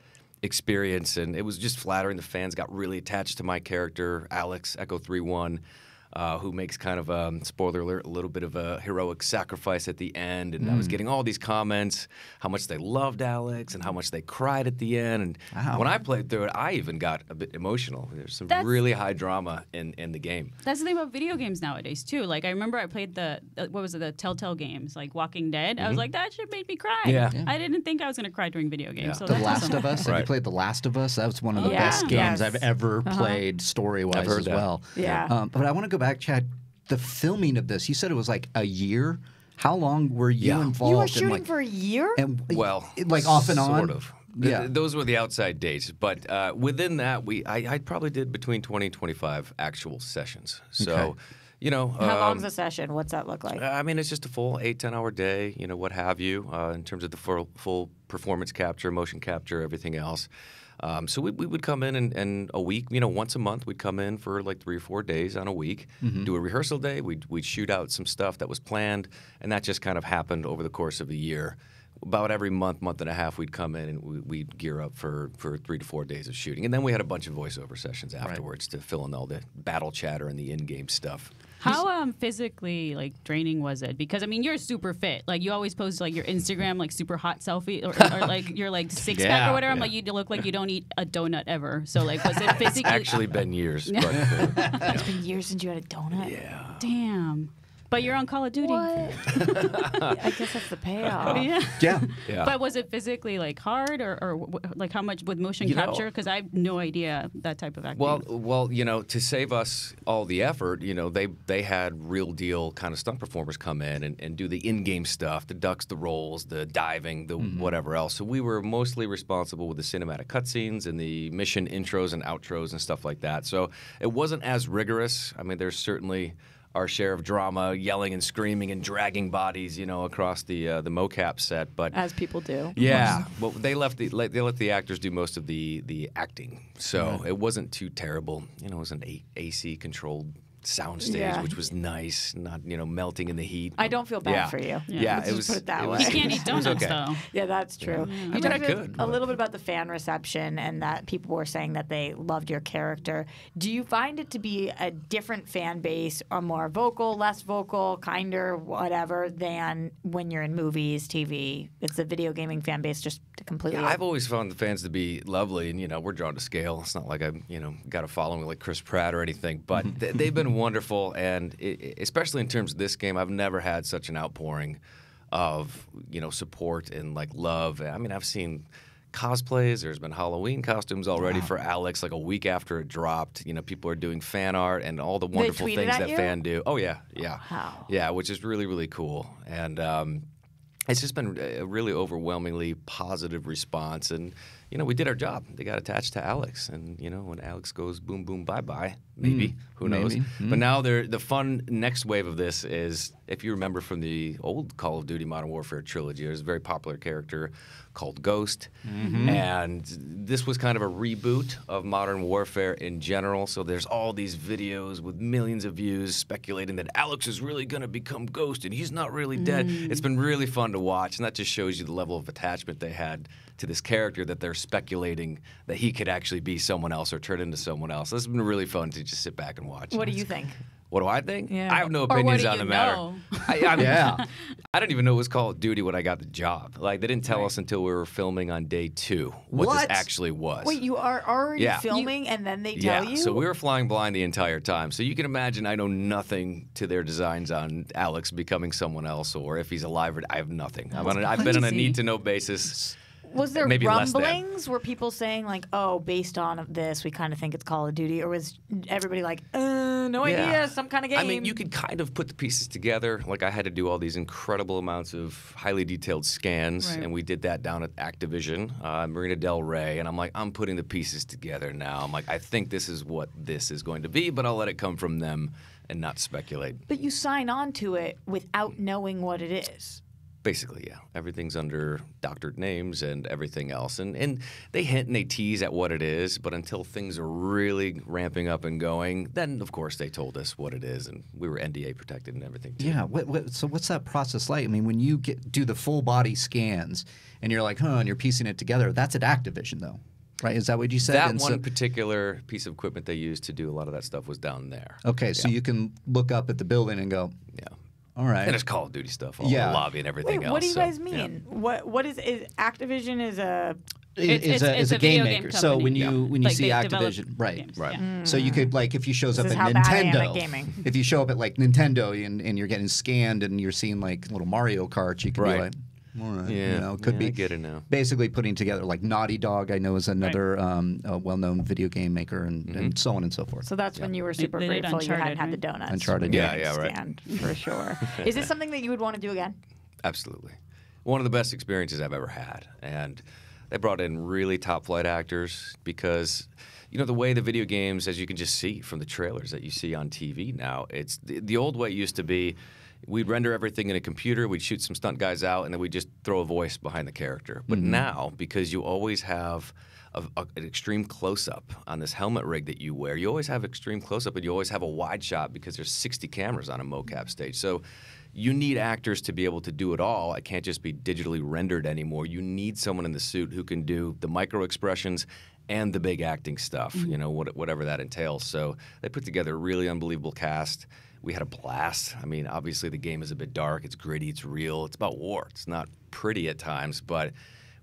experience, and it was just flattering. The fans got really attached to my character, Alex Echo Three One. Uh, who makes kind of a spoiler alert a little bit of a heroic sacrifice at the end and I was Mm. getting all these comments how much they loved Alex and how much they cried at the end and Wow. when I played through it I even got a bit emotional there's some That's- really high drama in, in the game That's the thing about video games nowadays too. Like I remember I played the what was it the Telltale games like Walking Dead. I was Mhm. like that shit made me cry. Yeah. Yeah. I didn't think I was gonna cry during video games. So the that's Last awesome. of Us. Have you played The Last of Us? That was one of the Yeah. best games Yes. I've ever Uh-huh. played story wise as that. well. Yeah. Um, but I want to go back, Chad. The filming of this, you said it was like a year. How long were you Yeah. involved? You were in, shooting like, for a year? and Well, like off and on. Sort of. Th- Yeah. those were the outside dates, but uh, within that, we I, I probably did between 20 and 25 actual sessions. So, Okay. you know, How um, long's a session? What's that look like? I mean, it's just a full eight, 10 hour day, you know, what have you, uh, in terms of the full, full performance capture, motion capture, everything else. Um, so we, we would come in and, and a week, you know, once a month, we'd come in for like three or four days on a week, Mhm. do a rehearsal day. We'd, we'd shoot out some stuff that was planned, and that just kind of happened over the course of a year. About every month, month and a half, we'd come in and we, we'd gear up for, for three to four days of shooting. And then we had a bunch of voiceover sessions afterwards to fill in all the battle chatter and the in game stuff. How um physically like draining was it? Because I mean you're super fit. Like you always post like your Instagram like super hot selfie or, or like your like six pack Yeah, or whatever. I'm yeah. like you look like you don't eat a donut ever. So like was it physically? It's physically? actually been years. But, uh, It's been years since you had a donut. Yeah. Damn. But you're on Call of Duty. I guess that's the payoff. yeah. Yeah. Yeah. But was it physically like hard or, or like how much with motion You capture? Because I have no idea that type of acting. Well, well, you know, to save us all the effort, you know, they they had real deal kind of stunt performers come in and, and do the in-game stuff, the ducks, the rolls, the diving, the mm-hmm. whatever else. So we were mostly responsible with the cinematic cutscenes and the mission intros and outros and stuff like that. So it wasn't as rigorous. I mean, there's certainly our share of drama, yelling and screaming and dragging bodies, you know, across the uh, the mocap set, but As people do. yeah, well, they left the let, they let the actors do most of the the acting, so Right. it wasn't too terrible. You know, it was an A- AC controlled soundstage, Yeah. which was nice, not you know melting in the heat. I don't feel bad Yeah. for you. Yeah, Let's it just was. put it that way. was- it was okay. Yeah, that's true. Yeah. You I mean, talked I a- could, a little bit about the fan reception and that people were saying that they loved your character. Do you find it to be a different fan base, or more vocal, less vocal, kinder, whatever, than when you're in movies, TV? It's the video gaming fan base just completely. Yeah, I've always found the fans to be lovely, and you know we're drawn to scale. It's not like I've you know got a following like Chris Pratt or anything, but mm-hmm. they've been wonderful, and i i- especially in terms of this game, I've never had such an outpouring of you know support and like love. I mean, I've seen cosplays. There's been Halloween costumes already for Alex, like a week after it dropped. You know, people are doing fan art and all the wonderful things that you? fan do. Oh yeah, yeah, Wow. yeah, which is really really cool, and. Um, it's just been a really overwhelmingly positive response and you know we did our job they got attached to alex and you know when alex goes boom boom bye bye maybe Mm, who knows maybe. but Mm. now they're, the fun next wave of this is if you remember from the old call of duty modern warfare trilogy there's a very popular character called ghost Mhm. and this was kind of a reboot of modern warfare in general so there's all these videos with millions of views speculating that alex is really going to become ghost and he's not really dead Mm. it's been really fun to watch and that just shows you the level of attachment they had to this character that they're speculating that he could actually be someone else or turn into someone else this has been really fun to just sit back and watch What do you think? What do I think? Yeah. I have no opinions on the matter. I, I mean, Yeah. I didn't even know it was Call of Duty when I got the job. Like they didn't tell us until we were filming on day two what, What? this actually was. Wait, you are already Yeah. filming and then they yeah, tell you? so we were flying blind the entire time. So you can imagine I know nothing to their designs on Alex becoming someone else or if he's alive or I have nothing. I'm on a, I've been on a need to know basis. Was there maybe rumblings? Were people saying like, "Oh, based on this, we kind of think it's Call of Duty," or was everybody like, uh, "No Yeah. idea, some kind of game"? I mean, you could kind of put the pieces together. Like I had to do all these incredible amounts of highly detailed scans, Right. and we did that down at Activision, uh, Marina Del Rey. And I'm like, I'm putting the pieces together now. I'm like, I think this is what this is going to be, but I'll let it come from them and not speculate. But you sign on to it without knowing what it is. Basically, yeah. Everything's under doctored names and everything else. And and they hint and they tease at what it is, but until things are really ramping up and going, then of course they told us what it is and we were NDA protected and everything too. Yeah. What, what, so what's that process like? I mean, when you get do the full body scans and you're like, huh, and you're piecing it together, that's at Activision though, right? Is that what you said? That And one so- particular piece of equipment they used to do a lot of that stuff was down there. okay, so you can look up at the building and go, yeah, all right. And it's Call of Duty stuff, all Yeah. the lobby and everything Wait, else. what do you so, guys yeah. mean? What what is is Activision is a It is a, is a game maker. so when you when you Like, see Activision, right, games, right. yeah. Mm. So you could like if you shows This up at how bad I am at Nintendo, gaming. if you show up at like Nintendo and, and you're getting scanned and you're seeing like little Mario Karts, you could Right. be like, all right, Yeah, you know, it could yeah, be I get it now. basically putting together like Naughty Dog. I know is another um, a well-known video game maker and, Mm-hmm. and so on and so forth. So that's when you were super they did grateful you hadn't Uncharted, had the donuts. Uncharted, when you yeah. Yeah, yeah, right. stand, For sure. is this something that you would want to do again? Absolutely. One of the best experiences I've ever had. And they brought in really top flight actors because you know the way the video games as you can just see from the trailers that you see on TV now, it's the, the old way used to be we'd render everything in a computer, we'd shoot some stunt guys out, and then we'd just throw a voice behind the character. But Mhm. now, because you always have a, a- an extreme close up on this helmet rig that you wear, you always have extreme close up, and you always have a wide shot because there's 60 cameras on a mocap stage. So you need actors to be able to do it all. It can't just be digitally rendered anymore. You need someone in the suit who can do the micro expressions and the big acting stuff, you know, what, whatever that entails. So they put together a really unbelievable cast. We had a blast. I mean, obviously the game is a bit dark, it's gritty, it's real, it's about war. It's not pretty at times, but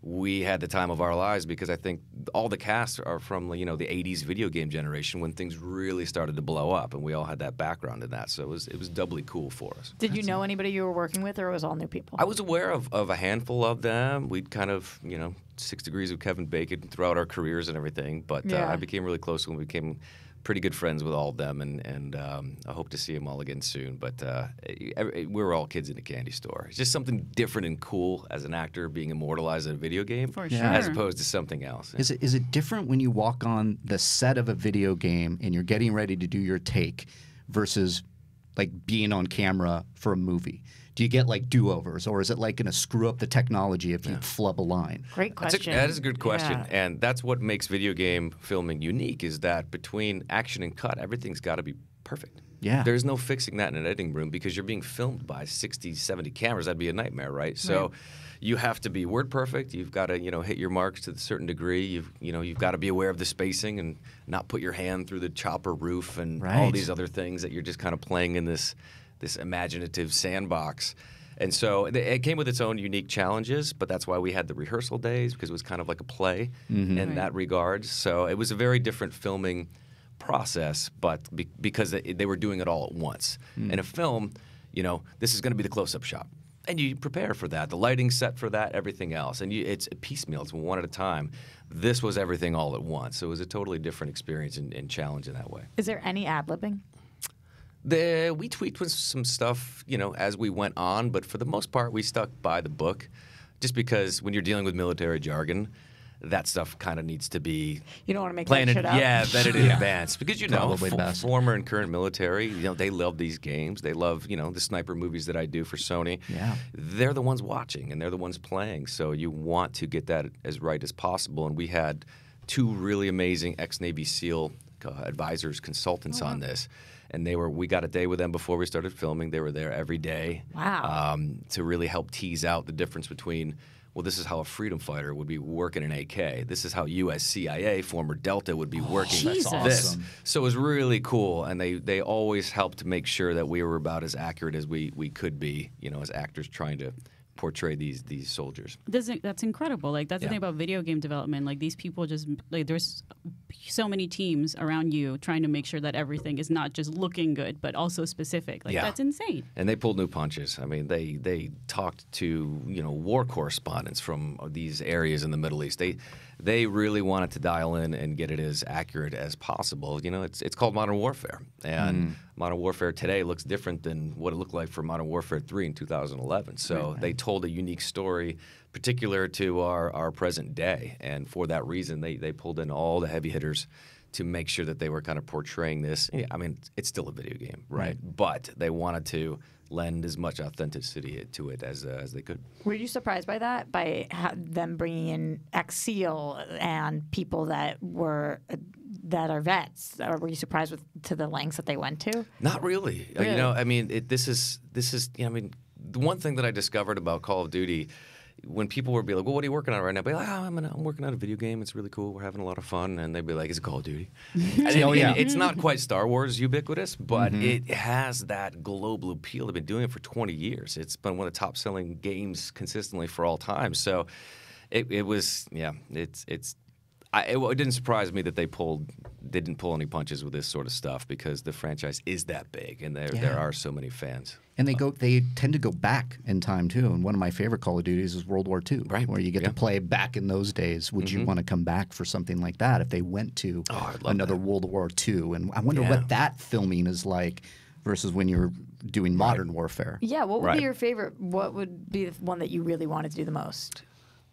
we had the time of our lives because I think all the cast are from you know the 80s video game generation when things really started to blow up and we all had that background in that so it was it was doubly cool for us. Did you know anybody you were working with, or it was all new people? I was aware of, of a handful of them. We'd kind of, you know, six degrees of Kevin Bacon throughout our careers and everything. But Yeah. uh, I became really close when we became pretty good friends with all of them. And, and um, I hope to see them all again soon. But uh, every- we were all kids in a candy store. It's just something different and cool as an actor being immortalized in a video game For as sure. opposed to something else. Is it is it different when you walk on the set of a video game and you're getting ready to do your take versus like being on camera for a movie? Do you get like do-overs, or is it like going to screw up the technology if you flub a line? Great That's a, question. that is a good question, Yeah. and that's what makes video game filming unique. Is that between action and cut, everything's got to be perfect. Yeah. There's no fixing that in an editing room because you're being filmed by 60, 70 cameras. That'd be a nightmare, right? So. Right. You have to be word perfect. You've got to, you know, hit your marks to a certain degree. You've, you know, you've got to be aware of the spacing and not put your hand through the chopper roof and all these other things that you're just kind of playing in this, this imaginative sandbox. And so it- it came with its own unique challenges, but that's why we had the rehearsal days because it was kind of like a play Mhm. in Right. that regard. So it was a very different filming process, but be, because they, they were doing it all at once. Mm. In a film, you know, this is going to be the close-up shot. And you prepare for that. The lighting set for that, everything else. And you, it's piecemeal. It's one at a time. This was everything all at once. So it was a totally different experience and, and challenge in that way. Is there any ad libbing? The, we tweaked with some stuff, you know, as we went on, but for the most part, we stuck by the book, just because when you're dealing with military jargon, that stuff kind of needs to be You don't want to make planted, that shit up. yeah, vetted in Yeah. advance because you know, Probably fo- best. former and current military, you know, they love these games. They love, you know, the sniper movies that I do for Sony. Yeah. they're the ones watching and they're the ones playing. So you want to get that as right as possible. And we had two really amazing ex Navy SEAL uh, advisors, consultants on this. And they were, we got a day with them before we started filming. They were there every day. Wow. Um, to really help tease out the difference between, well, this is how a freedom fighter would be working an AK. This is how US CIA, former Delta, would be working Jesus. this. awesome. So it was really cool, and they they always helped make sure that we were about as accurate as we we could be, you know, as actors trying to portray these these soldiers. That's, that's incredible. Like that's Yeah. the thing about video game development. Like these people just like there's so many teams around you trying to make sure that everything is not just looking good, but also specific. Like Yeah. that's insane. And they pulled new punches. I mean, they they talked to you know war correspondents from these areas in the Middle East. They they really wanted to dial in and get it as accurate as possible. You know, it's it's called modern warfare, and Mm. modern warfare today looks different than what it looked like for modern warfare three in 2011. So they told a unique story, particular to our our present day, and for that reason, they they pulled in all the heavy hitters. To make sure that they were kind of portraying this, I mean, it's still a video game, right? But they wanted to lend as much authenticity to it as uh, as they could. Were you surprised by that? By ha- them bringing in ex SEAL and people that were uh, that are vets? Or were you surprised with to the lengths that they went to? Not really. Uh, You know, I mean, it, this is this is. You know, I mean, the one thing that I discovered about Call of Duty. When people would be like, "Well, what are you working on right now?" I'd be like, oh, I'm, I'm working on a video game. It's really cool. We're having a lot of fun." And they'd be like, "Is it Call of Duty?" and it- Oh, yeah. and it's not quite Star Wars ubiquitous, but Mhm. it has that global appeal. They've been doing it for 20 years. It's been one of the top-selling games consistently for all time. So, it, it was, yeah, it's it's. I, it, it didn't surprise me that they pulled they didn't pull any punches with this sort of stuff because the franchise is that big and there there are so many fans. And they go they tend to go back in time too. And one of my favorite Call of Duties is World War II, right? Where you get Yeah. to play back in those days. Would you Mhm. want to come back for something like that if they went to another World War II? And I wonder Yeah. what that filming is like versus when you're doing modern warfare. Yeah. What would Right. be your favorite? What would be the one that you really wanted to do the most?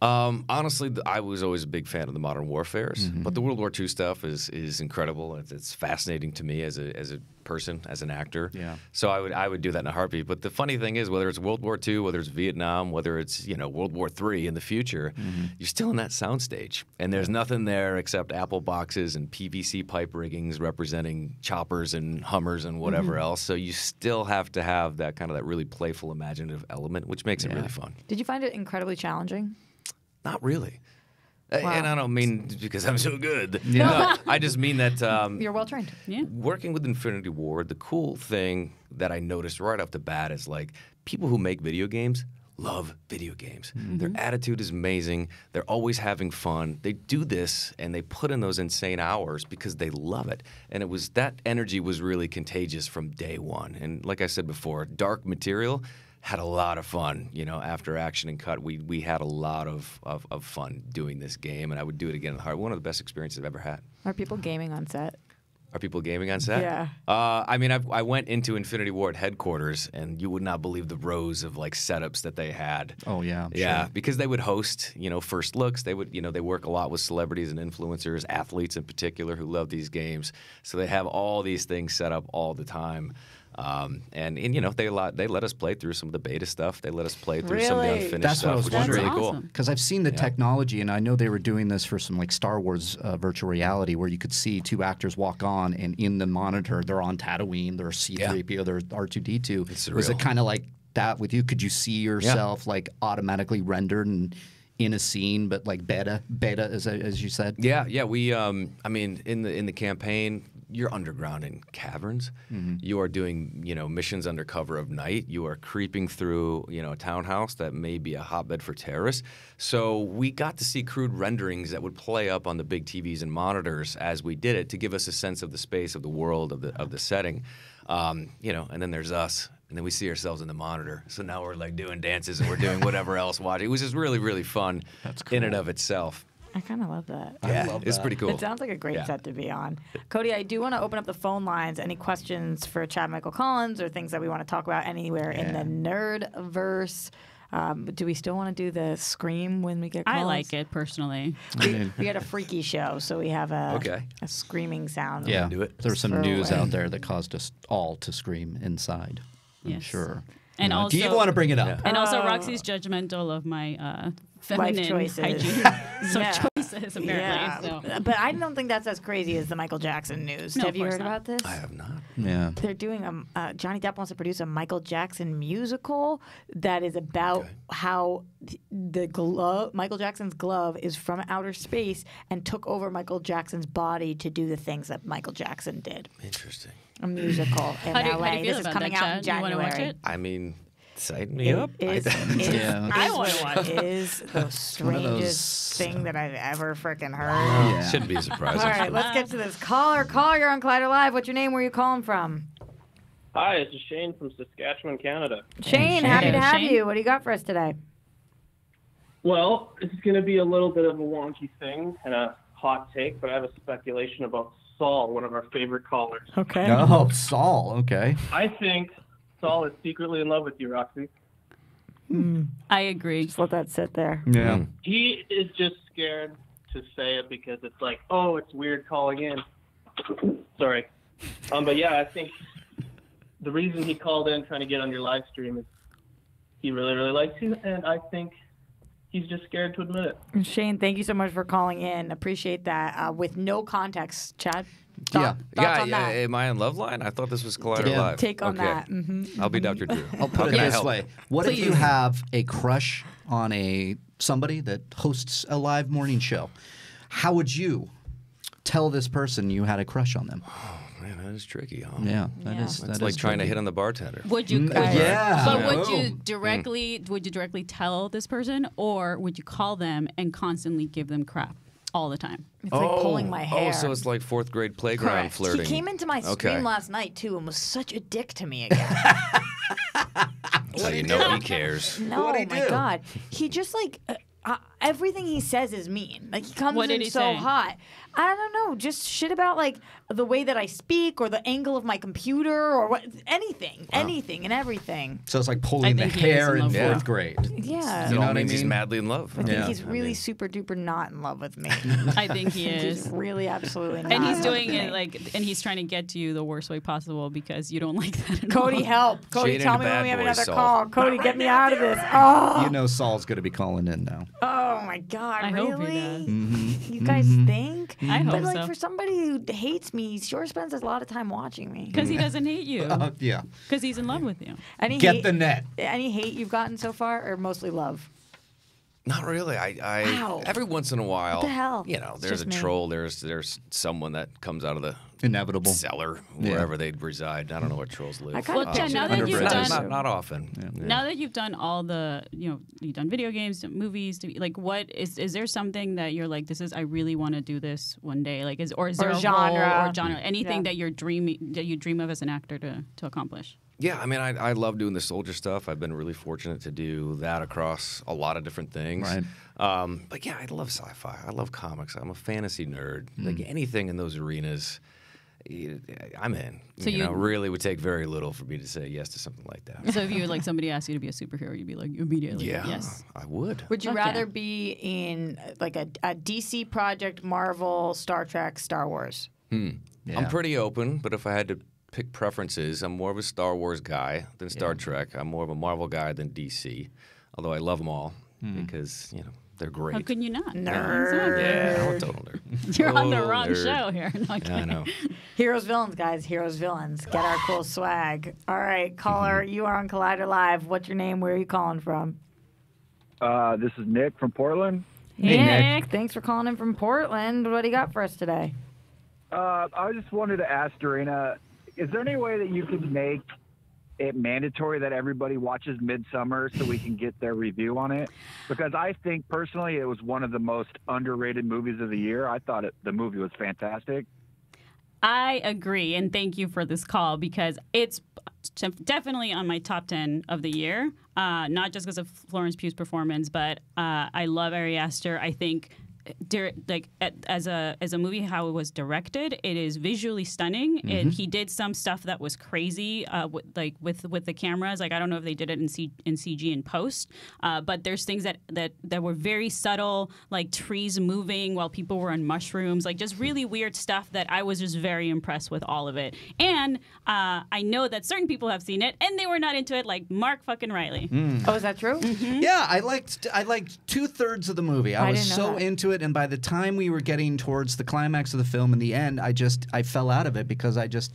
Um, honestly, I was always a big fan of the modern warfares, Mm-hmm. but the World War II stuff is is incredible. It's, it's fascinating to me as a as a person, as an actor. Yeah. So I would I would do that in a heartbeat. But the funny thing is, whether it's World War II, whether it's Vietnam, whether it's you know World War III in the future, Mm-hmm. you're still in that soundstage, and there's nothing there except apple boxes and PVC pipe riggings representing choppers and Hummers and whatever Mhm. else. So you still have to have that kind of that really playful, imaginative element, which makes it really fun. Did you find it incredibly challenging? Not really. Wow. And I don't mean because I'm so good. Yeah. No, I just mean that um, You're well trained. Yeah. working with Infinity Ward, the cool thing that I noticed right off the bat is like people who make video games love video games. Their attitude is amazing. They're always having fun. They do this and they put in those insane hours because they love it. And it was that energy was really contagious from day one. And like I said before, Dark Material had a lot of fun. You know, after action and cut, we we had a lot of, of, of fun doing this game, and I would do it again in the heart. One of the best experiences I've ever had. Are people gaming on set? Are people gaming on set? Yeah. Uh, I mean, I've, I went into Infinity Ward headquarters, and you would not believe the rows of like setups that they had. Oh yeah, I'm Yeah, sure. because they would host, you know, first looks. They would, you know, they work a lot with celebrities and influencers, athletes in particular, who love these games. So they have all these things set up all the time. Um, and, and you know they let they let us play through some of the beta stuff. They let us play through some of the unfinished That's stuff, what I was which was wondering. really cool. Because I've seen the Yeah. technology, and I know they were doing this for some like Star Wars uh, virtual reality, where you could see two actors walk on, and in the monitor they're on Tatooine, they're C-3PO, they're R2D2. Was it kind of like that with you? Could you see yourself like automatically rendered and in a scene, but like beta, beta as as you said? Yeah, yeah. We, um, I mean, in the in the campaign, you're underground in caverns. Mhm. You are doing, you know, missions under cover of night. You are creeping through, you know, a townhouse that may be a hotbed for terrorists. So we got to see crude renderings that would play up on the big TVs and monitors as we did it to give us a sense of the space of the world of the of the setting. Um, you know, and then there's us. And then we see ourselves in the monitor. So now we're like doing dances and we're doing whatever else watching. It was just really, really fun cool. in and of itself. I kind of love that. Yeah, it's pretty cool. It sounds like a great Yeah. set to be on. Cody, I do want to open up the phone lines. Any questions for Chad Michael Collins or things that we want to talk about anywhere in the nerd verse? Um, do we still want to do the scream when we get calls? I like it personally. We, we had a freaky show, so we have a Okay. a screaming sound. Yeah, do it. there's some news when- out there that caused us all to scream inside. I'm sure. And You know, also, do you even want to bring it up? And also, Oh. Roxy's judgmental of my uh, feminine choices. hygiene. so Yeah. choices apparently. Yeah. So. But I don't think that's as crazy as the Michael Jackson news. No, have you heard not. about this? I have not. Yeah. They're doing a uh, Johnny Depp wants to produce a Michael Jackson musical that is about how th- the glove, Michael Jackson's glove, is from outer space and took over Michael Jackson's body to do the things that Michael Jackson did. Interesting. A musical in How do LA. how do you feel this is coming that, out in Chad? You January. watch it? I mean, sign me It up. is, I- is, Yeah. I wanna what- watch it. is the one of those- strangest thing that I've ever freaking heard. Yeah. Shouldn't be a surprise. All right, let's get to this. Caller, caller, you're on Collider Live. What's your name? Where are you calling from? Hi, this is Shane from Saskatchewan, Canada. Shane, happy to have you. What do you got for us today? Well, this is going to be a little bit of a wonky thing and a hot take, but I have a speculation about Saul, one of our favorite callers. Okay. Oh, Saul. Okay. I think Saul is secretly in love with you, Roxy. I agree. Just let that sit there. Yeah. He is just scared to say it because it's like, oh, it's weird calling in. Sorry. Um, but yeah, I think the reason he called in trying to get on your live stream is he really, really likes you, and I think he's just scared to admit it. Shane, thank you so much for calling in. Appreciate that. Uh, with no context, Chad. Yeah, yeah, on yeah. that? Am I in Loveline? I thought this was Collider Yeah. Live. Take on okay. that. Mhm. I'll be Dr. Drew. I'll put it this way: What if you have a crush on a somebody that hosts a live morning show? How would you tell this person you had a crush on them? Oh man, that is tricky, huh? Yeah, that Yeah. is. That's that like is trying to hit on the bartender. Would you? Mm, uh, yeah. But would you Boom. directly? Would you directly tell this person, or would you call them and constantly give them crap all the time? It's like pulling my hair. Oh, so it's like fourth grade playground Correct. flirting. He came into my Okay. stream last night too and was such a dick to me again. That's how you know he cares. No, my God. He just like, uh, uh, everything he says is mean. Like he comes What did in he so say? hot. I don't know, just shit about like the way that I speak or the angle of my computer or what anything, anything and everything. So it's like pulling the think he is hair in in fourth with- grade. Yeah. It You know what I mean. he's madly in love. I think Yeah. he's really super duper not in love with me. I think he He's is. really absolutely not. And he's doing it like, and he's trying to get to you the worst way possible because you don't like that. Cody, all. help! Cody, Shade tell me when we have another Saul. call. Cody, get me out of this. Oh, You know Saul's going to be calling in now. oh my God! I hope he really? does. Mm-hmm. You guys think? I hope but hope like so. for somebody who hates me, he sure spends a lot of time watching me. Because he doesn't hate you. Uh, yeah. Because he's in love with you. Any Get hate, the net. Any hate you've gotten so far, or mostly love? Not really. I, I Wow. every once in a while, the hell? you know, there's a me. troll. There's there's someone that comes out of the Inevitable. cellar Yeah. wherever they reside. I don't know where trolls live. I kinda Well, Jen, picture now that you've not, done- not, not often. Yeah. Now that you've done all the, you know, you've done video games, movies, like what is is there something that you're like, this is I really want to do this one day, like is or is Or there a genre. or genre, anything Yeah. that you're dreaming that you dream of as an actor to to accomplish? Yeah, I mean, I, I love doing the soldier stuff. I've been really fortunate to do that across a lot of different things. Right. Um, but yeah, I love sci-fi. I love comics. I'm a fantasy nerd. Like anything in those arenas, I'm in. So you, know, really would take very little for me to say yes to something like that. So if you like somebody asked you to be a superhero, you'd be like immediately yeah, yes. I would. Would you Fuck rather yeah. be in like a, a DC project, Marvel, Star Trek, Star Wars? Hmm. Yeah. I'm pretty open, but if I had to pick preferences, I'm more of a Star Wars guy than Star Trek. I'm more of a Marvel guy than DC, although I love them all because you know they're great. How can you not? Nerd. Yeah, I'm a total nerd. You're on the wrong nerd. show here. No, I'm Yeah, I know. Heroes, villains, guys. Heroes, villains. Get our cool swag. All right, caller, you are on Collider Live. What's your name? Where are you calling from? Uh, this is Nick from Portland. Hey, Nick. Thanks for calling in from Portland. What do you got for us today? Uh, I just wanted to ask Dorina, is there any way that you could make it mandatory that everybody watches Midsommar so we can get their review on it? Because I think personally it was one of the most underrated movies of the year. I thought it, the movie was fantastic. I agree, and thank you for this call because it's definitely on my top 10 of the year. Uh, not just because of Florence Pugh's performance, but uh, I love Ari Aster. I think. Dir- Like at- as a as a movie, how it was directed, it is visually stunning. And Mhm. he did some stuff that was crazy, uh, with, like with with the cameras. Like I don't know if they did it in C, in CG in post, uh, but there's things that that that were very subtle, like trees moving while people were on mushrooms, like just really weird stuff that I was just very impressed with all of it. And uh, I know that certain people have seen it and they were not into it, like Mark fucking Reilly. Oh, is that true? Yeah, I liked I liked two thirds of the movie. I, I was so that. into it, and by the time we were getting towards the climax of the film in the end, I just I fell out of it because I just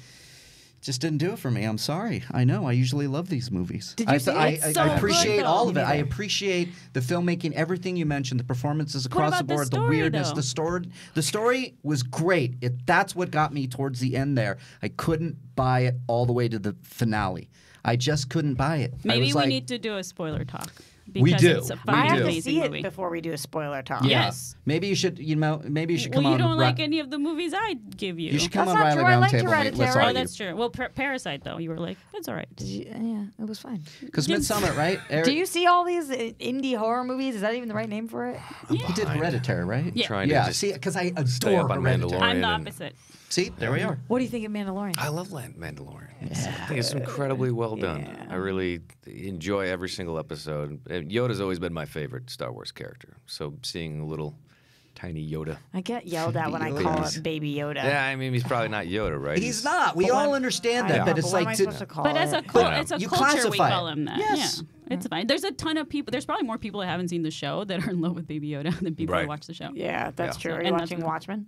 just didn't do it for me. I'm sorry. I know. I usually love these movies. Did you I, see? I, I, so I appreciate all of it. I appreciate the filmmaking, everything you mentioned, the performances across the about the board, the, weirdness, though? the story. The story was great. It, that's what got me towards the end there. I couldn't buy it all the way to the finale. I just couldn't buy it. Maybe we like, need to do a spoiler talk. We because do. It's a We I fucking have to amazing see movie. it before we do a spoiler talk. Yeah. Yes. Maybe you should. You know. Maybe you should come well, you on. don't Ra- like any of the movies I give you. You should come That's on Reilly true. I liked Roundtable. mate. Let's Hereditary. Oh, that's true. Well, Par- Parasite though, you were like, it's all right. Yeah, it was fine. Because Midsommar, right? Eric, Do you see all these uh, indie horror movies? Is that even the right name for it? He did Hereditary, right? Yeah. Trying to yeah. See, because I adore Hereditary. I'm the and- opposite. See, there we are. What do you think of Mandalorian? I love Land- Mandalorian. It's- I think it's incredibly well done. I really enjoy every single episode. Yoda's always been my favorite Star Wars character. So seeing a little tiny Yoda. I get yelled at when I call him Baby Yoda. Yeah, I mean he's probably not Yoda, right? He's not. We But all what- understand that, know, but but it's like I to, supposed to call But as a it? cul- But it's a you culture, we call him that. Yes. Yeah, it's fine. There's a ton of people. There's probably more people that haven't seen the show that are in love with Baby Yoda than people Right. who watch the show. Yeah, that's Yeah. true. Are And you that's watching Watchmen?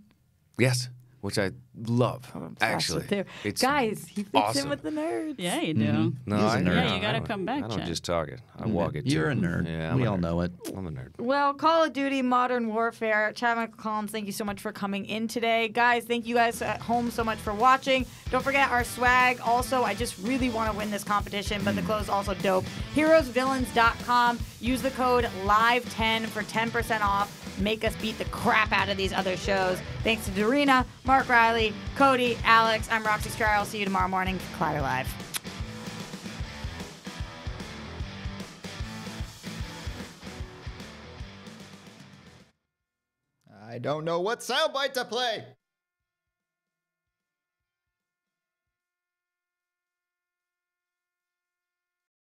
Yes, which I love. Obsessed Actually, with it's Guys, he fits awesome. in with the nerd. Yeah, you do. Mhm. No, He's a I nerd. Yeah, you gotta come back, I don't Chad. just talk it. I walk it. You're too. a nerd. Yeah, I'm we all nerd. know it. I'm a nerd. Well, Call of Duty Modern Warfare. Chad Michael Collins, thank you so much for coming in today. Guys, thank you guys at home so much for watching. Don't forget our swag. Also, I just really want to win this competition, but the clothes also dope. HeroesVillains.com. Use the code LIVE10 for 10% off. Make us beat the crap out of these other shows. Thanks to Dorina, Mark Reilly, Cody, Alex. I'm Roxy Striar. I'll see you tomorrow morning for Collider Live. I don't know what soundbite to play.